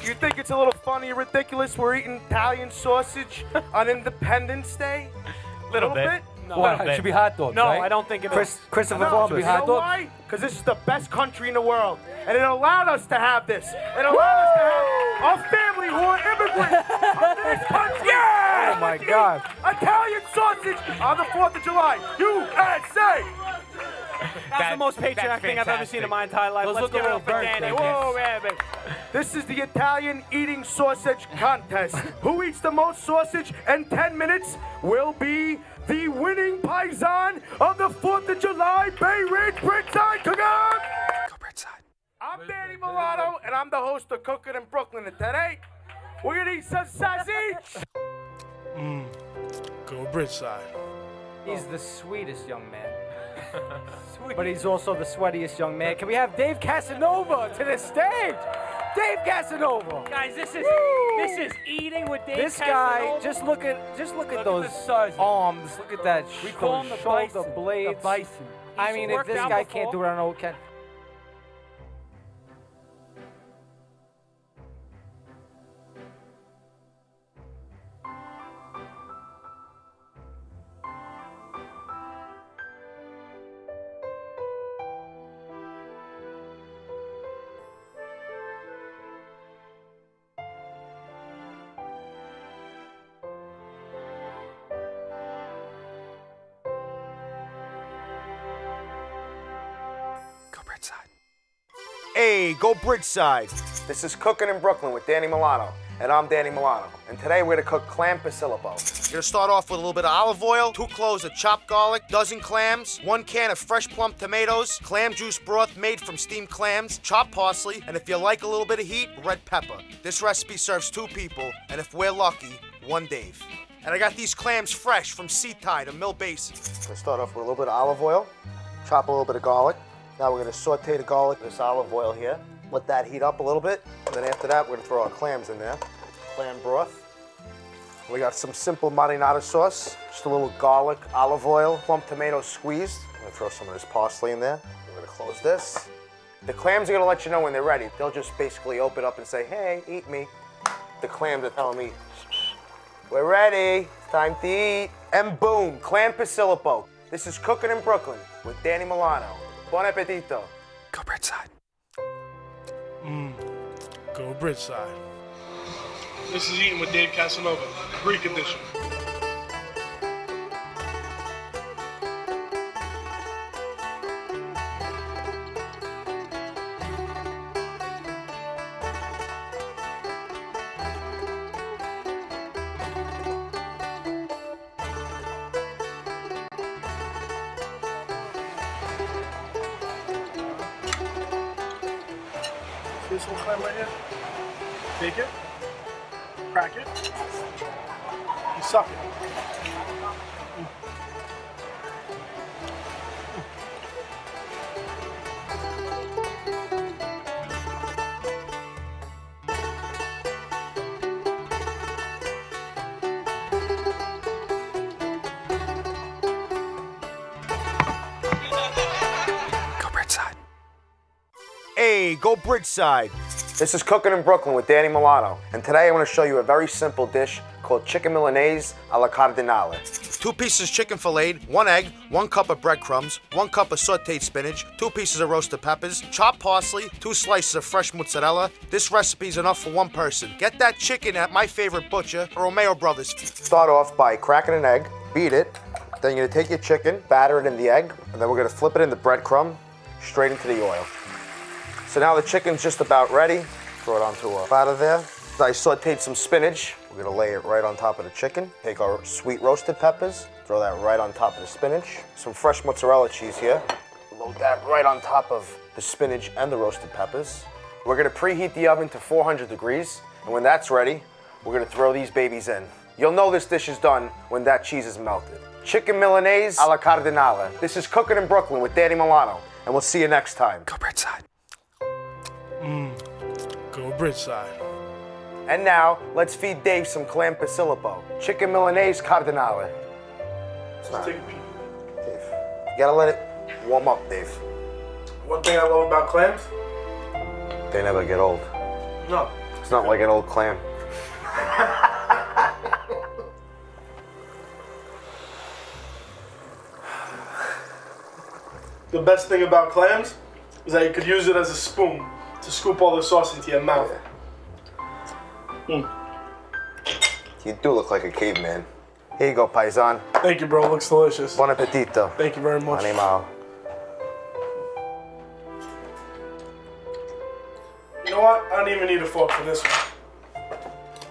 You think it's a little funny or ridiculous we're eating Italian sausage on Independence Day? Little bit. No, What? It should be hot dogs, No, right? I don't think it is. Chris- Christopher no, Columbus. You Hot know why? Because this is the best country in the world, and it allowed us to have this. It allowed us to have our family who are immigrants of this country. Yeah! Oh, my God. Italian sausage on the Fourth of July, USA. That's the most patriotic thing I've ever seen in my entire life. Those Let's look a little burnt, Danny. Whoa, man, man. This is the Italian eating sausage contest. Who eats the most sausage in 10 minutes will be the winning paisan of the 4th of July Bay Ridge Bridgeside Cookout. Go Bridgeside. I'm Danny Milano, and I'm the host of Cooking in Brooklyn. And today, we're gonna eat some sausage. Mm. Go Bridgeside. He's the sweetest young man. but he's also the sweatiest young man. Can we have Dave Casanova to the stage? Dave Casanova. Guys, this is this is eating with Dave This Casanova. guy, just look at just look at Look those at size. arms. Look at that. We call him the shoulder bison. blades. The bison. I mean, if this guy before. can't do it, I don't know who can. Hey, go Bridgeside. This is Cooking in Brooklyn with Danny Milano. And I'm Danny Milano. And today we're gonna cook clam posillipo. You're gonna start off with a little bit of olive oil, two cloves of chopped garlic, dozen clams, one can of fresh plump tomatoes, clam juice broth made from steamed clams, chopped parsley, and if you like a little bit of heat, red pepper. This recipe serves two people, and if we're lucky, one Dave. And I got these clams fresh from Sea Tide of Mill Basin. Gonna start off with a little bit of olive oil, chop a little bit of garlic. Now we're gonna saute the garlic in this olive oil here. Let that heat up a little bit. And then after that, we're gonna throw our clams in there. Clam broth. We got some simple marinara sauce. Just a little garlic, olive oil, plum tomato squeezed. I'm gonna throw some of this parsley in there. We're gonna close this. The clams are gonna let you know when they're ready. They'll just basically open up and say, hey, eat me. The clams are telling me, we're ready. It's time to eat. And boom, clam posillipo. This is Cooking in Brooklyn with Danny Milano. Buon appetito. Go Bridgeside. Mm. Go Bridgeside. This is Eating with Dave Casanova, Greek edition. You suck it. Hey, go Bridgeside. This is Cooking in Brooklyn with Danny Milano. And today I'm going to show you a very simple dish called chicken milanese alla cardinale. Two pieces chicken filleted, one egg, one cup of breadcrumbs, one cup of sauteed spinach, two pieces of roasted peppers, chopped parsley, two slices of fresh mozzarella. This recipe is enough for one person. Get that chicken at my favorite butcher, Romeo Brothers. Start off by cracking an egg, beat it, then you're gonna take your chicken, batter it in the egg, and then we're gonna flip it in the breadcrumb, straight into the oil. So now the chicken's just about ready. Throw it onto a platter there. I sauteed some spinach. We're gonna lay it right on top of the chicken. Take our sweet roasted peppers, throw that right on top of the spinach. Some fresh mozzarella cheese here. Load that right on top of the spinach and the roasted peppers. We're gonna preheat the oven to 400 degrees, and when that's ready, we're gonna throw these babies in. You'll know this dish is done when that cheese is melted. Chicken Milanese alla Cardinale. This is Cooking in Brooklyn with Danny Milano, and we'll see you next time. Go Bridgeside. Mmm. Go Bridgeside. And now, let's feed Dave some clam posillipo. Chicken Milanese Cardinale. Let's take a peek. You gotta let it warm up, Dave. One thing I love about clams? They never get old. No. It's not like an old clam. The best thing about clams is that you could use it as a spoon to scoop all the sauce into your mouth. Mm. You do look like a caveman. Here you go, paisan. Thank you, bro. Looks delicious. Bon appetito. Thank you very much. Animal. You know what? I don't even need a fork for this one.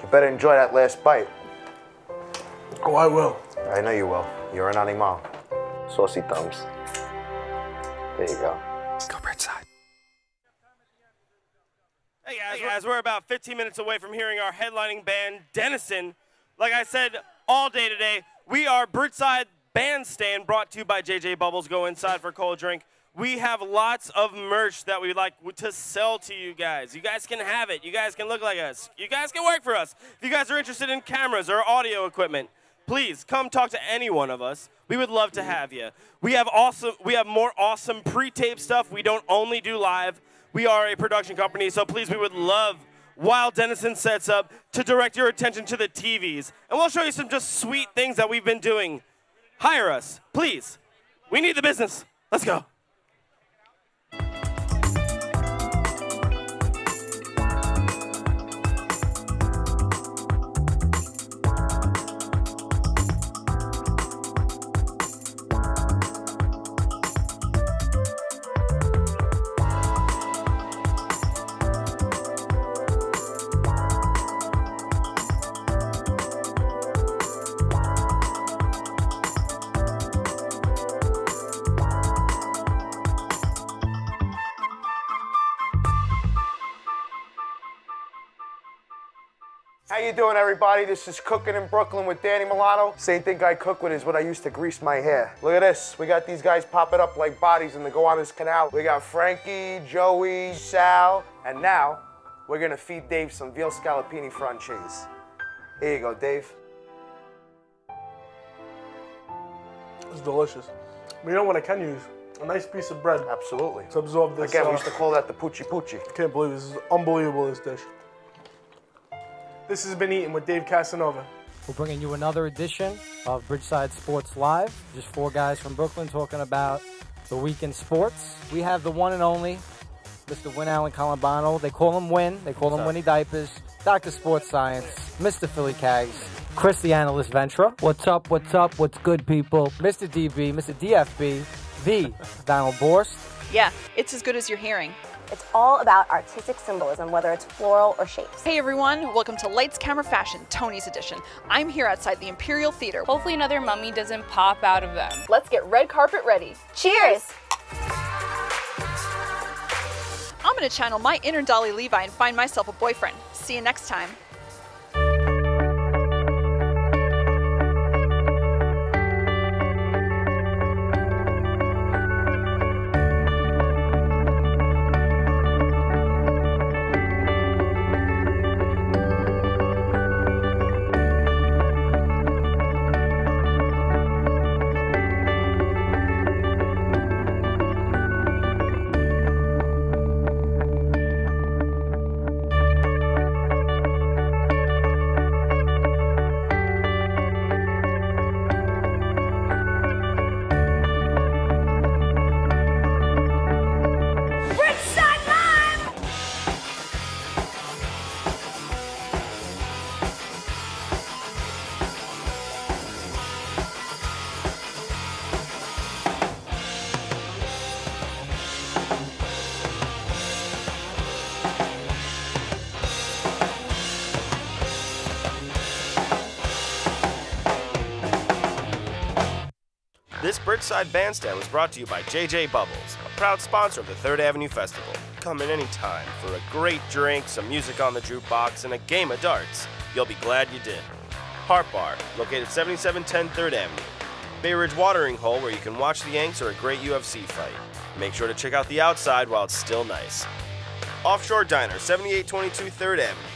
You better enjoy that last bite. Oh, I will. I know you will. You're an animal. Saucy thumbs. There you go. Hey guys, guys, we're about 15 minutes away from hearing our headlining band, Denizen. Like I said all day today, we are Bridgeside Bandstand brought to you by JJ Bubbles. Go inside for a cold drink. We have lots of merch that we'd like to sell to you guys. You guys can have it. You guys can look like us. You guys can work for us. If you guys are interested in cameras or audio equipment, please come talk to any one of us. We would love to mm-hmm. have you. We have awesome we have more awesome pre-tape stuff. We don't only do live. We are a production company, so please we would love while Denizen sets up to direct your attention to the TVs. And we'll show you some just sweet things that we've been doing. Hire us, please. We need the business. Let's go. Everybody? This is Cooking in Brooklyn with Danny Milano. Same thing I cook with is what I used to grease my hair. Look at this. We got these guys popping up like bodies in the Gowanus Canal. We got Frankie, Joey, Sal, and now we're gonna feed Dave some veal scallopini francese. Here you go, Dave. It's delicious. But you know what I can use? A nice piece of bread. Absolutely. To absorb this. Again, we uh, used to call that the poochie poochie. Can't believe this is unbelievable, this dish. This has been Eating with Dave Casanova. We're bringing you another edition of Bridgeside Sports Live. Just four guys from Brooklyn talking about the week in sports. We have the one and only Mr. Winallan Columbano. They call him Win. They call him What's up? Winnie Diapers. Dr. Sports Science. Mr. Philly Cags. Chris the Analyst Ventra. What's up? What's up? What's good, people? Mr. DB. Mr. DFB. The Donald Borst. Yeah, it's as good as you're hearing. It's all about artistic symbolism, whether it's floral or shapes. Hey everyone, welcome to Lights Camera Fashion, Tony's edition. I'm here outside the Imperial Theater. Hopefully another mummy doesn't pop out of them. Let's get red carpet ready. Cheers! I'm gonna channel my inner Dolly Levi and find myself a boyfriend. See you next time. This Bridgeside Bandstand was brought to you by JJ Bubbles, a proud sponsor of the Third Avenue Festival. Come in anytime for a great drink, some music on the jukebox, and a game of darts. You'll be glad you did. Heart Bar, located 7710 3rd Avenue. Bay Ridge Watering Hole, where you can watch the Yanks or a great UFC fight. Make sure to check out the outside while it's still nice. Offshore Diner, 7822 3rd Avenue.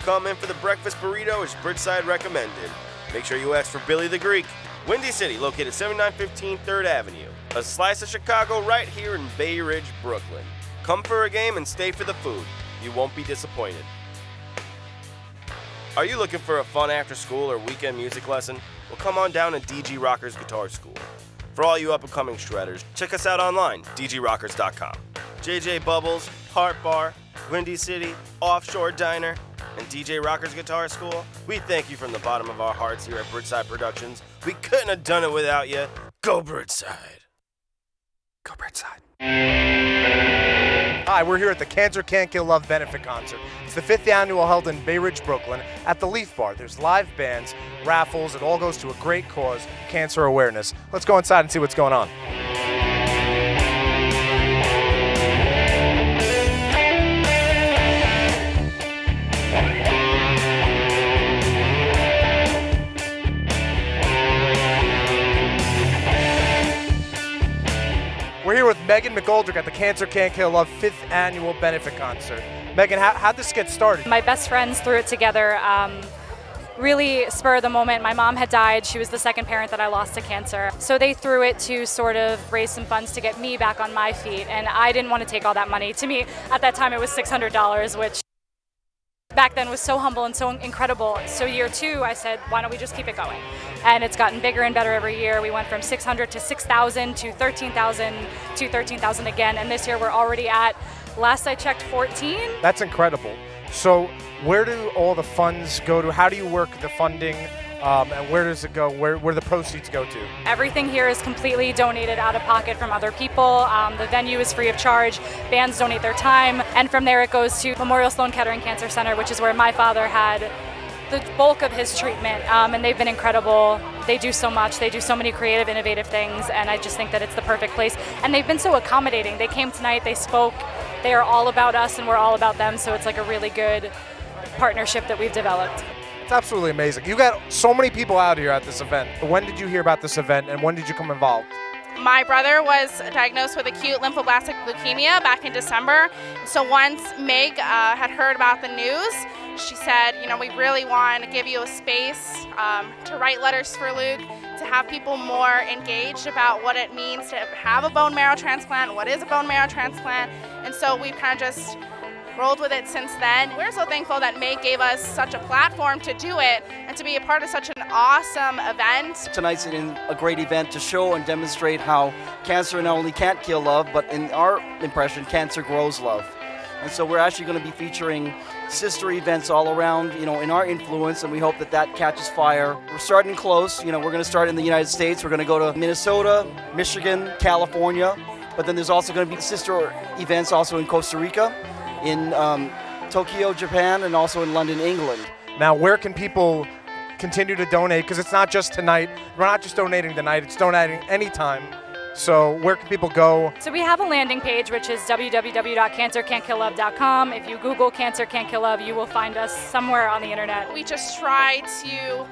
Come in for the breakfast burrito as Bridgeside recommended. Make sure you ask for Billy the Greek. Windy City, located 7915 3rd Avenue. A slice of Chicago right here in Bay Ridge, Brooklyn. Come for a game and stay for the food. You won't be disappointed. Are you looking for a fun after school or weekend music lesson? Well, come on down to DG Rockers Guitar School. For all you up and coming shredders, check us out online, dgrockers.com. JJ Bubbles, Heart Bar, Windy City, Offshore Diner, and DG Rockers Guitar School, we thank you from the bottom of our hearts here at Bridgeside Productions. We couldn't have done it without you. Go Bridgeside. Go Bridgeside. Hi, we're here at the Cancer Can't Kill Love benefit concert. It's the fifth annual held in Bay Ridge, Brooklyn at the Leaf Bar. There's live bands, raffles, it all goes to a great cause, cancer awareness. Let's go inside and see what's going on. Here with Megan McGoldrick at the Cancer Can't Kill Love fifth annual benefit concert. Megan, how, how'd this get started? My best friends threw it together. Um, really spur of the moment. My mom had died. She was the second parent that I lost to cancer. So they threw it to sort of raise some funds to get me back on my feet. And I didn't want to take all that money. To me, at that time, it was $600, which back then was so humble and so incredible. So year two, I said, why don't we just keep it going? And it's gotten bigger and better every year. We went from 600 to 6,000 to 13,000 to 13,000 again. And this year we're already at, last I checked, 14. That's incredible. So, where do all the funds go to? How do you work the funding? Um, and where does it go? Where, where the proceeds go to? Everything here is completely donated out of pocket from other people. Um, the venue is free of charge. Bands donate their time. And from there it goes to Memorial Sloan Kettering Cancer Center, which is where my father had the bulk of his treatment. Um, and they've been incredible. They do so much. They do so many creative, innovative things. And I just think that it's the perfect place. And they've been so accommodating. They came tonight, they spoke. They are all about us and we're all about them. So it's like a really good partnership that we've developed. It's absolutely amazing. You got so many people out here at this event. When did you hear about this event and when did you come involved? My brother was diagnosed with acute lymphoblastic leukemia back in December. So once Meg uh, had heard about the news, she said, you know, we really want to give you a space um, to write letters for Luke, to have people more engaged about what it means to have a bone marrow transplant, what is a bone marrow transplant. And so we've kind of just rolled with it since then. We're so thankful that May gave us such a platform to do it and to be a part of such an awesome event. Tonight's a great event to show and demonstrate how cancer not only can't kill love, but in our impression, cancer grows love. And so we're actually going to be featuring sister events all around, you know, in our influence, and we hope that that catches fire. We're starting close. You know, we're going to start in the United States. We're going to go to Minnesota, Michigan, California, but then there's also going to be sister events also in Costa Rica, in um, Tokyo, Japan, and also in London, England. Now, where can people continue to donate? Because it's not just tonight. We're not just donating tonight, it's donating anytime. So, where can people go? So we have a landing page, which is www.cancercan'tkilllove.com. If you Google Cancer Can't Kill Love, you will find us somewhere on the internet. We just try to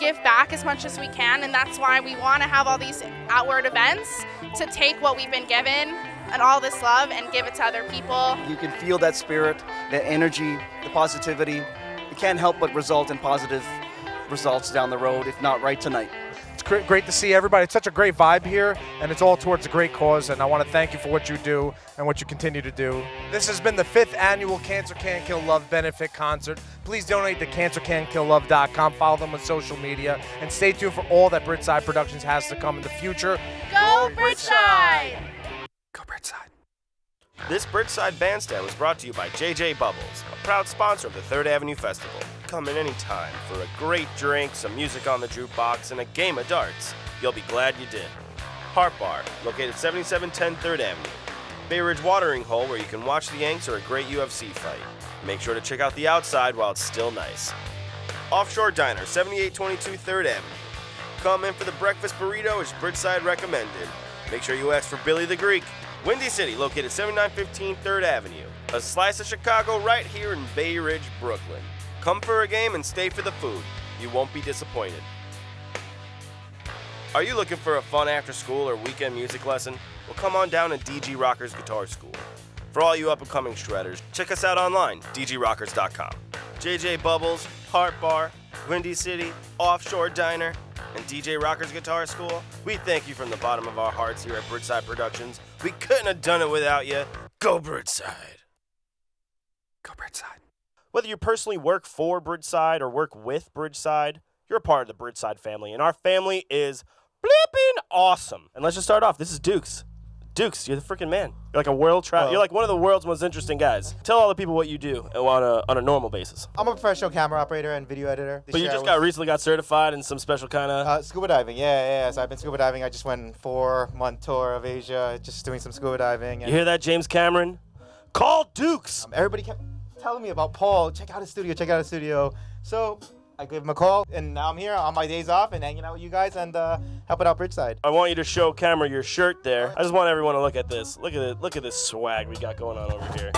give back as much as we can, and that's why we want to have all these outward events to take what we've been given and all this love and give it to other people. You can feel that spirit, that energy, the positivity. It can't help but result in positive results down the road, if not right tonight. It's great, great to see everybody. It's such a great vibe here, and it's all towards a great cause. And I want to thank you for what you do and what you continue to do. This has been the fifth annual Cancer Can Kill Love benefit concert. Please donate to cancercankilllove.com. Follow them on social media, and stay tuned for all that Bridgeside Productions has to come in the future. Go Bridgeside! This Bridgeside Bandstand was brought to you by JJ Bubbles, a proud sponsor of the Third Avenue Festival. Come in any time for a great drink, some music on the jukebox, and a game of darts. You'll be glad you did. Heart Bar, located 7710 3rd Avenue. Bay Ridge Watering Hole, where you can watch the Yanks or a great UFC fight. Make sure to check out the outside while it's still nice. Offshore Diner, 7822 3rd Avenue. Come in for the breakfast burrito as Bridgeside recommended. Make sure you ask for Billy the Greek. Windy City, located 7915 3rd Avenue. A slice of Chicago right here in Bay Ridge, Brooklyn. Come for a game and stay for the food. You won't be disappointed. Are you looking for a fun after school or weekend music lesson? Well, come on down to DG Rockers Guitar School. For all you up and coming shredders, check us out online, dgrockers.com. JJ Bubbles, Heart Bar, Windy City, Offshore Diner, and DG Rockers Guitar School, we thank you from the bottom of our hearts here at Bridgeside Productions. We couldn't have done it without you. Go Bridgeside. Go Bridgeside. Whether you personally work for Bridgeside or work with Bridgeside, you're a part of the Bridgeside family, and our family is blipping awesome. And let's just start off. This is Dooks. Dooks, you're the freaking man. You're like a world travel. Well- you're like one of the world's most interesting guys. Tell all the people what you do on a on a normal basis. I'm a professional camera operator and video editor. This But you just got recently got certified in some special kind of. Uh, scuba diving, yeah, yeah. So I've been scuba diving. I just went four month tour of Asia, just doing some scuba diving. you hear that, James Cameron? Call Dooks. Um, everybody kept telling me about Paul. Check out his studio. Check out his studio. So I gave him a call, and now I'm here on my days off and hanging out with you guys and uh, helping out Bridgeside. I want you to show camera your shirt there. I just want everyone to look at this. Look at it. Look at this swag we got going on over here.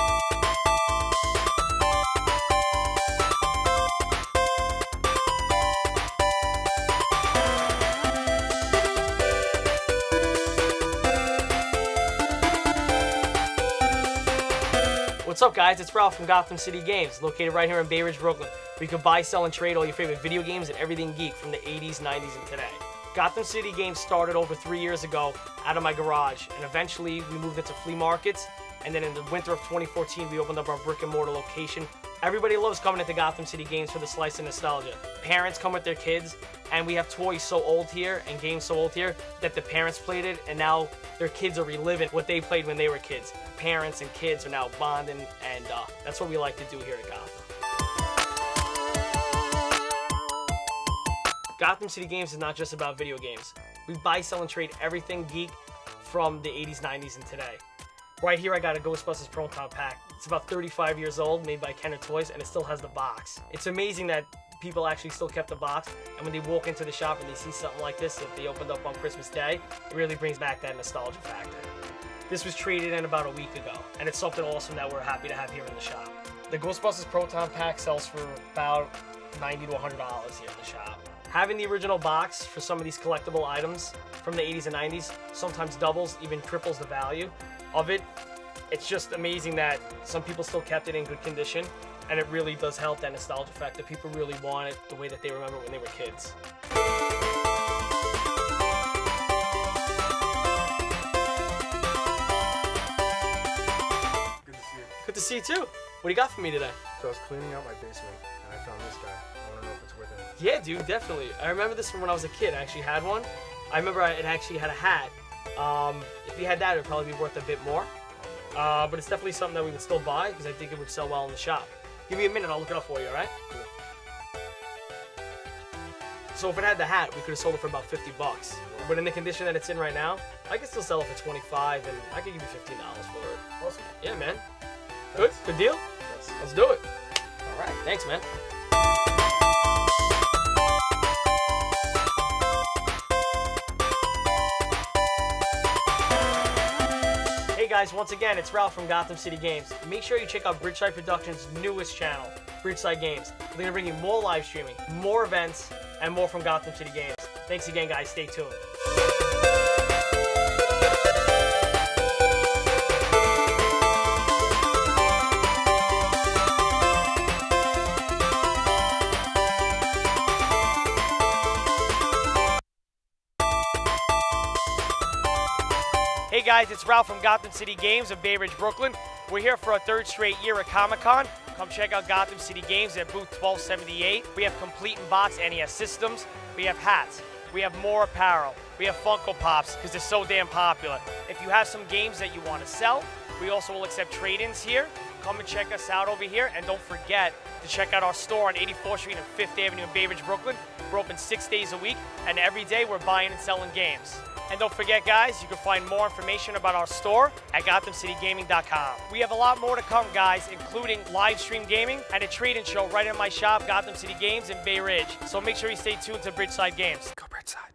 What's up, guys? It's Ralph from Gotham City Games, located right here in Bay Ridge, Brooklyn, where you can buy, sell, and trade all your favorite video games and everything geek from the 80s, 90s, and today. Gotham City Games started over three years ago out of my garage, and eventually we moved into flea markets. And then in the winter of 2014, we opened up our brick and mortar location. Everybody loves coming into Gotham City Games for the slice of nostalgia. Parents come with their kids, and we have toys so old here and games so old here that the parents played it, and now their kids are reliving what they played when they were kids. Parents and kids are now bonding, and uh, that's what we like to do here at Gotham. Gotham City Games is not just about video games. We buy, sell, and trade everything geek from the 80s, 90s, and today. Right here, I got a Ghostbusters Proton Pack. It's about 35 years old, made by Kenner Toys, and it still has the box. It's amazing that people actually still kept the box, and when they walk into the shop and they see something like this that they opened up on Christmas Day, it really brings back that nostalgia factor. This was traded in about a week ago, and it's something awesome that we're happy to have here in the shop. The Ghostbusters Proton Pack sells for about 90 to 100 dollars here in the shop. Having the original box for some of these collectible items from the 80s and 90s sometimes doubles, even triples the value of it. It's just amazing that some people still kept it in good condition, and it really does help that nostalgia factor. People really want it the way that they remember when they were kids. Good to see you. Good to see you too. What do you got for me today? So I was cleaning out my basement and I found this guy. I want to know if it's worth it. Yeah, dude, definitely. I remember this from when I was a kid. I actually had one. I remember I- it actually had a hat. Um, if you had that, it would probably be worth a bit more. Uh, but it's definitely something that we would still buy because I think it would sell well in the shop. Give me a minute, I'll look it up for you, alright? So if it had the hat, we could have sold it for about 50 bucks. But in the condition that it's in right now, I could still sell it for 25 and I could give you $15 for it. Awesome. Yeah, man. Good? Good deal? Yes. Let's do it. Alright, thanks, man. Guys, once again, it's Ralph from Gotham City Games. Make sure you check out Bridgeside Productions' newest channel, Bridgeside Games. We're going to bring you more live streaming, more events, and more from Gotham City Games. Thanks again, guys. Stay tuned. Guys, it's Ralph from Gotham City Games of Bay Ridge, Brooklyn. We're here for our third straight year at Comic Con. Come check out Gotham City Games at booth 1278. We have complete and box NES systems. We have hats. We have more apparel. We have Funko Pops because they're so damn popular. If you have some games that you want to sell, we also will accept trade-ins here. Come and check us out over here. And don't forget to check out our store on 84th Street and 5th Avenue in Bay Ridge, Brooklyn. We're open six days a week, and every day we're buying and selling games. And don't forget, guys, you can find more information about our store at GothamCityGaming.com. We have a lot more to come, guys, including live stream gaming and a trade-in show right in my shop, Gotham City Games in Bay Ridge. So make sure you stay tuned to Bridgeside Games. Go Bridgeside.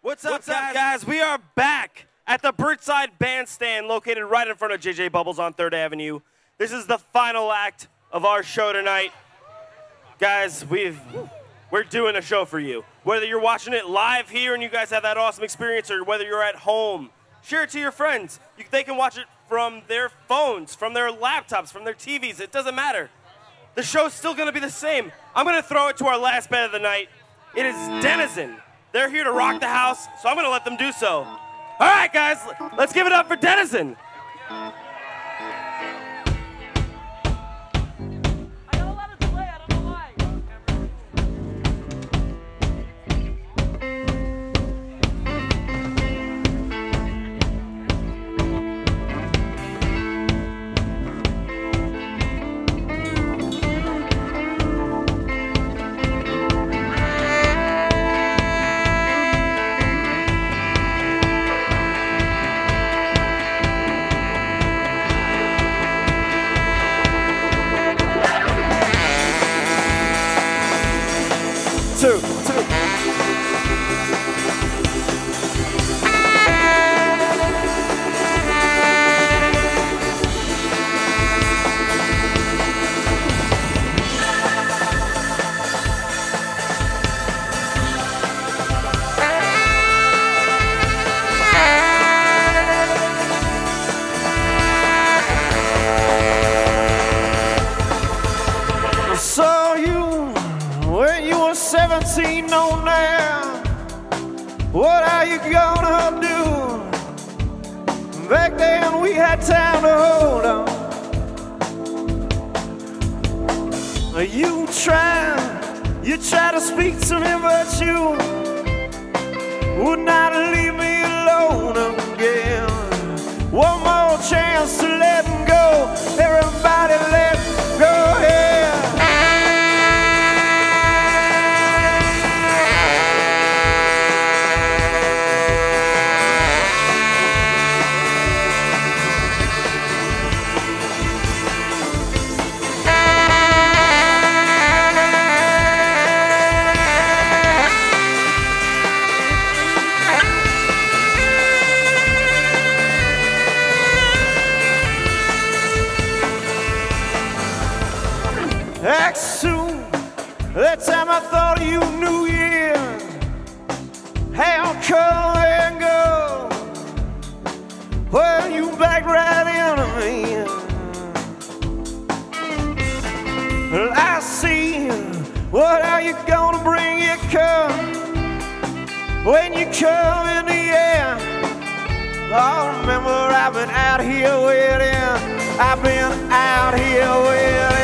What's up, guys? We are back at the Bridgeside Bandstand, located right in front of JJ Bubbles on 3rd Avenue. This is the final act of our show tonight. Guys, we've we're doing a show for you. Whether you're watching it live here and you guys have that awesome experience, or whether you're at home, share it to your friends. You, they can watch it from their phones, from their laptops, from their TVs. It doesn't matter. The show's still going to be the same. I'm going to throw it to our last band of the night. It is Denizen. They're here to rock the house, so I'm going to let them do so. All right, guys, let's give it up for Denizen. One more chance to let go. Everybody let when you come in the air? I remember I've been out here waiting. I've been out here waiting.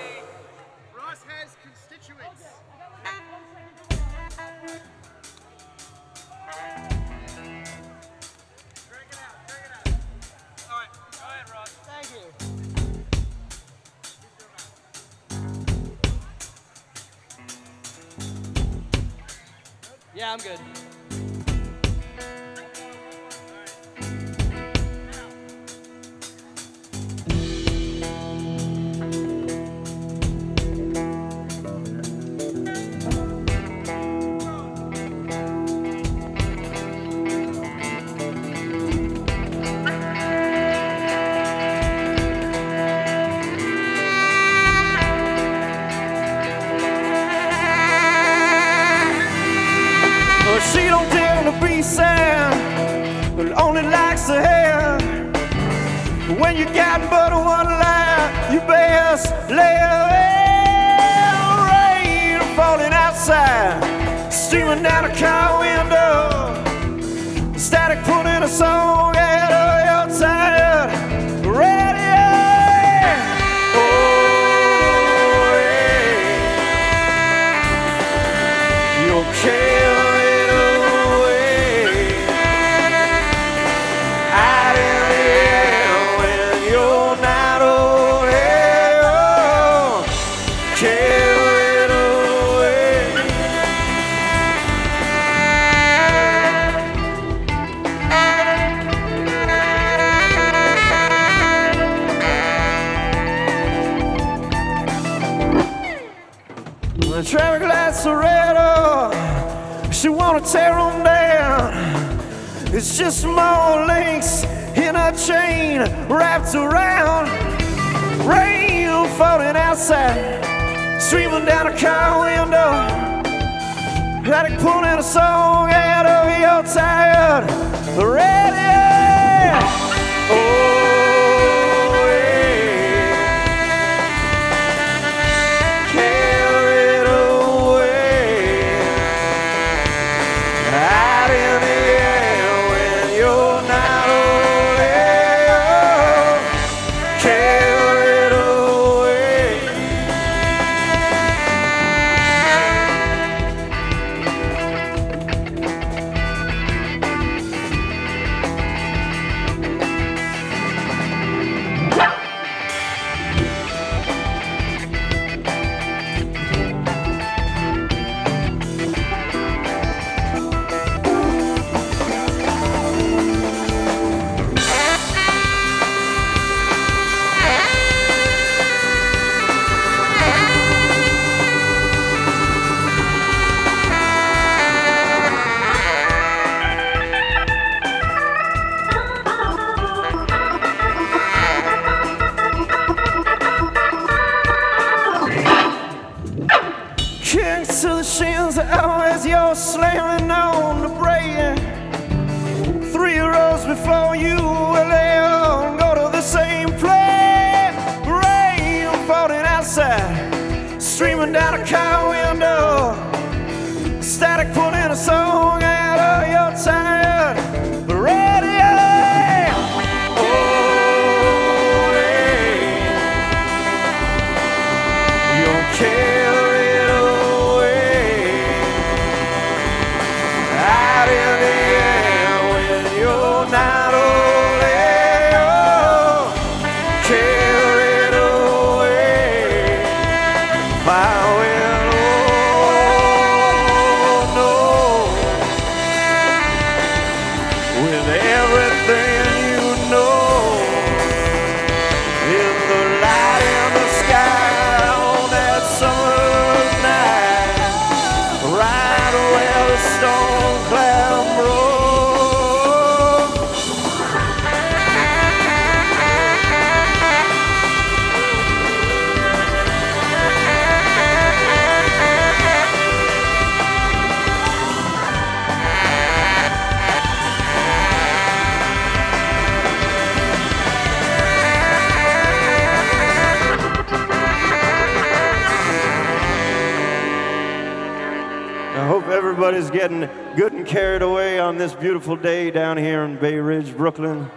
carried away on this beautiful day down here in Bay Ridge, Brooklyn.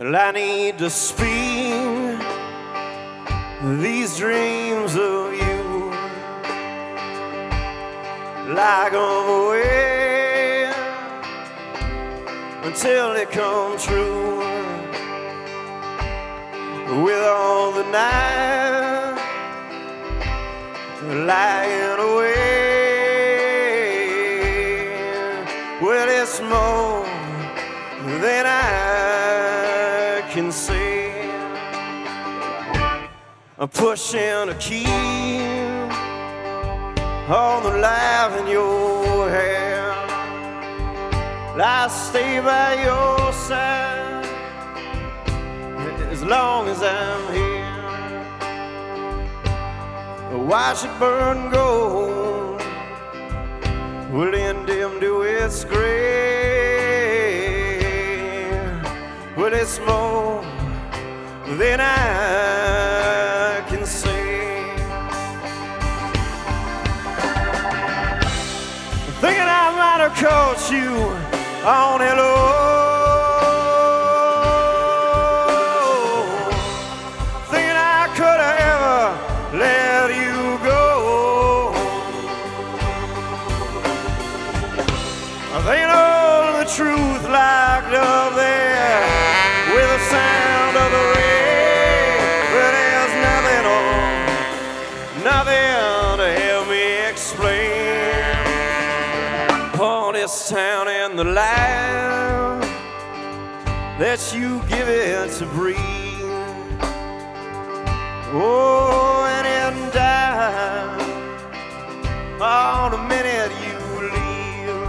I need to speak pushing a key on the life in your hand. I stay by your side as long as I'm here. Watch it burn gold will end him to its grave. Well, it's more than I have caught you on hello. That you give it to breathe. Oh, and in time, on the minute you leave,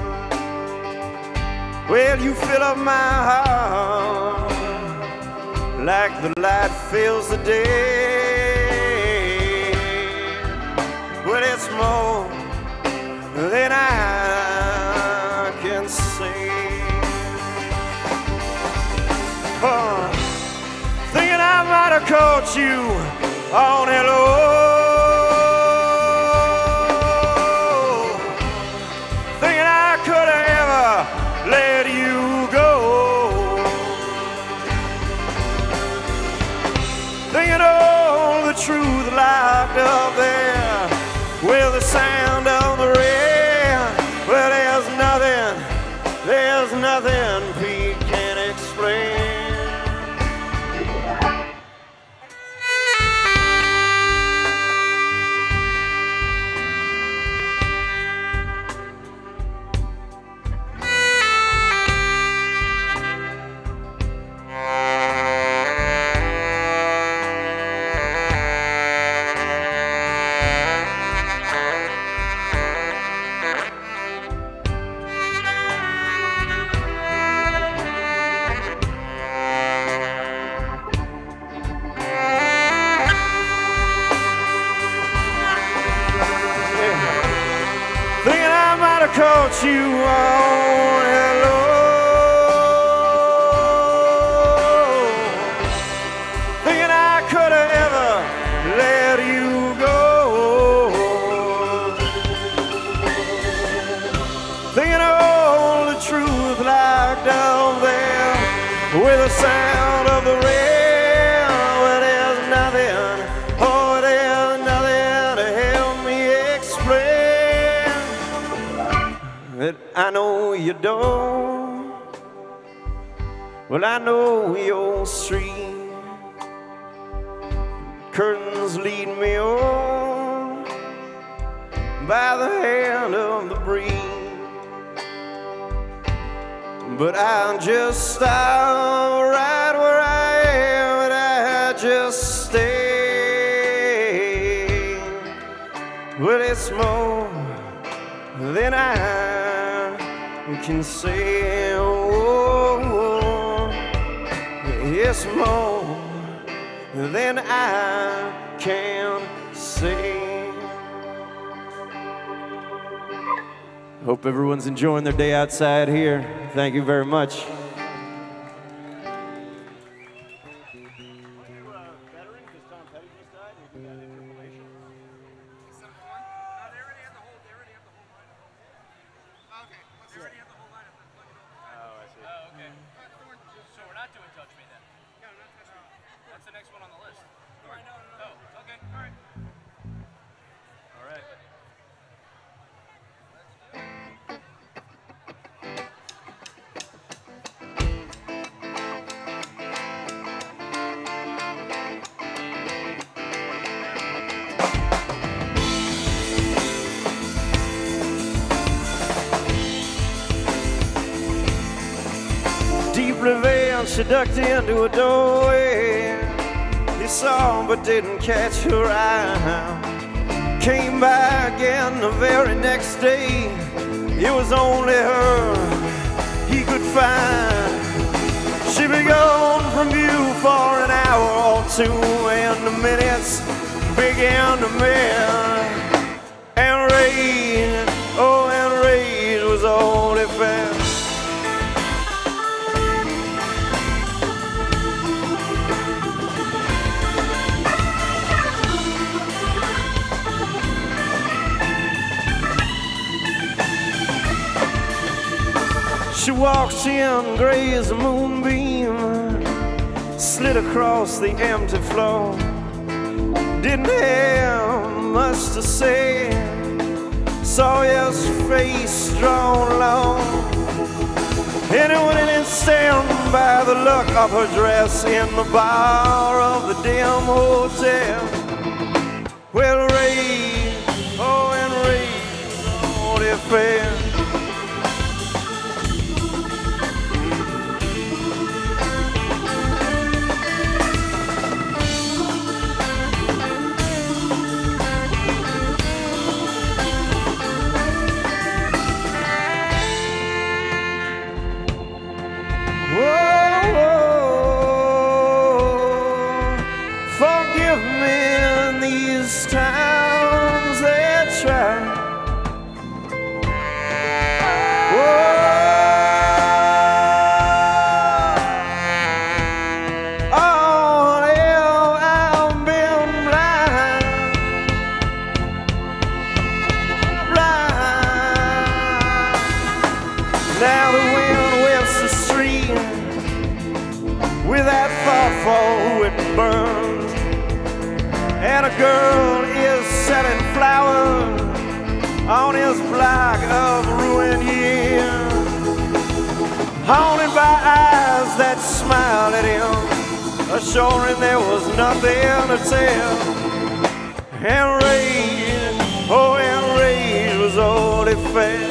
well, you fill up my heart like the light fills the day. Well, it's more than I Thinking I might have caught you on hello. You don't. Well, I know your street. Curtains lead me on by the hand of the breeze. But I'll just stop right where I am and I just stay. Well, it's more than I can say. Oh, oh it's more then I can see. Hope everyone's enjoying their day outside here. Thank you very much. He saw but didn't catch her eye. Came back again the very next day. It was only her he could find. She'd be gone from view for an hour or two, and the minutes began to mend. And rain, She walked in, gray as a moonbeam, slid across the empty floor. Didn't have much to say, saw his face drawn long. It wouldn't stand by the look of her dress in the bar of the dim hotel. Well, rain, oh, and rain, oh, it fell. Him, assuring there was nothing to tell. And rain, oh, and rain was all he felt.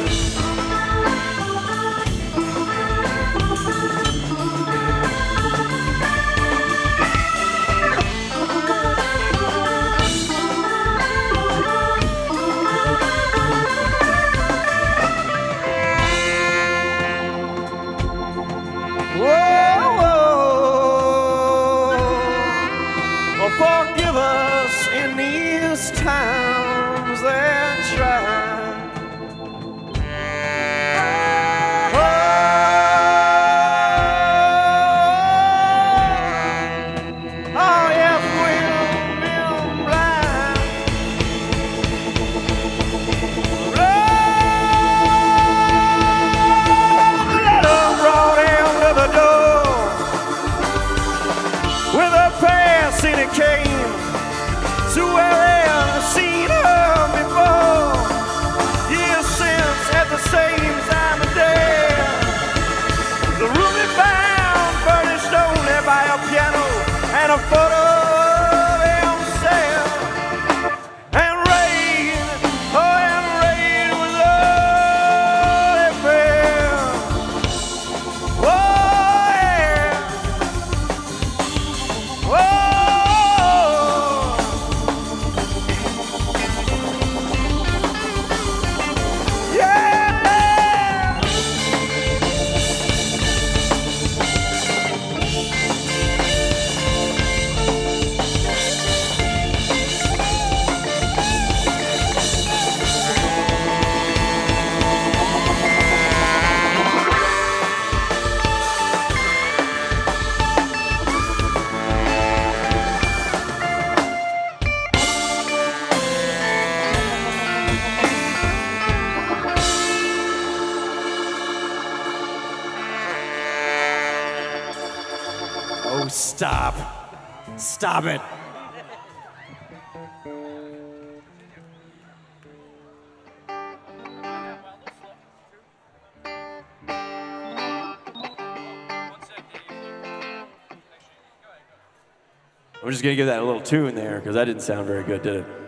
Just gonna give that a little tune there because that didn't sound very good, did it?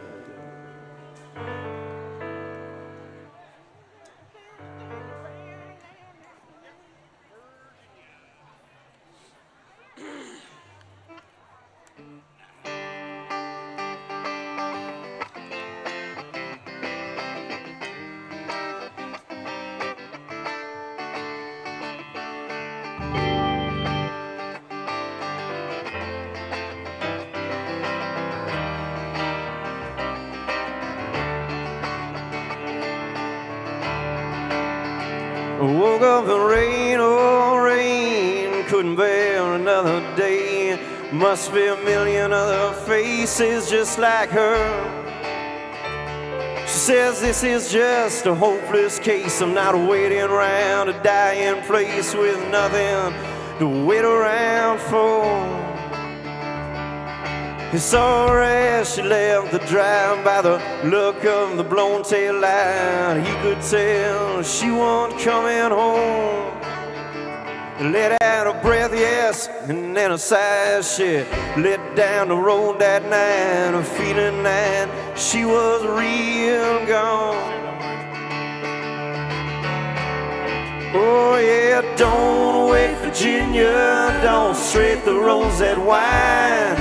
Must be a million other faces just like her. She says this is just a hopeless case. I'm not waiting around die in place with nothing to wait around for. It's alright, she left the drive by the look of the blown tail light. He could tell she wasn't coming home. Let out a breath, yes, and then a sigh. She let down the road that night, a feeling that she was real gone. Oh yeah, don't wait, Virginia, don't straight the roads that wind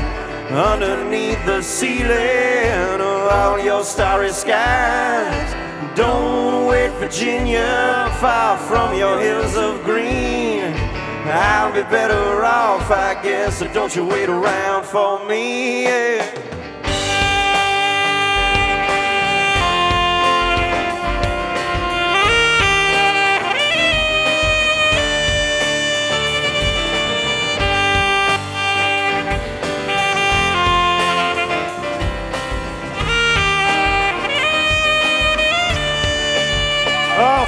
underneath the ceiling of all your starry skies. Don't wait, Virginia, far from your hills of green. I'll be better off, I guess, so don't you wait around for me. Yeah.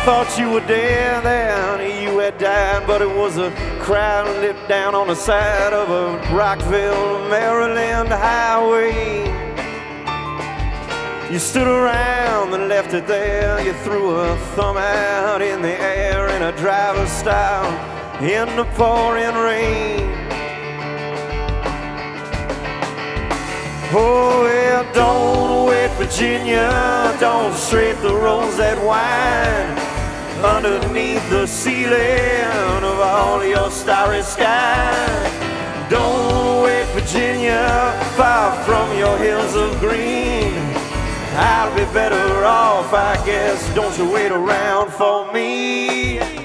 Thought you were dead then, you had died, but it was a crowd lit down on the side of a Rockville, Maryland highway. You stood around and left it there. You threw a thumb out in the air in a driver's style in the pouring rain. Oh, well, don't wait, Virginia. Don't straight the roads that wind underneath the ceiling of all your starry skies. Don't wait, Virginia, far from your hills of green. I'll be better off, I guess. Don't you wait around for me.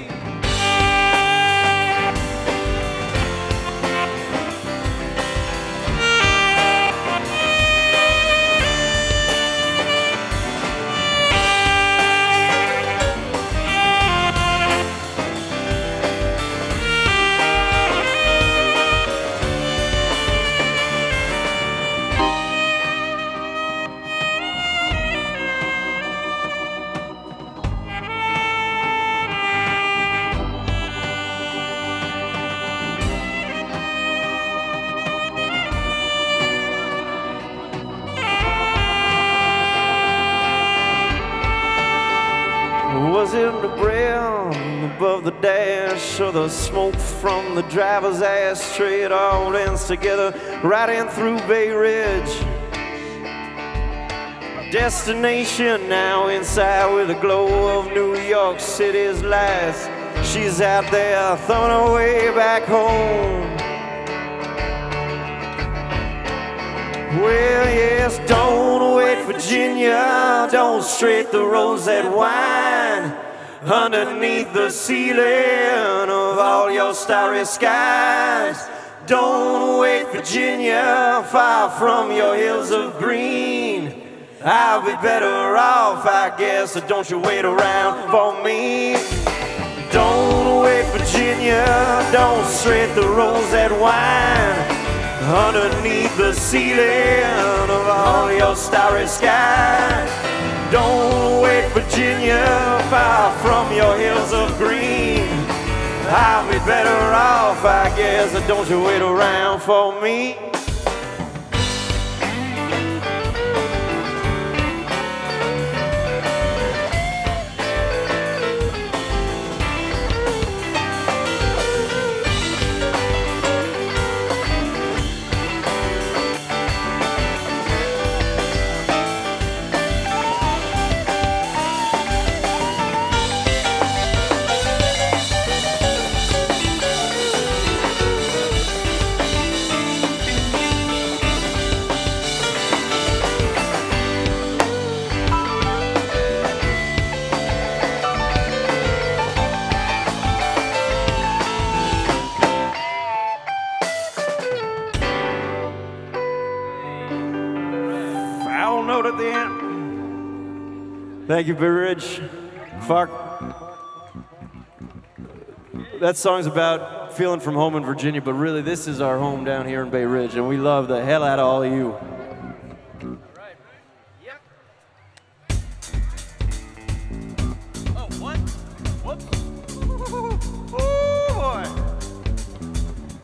Dash or the smoke from the driver's ashtray? It all ends together right in through Bay Ridge. Destination now inside with the glow of New York City's lights. She's out there thumbing her way back home. Well, yes, don't wait, Virginia. Don't straight the roads that wind underneath the ceiling of all your starry skies. Don't wait, Virginia, far from your hills of green. I'll be better off, I guess, so don't you wait around for me. Don't wait, Virginia, don't straight the roads that wine underneath the ceiling of all your starry skies. Don't wait, Virginia, far from your hills of green. I'll be better off, I guess. Don't you wait around for me. Thank you, Bay Ridge. Fuck. That song's about feeling from home in Virginia, but really, this is our home down here in Bay Ridge, and we love the hell out of all of you.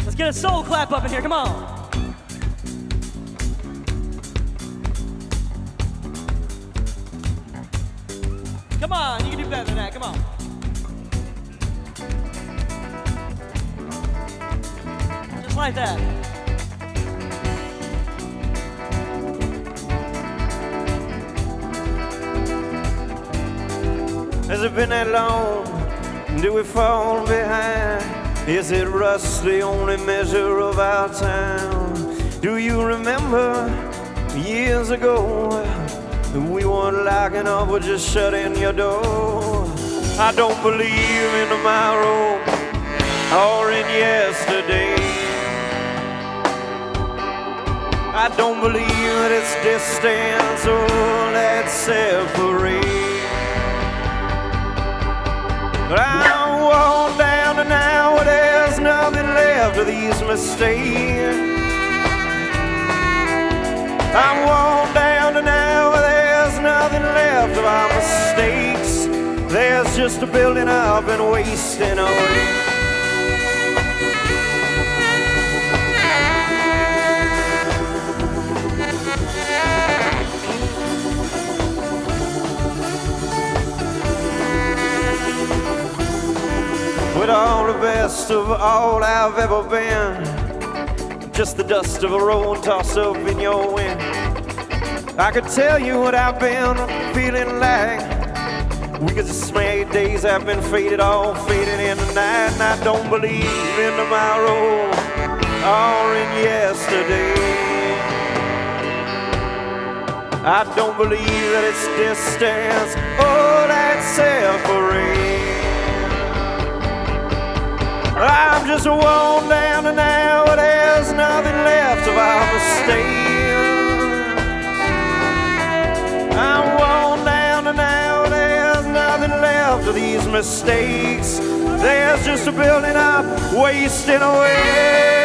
Let's get a soul clap up in here. Come on. Come on, you can do better than that. Come on. Just like that. Has it been that long? Do we fall behind? Is it rust the only measure of our time? Do you remember years ago we weren't locking up, we're just shutting your door? I don't believe in tomorrow or in yesterday. I don't believe that it's distance or that separate. But I walk down and now there's nothing left of these mistakes. I walk down and nothing left of our mistakes. There's just a building up and wasting away. With all the best of all I've ever been, just the dust of a road tossed up in your wind. I could tell you what I've been feeling like. Because the smag days have been faded, all faded in the night. And I don't believe in tomorrow or in yesterday. I don't believe that it's distance or that separate. I'm just a worn down and now there's nothing left of our mistakes. I'm worn down and now there's nothing left of these mistakes. There's just a building up, wasting away.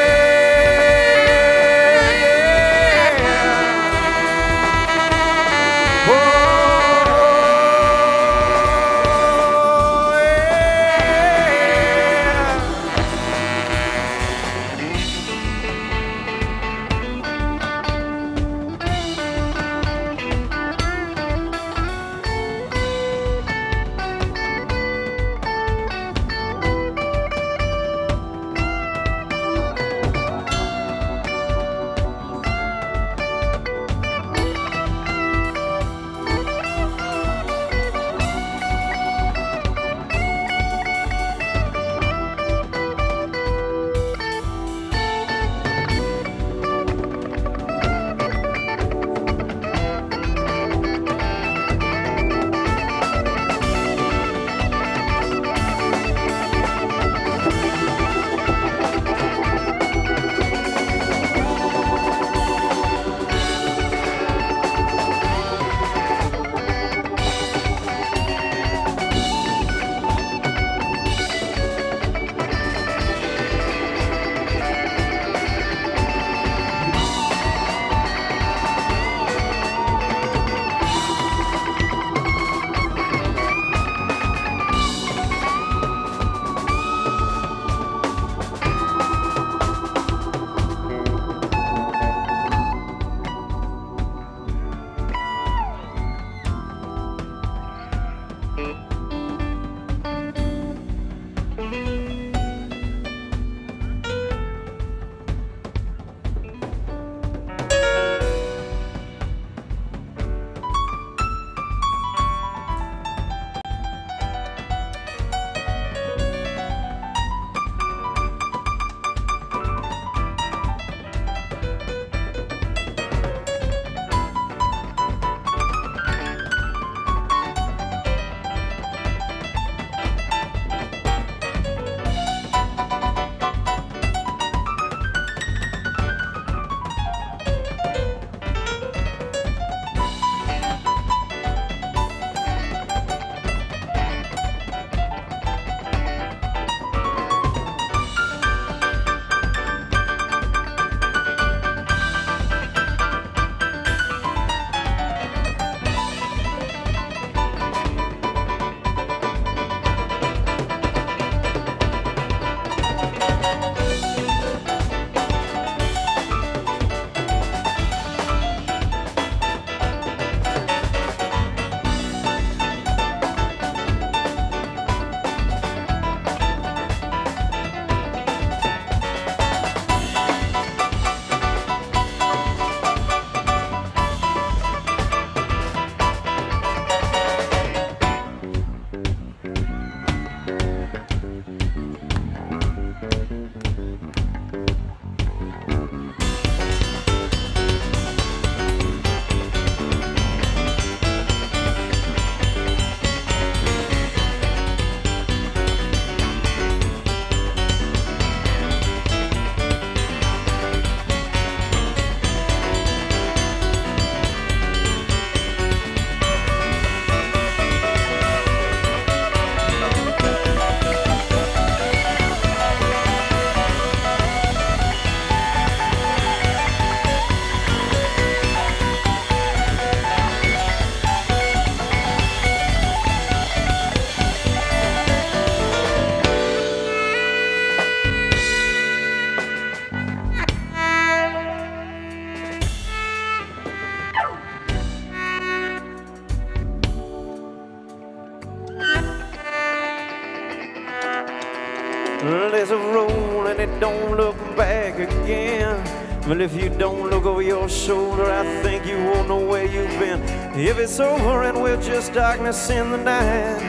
Don't look back again. But if you don't look over your shoulder, I think you won't know where you've been. If it's over and we're just darkness in the night,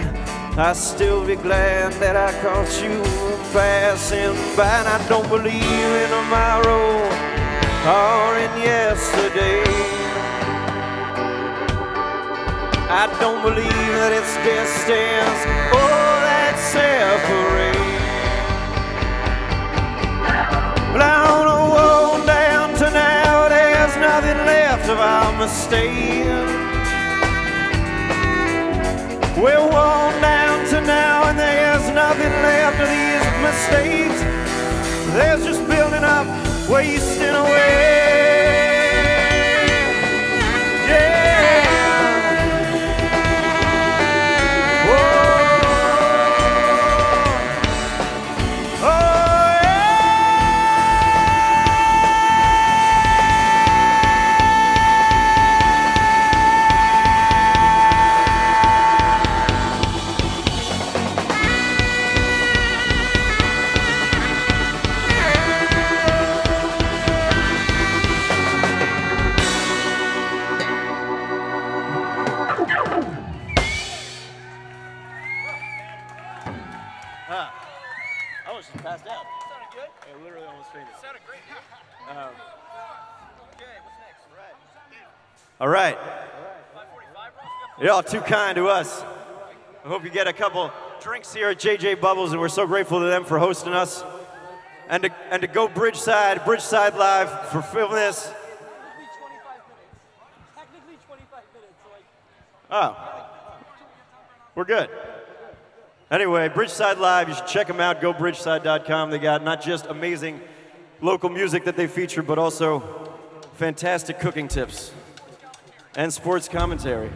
I'll still be glad that I caught you passing by. And I don't believe in tomorrow or in yesterday. I don't believe that it's distance or that separate. On a road down to now, there's nothing left of our mistakes. We're worn down to now, and there's nothing left of these mistakes. There's just building up, wasting away. Y'all too kind to us. I hope you get a couple drinks here at JJ Bubbles, and we're so grateful to them for hosting us. And to, and to go Bridgeside, Bridgeside Live for filming this. Oh. We're good. Anyway, Bridgeside Live, you should check them out. Go bridgeside.com. They got not just amazing local music that they feature, but also fantastic cooking tips and sports commentary.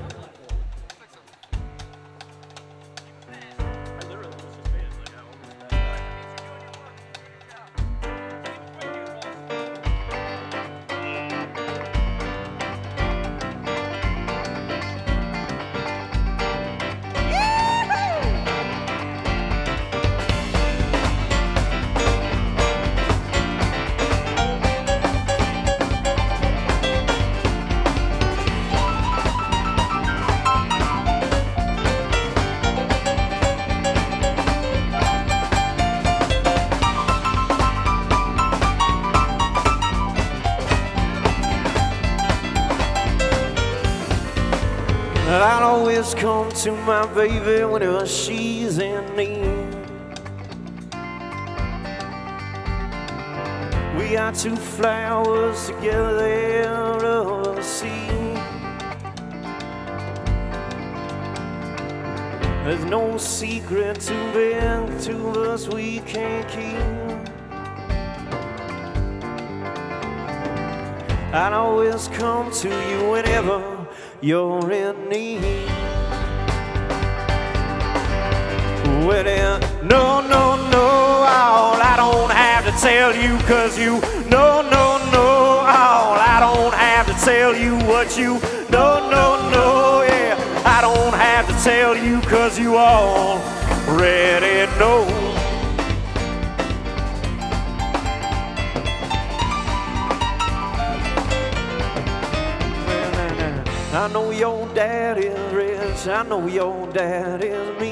My baby whenever she's in need. We are two flowers together there of the sea. There's no secret too big to us we can't keep. I'd always come to you whenever you're in need. Well, then, no, no, no, all I don't have to tell you, cause you, no, no, no, all I don't have to tell you what you, no, no, no, yeah, I don't have to tell you, cause you already know. I know your dad is rich, I know your dad is mean.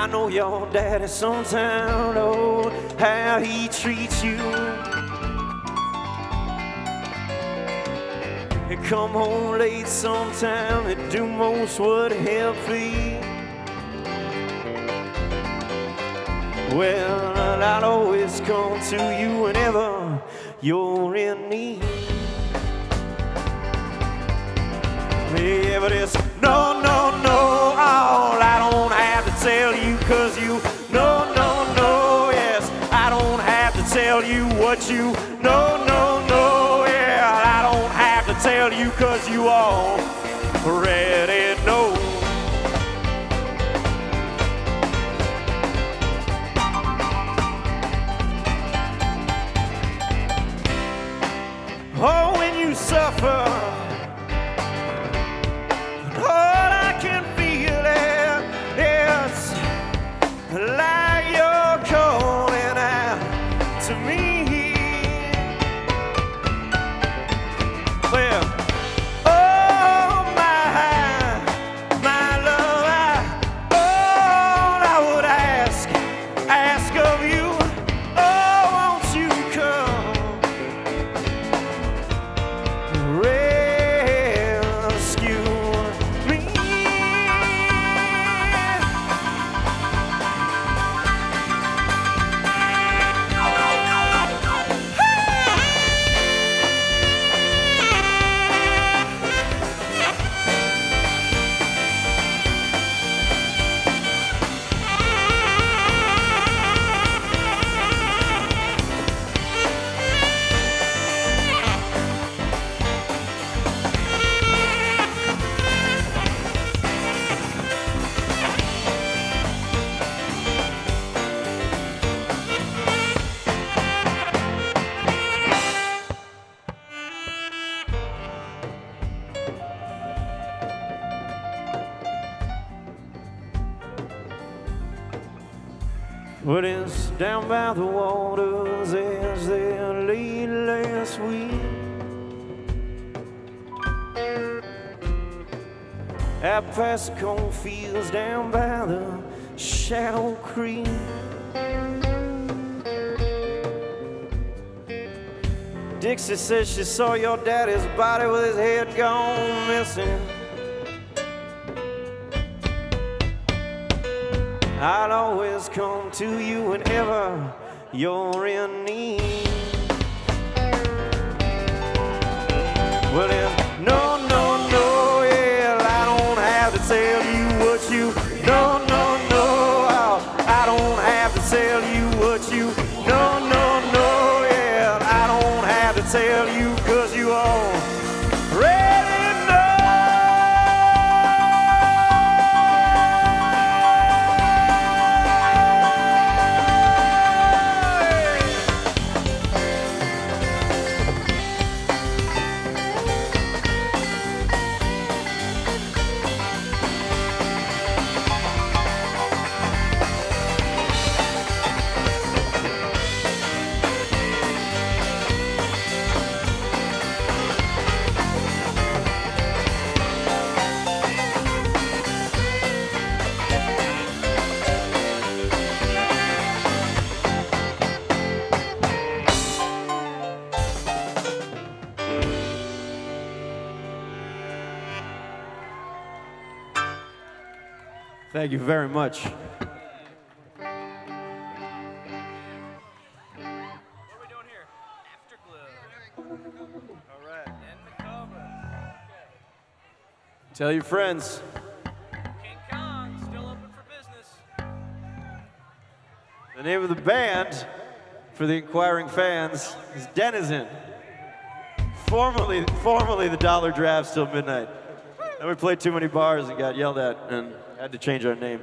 I know your daddy sometimes know how he treats you. He come home late sometime and do most what help feed. Well, I'd always come to you whenever you're in need. Yeah, but it's no, tell you, cause you, no, no, no, yes, I don't have to tell you what you, no, no, no, yeah, I don't have to tell you, cause you already The cornfields down by the Shadow Creek. Dixie says she saw your daddy's body with his head gone missing. I'll always come to you whenever you're in need. Well, Thank you very much. Tell your friends. The name of the band for the inquiring fans is Denizen. Formerly, formerly the Dollar Drafts till midnight. And we played too many bars and got yelled at and had to change our name.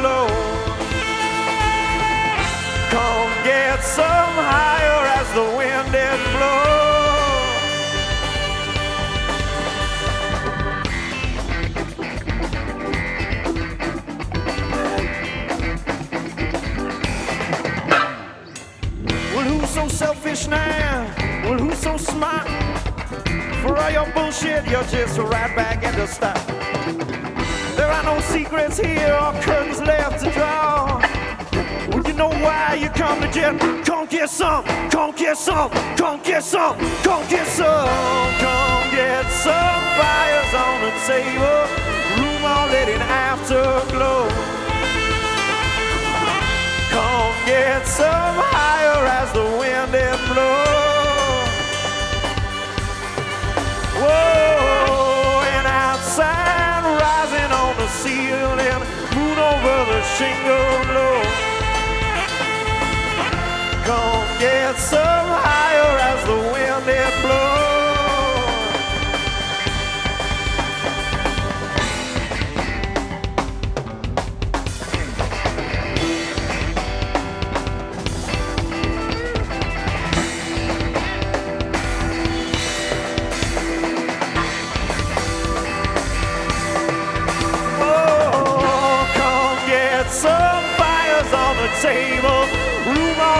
Afterglow. Come get some higher as the wind it blows. Well, who's so selfish now? Well, who's so smart? For all your bullshit, you're just right back at the start. No secrets here or curtains left to draw. Well, you know why you come to jail? Come get some, come get some, come get some, come get some, come get some fires on the table. Room all lit in afterglow. Come get some higher as the wind it blows. Whoa, over the shingle low. Come get some higher as the wind it blows.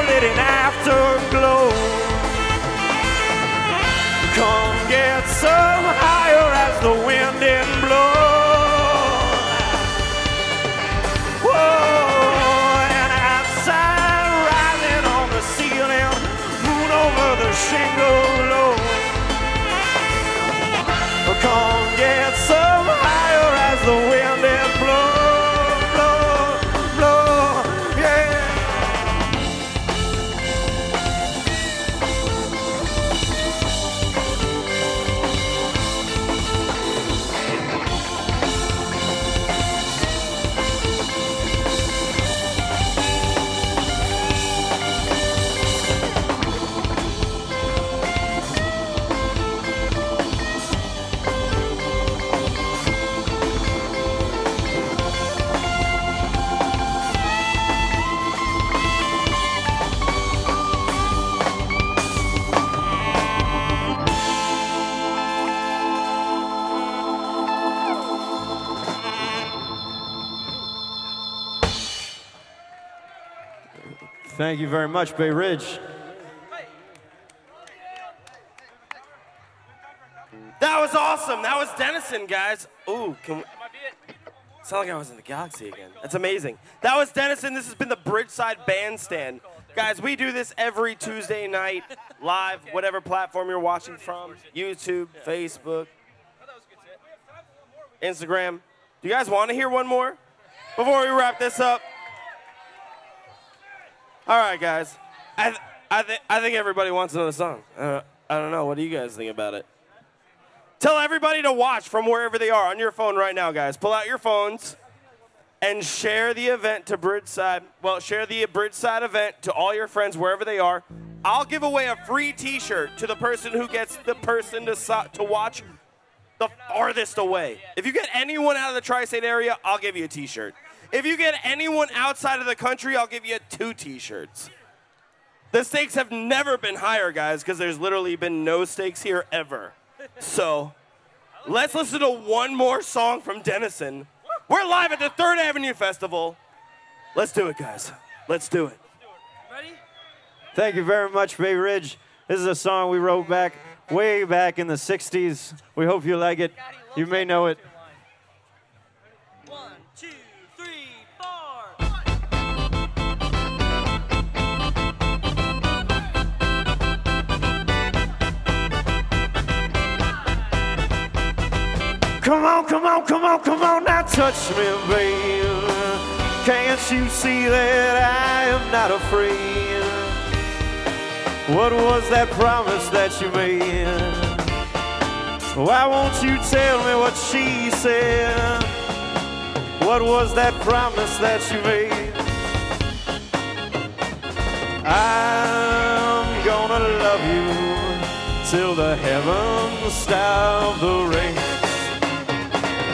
Room all lit in afterglow. Come get some higher as the wind it blows. Thank you very much, Bay Ridge. That was awesome. That was Denizen, guys. Ooh, can we... Sound like I was in the galaxy again. That's amazing. That was Denizen. This has been the Bridgeside Bandstand. Guys, we do this every Tuesday night, live, whatever platform you're watching from YouTube, Facebook, Instagram. Do you guys want to hear one more before we wrap this up? All right, guys. I, th- I, th- I think everybody wants another song. Uh, I don't know. What do you guys think about it? Tell everybody to watch from wherever they are on your phone right now, guys. Pull out your phones and share the event to Bridgeside. Well, share the Bridgeside event to all your friends wherever they are. I'll give away a free T-shirt to the person who gets the person to so- to watch the farthest away. If you get anyone out of the tri-state area, I'll give you a T-shirt. If you get anyone outside of the country, I'll give you two T-shirts. The stakes have never been higher, guys, because there's literally been no stakes here ever. So, let's listen to one more song from Denizen. We're live at the Third Avenue Festival. Let's do it, guys. Let's do it. Ready? Thank you very much, Bay Ridge. This is a song we wrote back way back in the 60s. We hope you like it. You may know it. Come on, come on, come on, come on, now touch me, babe. Can't you see that I am not afraid? What was that promise that you made? Why won't you tell me what she said? What was that promise that you made? I'm gonna love you till the heavens stop the rain.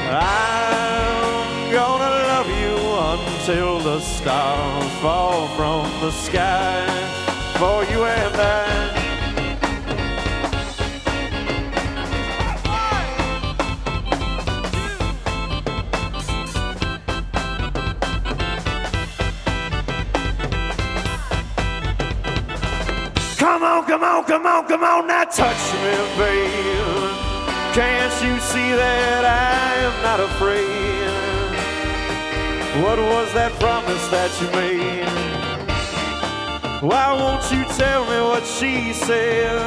I'm gonna love you until the stars fall from the sky for you and I. Come on, come on, come on, come on, now touch me, babe. Can't you see that I am not afraid? What was that promise that you made? Why won't you tell me what she said?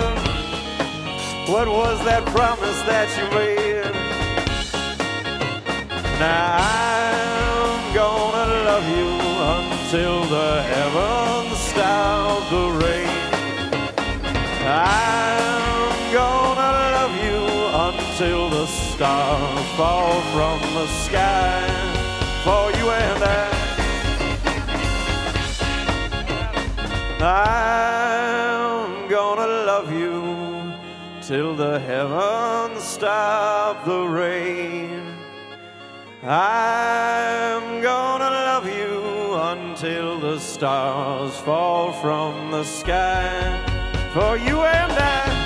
What was that promise that you made? Now I'm gonna love you until the heavens stop the rain. I'm stars fall from the sky for you and I. I'm gonna love you till the heavens stop the rain. I'm gonna love you until the stars fall from the sky for you and I.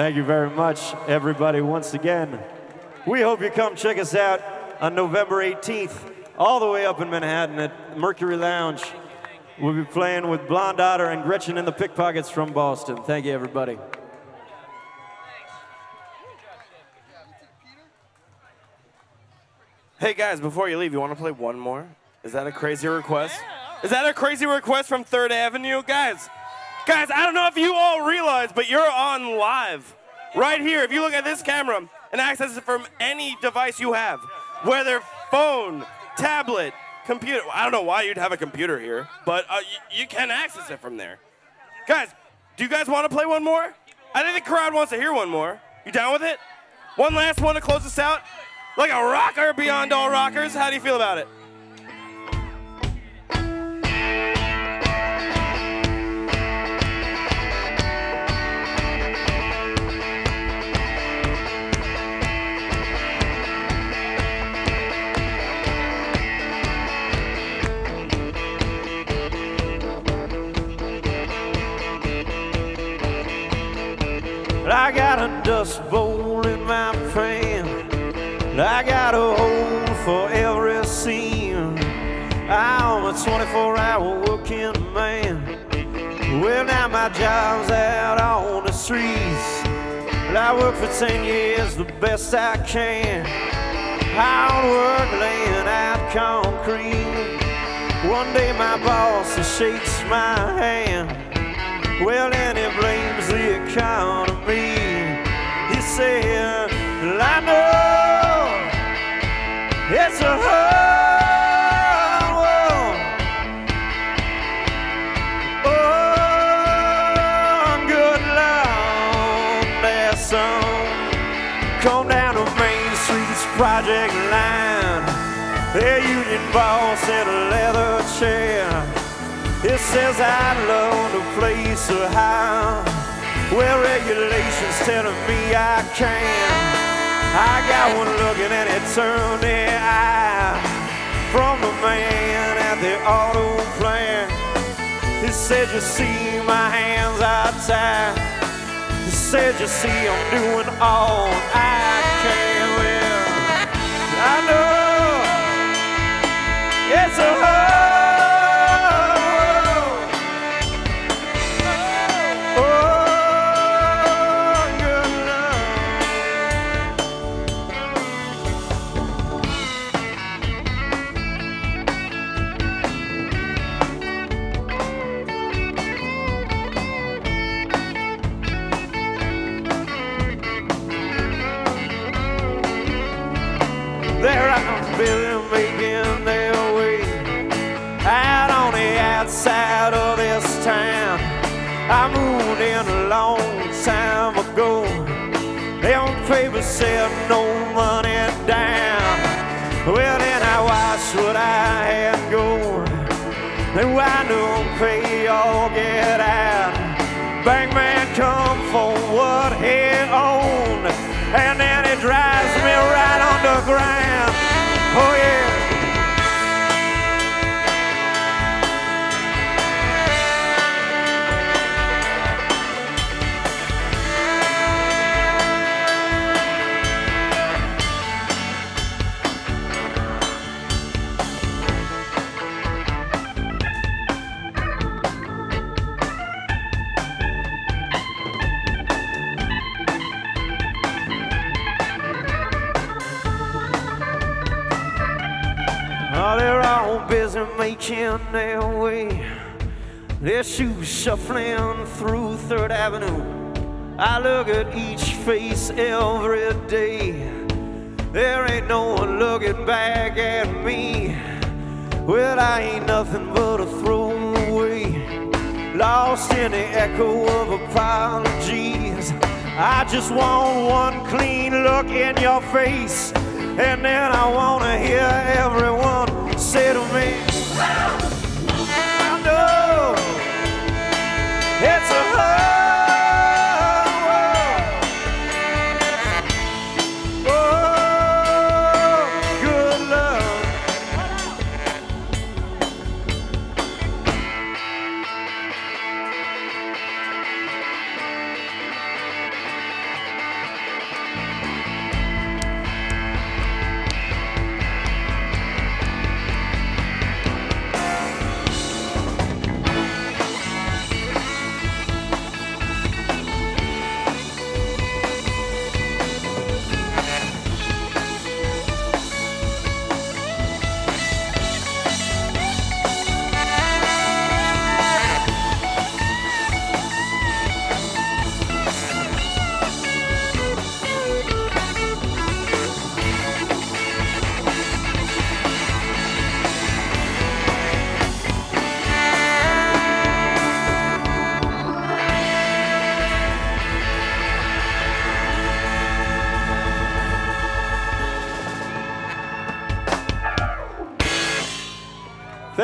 Thank you very much, everybody, once again. We hope you come check us out on November 18th, all the way up in Manhattan at Mercury Lounge. We'll be playing with Blonde Otter and Gretchen and the Pickpockets from Boston. Thank you, everybody. Hey guys, before you leave, you want to play one more? Is that a crazy request? Is that a crazy request from Third Avenue, guys? Guys, I don't know if you all realize, but you're on live right here. If you look at this camera and access it from any device you have, whether phone, tablet, computer. I don't know why you'd have a computer here, but uh, you can access it from there. Guys, do you guys want to play one more? I think the crowd wants to hear one more. You down with it? One last one to close us out? Like a rocker beyond all rockers? How do you feel about it? I got a dust bowl in my pan. I got a hole for every seam. I'm a 24 hour working man. Well, now my job's out on the streets. I work for 10 years the best I can. Hard work laying out concrete. One day my boss shakes my hand. Well, then he blames the economy. He said, well, I know it's a hard world. Oh, good Lord, there's some come down to Main Street's project line. Their union boss in a leather chair. It says I love the place so high Where regulations telling me I can. I got one looking and it turned the eye From the man at the auto plant He said you see my hands are tied. He said you see I'm doing all I can. Well, I know it's a hard outside of this town. I moved in a long time ago. Them papers said no money down. Well, then I watched what I had going. Then why don't pay all get out? Bank man come for what he owned. And then it drives me right underground. Oh all busy making their way. Their shoes shuffling through Third Avenue. I look at each face every day. There ain't no one looking back at me. Well, I ain't nothing but a throwaway. Lost in the echo of apologies. I just want one clean look in your face. And then I wanna hear everyone say to me, I know it's a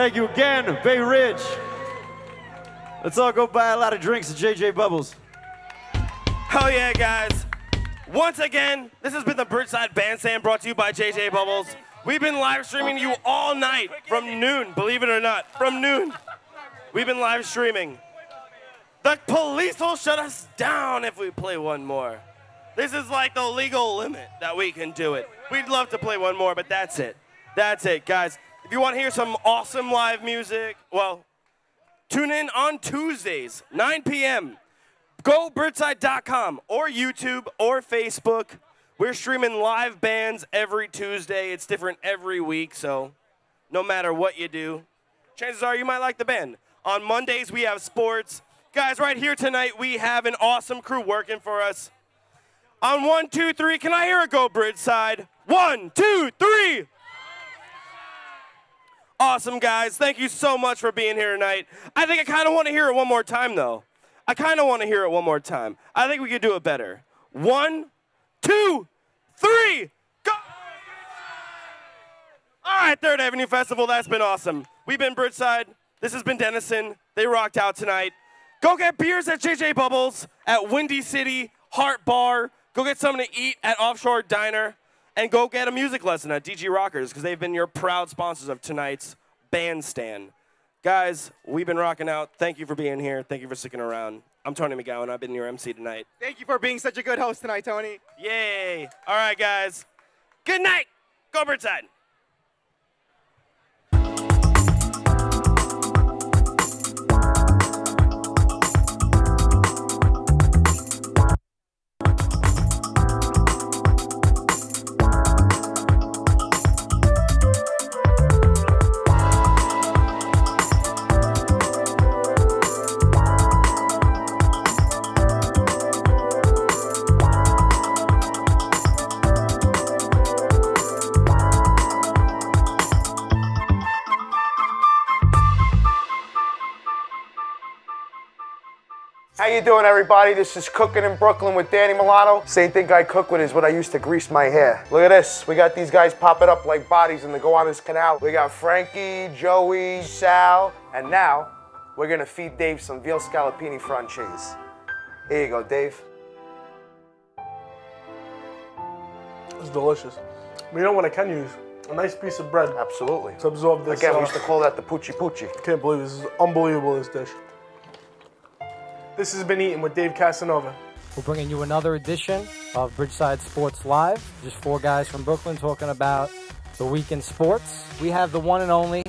Thank you again, Bay Ridge. Let's all go buy a lot of drinks at JJ Bubbles. Hell yeah, guys. Once again, this has been the Bridgeside Bandstand brought to you by JJ Bubbles. We've been live streaming you all night from noon, believe it or not, from noon. We've been live streaming. The police will shut us down if we play one more. This is like the legal limit that we can do it. We'd love to play one more, but that's it. That's it, guys. If you want to hear some awesome live music, well, tune in on Tuesdays, 9 p.m. Go bridgeside.com or YouTube or Facebook. We're streaming live bands every Tuesday. It's different every week, so no matter what you do, chances are you might like the band. On Mondays, we have sports. Guys, right here tonight, we have an awesome crew working for us. On one, two, three, can I hear a go Bridgeside? One, two, three. Awesome, guys. Thank you so much for being here tonight. I think I kind of want to hear it one more time, though. I kind of want to hear it one more time. I think we could do it better. One, two, three, go! All right, Third Avenue Festival, that's been awesome. We've been Bridgeside. This has been Denizen. They rocked out tonight. Go get beers at JJ Bubbles, at Windy City, Heart Bar. Go get something to eat at Offshore Diner. And go get a music lesson at DG Rockers because they've been your proud sponsors of tonight's bandstand. Guys, we've been rocking out. Thank you for being here. Thank you for sticking around. I'm Tony McGowan. I've been your MC tonight. Thank you for being such a good host tonight, Tony. Yay. All right, guys. Good night. Go Bridgeside. You doing, everybody? This is Cooking in Brooklyn with Danny Milano. Same thing I cook with is what I used to grease my hair. Look at this. We got these guys popping up like bodies in the Gowanus Canal. We got Frankie, Joey, Sal, and now we're gonna feed Dave some veal scallopini francese. Here you go, Dave. It's delicious. But you know what I can use? A nice piece of bread. Absolutely. To absorb this. Again, we uh, used to call that the poochie poochie. Can't believe this is unbelievable, this dish. This has been eaten with Dave Casanova. We're bringing you another edition of Bridgeside Sports Live. Just four guys from Brooklyn talking about the week in sports. We have the one and only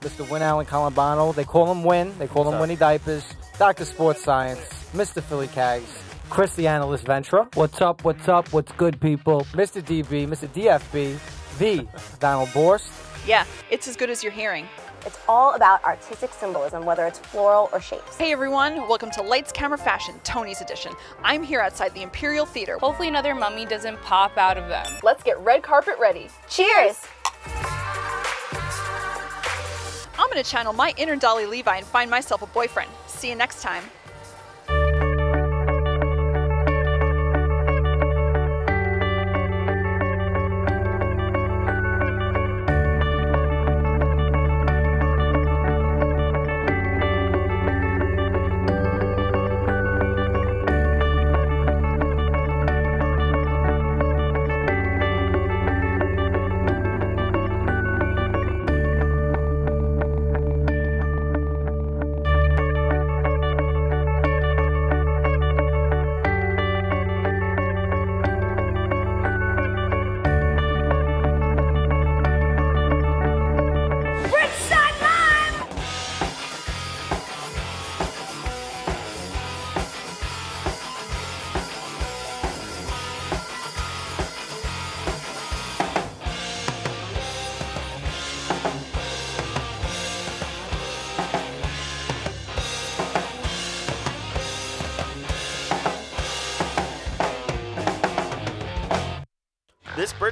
Mr. Winallan Columbano. They call him Win. They call him up? Winnie Diapers. Dr. Sports Science. Mr. Philly Cags. Chris the Analyst Ventra. What's up? What's up? What's good, people? Mr. DB. Mr. DFB. The Donald Borst. Yeah, it's as good as you're hearing. It's all about artistic symbolism, whether it's floral or shapes. Hey everyone, welcome to Lights Camera Fashion, Tony's edition. I'm here outside the Imperial Theater. Hopefully another mummy doesn't pop out of them. Let's get red carpet ready. Cheers! I'm gonna channel my inner Dolly Levi and find myself a boyfriend. See you next time.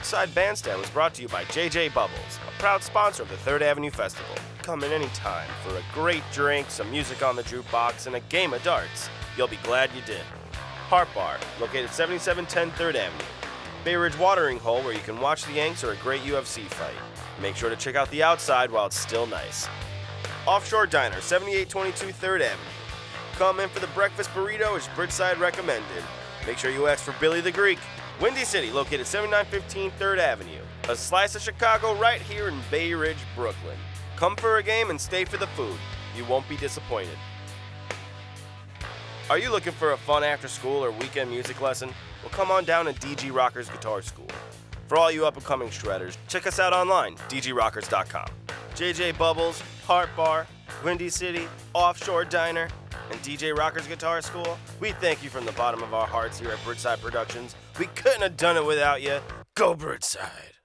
Bridgeside Bandstand was brought to you by JJ Bubbles, a proud sponsor of the Third Avenue Festival. Come in any time for a great drink, some music on the jukebox, and a game of darts. You'll be glad you did. Heart Bar, located 7710 Third Avenue. Bay Ridge Watering Hole, where you can watch the Yanks or a great UFC fight. Make sure to check out the outside while it's still nice. Offshore Diner, 7822 3rd Avenue. Come in for the breakfast burrito, as Bridgeside recommended. Make sure you ask for Billy the Greek. Windy City, located 7915 3rd Avenue. A slice of Chicago right here in Bay Ridge, Brooklyn. Come for a game and stay for the food. You won't be disappointed. Are you looking for a fun after school or weekend music lesson? Well, come on down to DG Rockers Guitar School. For all you up and coming shredders, check us out online, dgrockers.com. JJ Bubbles, Heart Bar, Windy City, Offshore Diner, and DG Rockers Guitar School, we thank you from the bottom of our hearts here at Bridgeside Productions. We couldn't have done it without you. Go Bridgeside!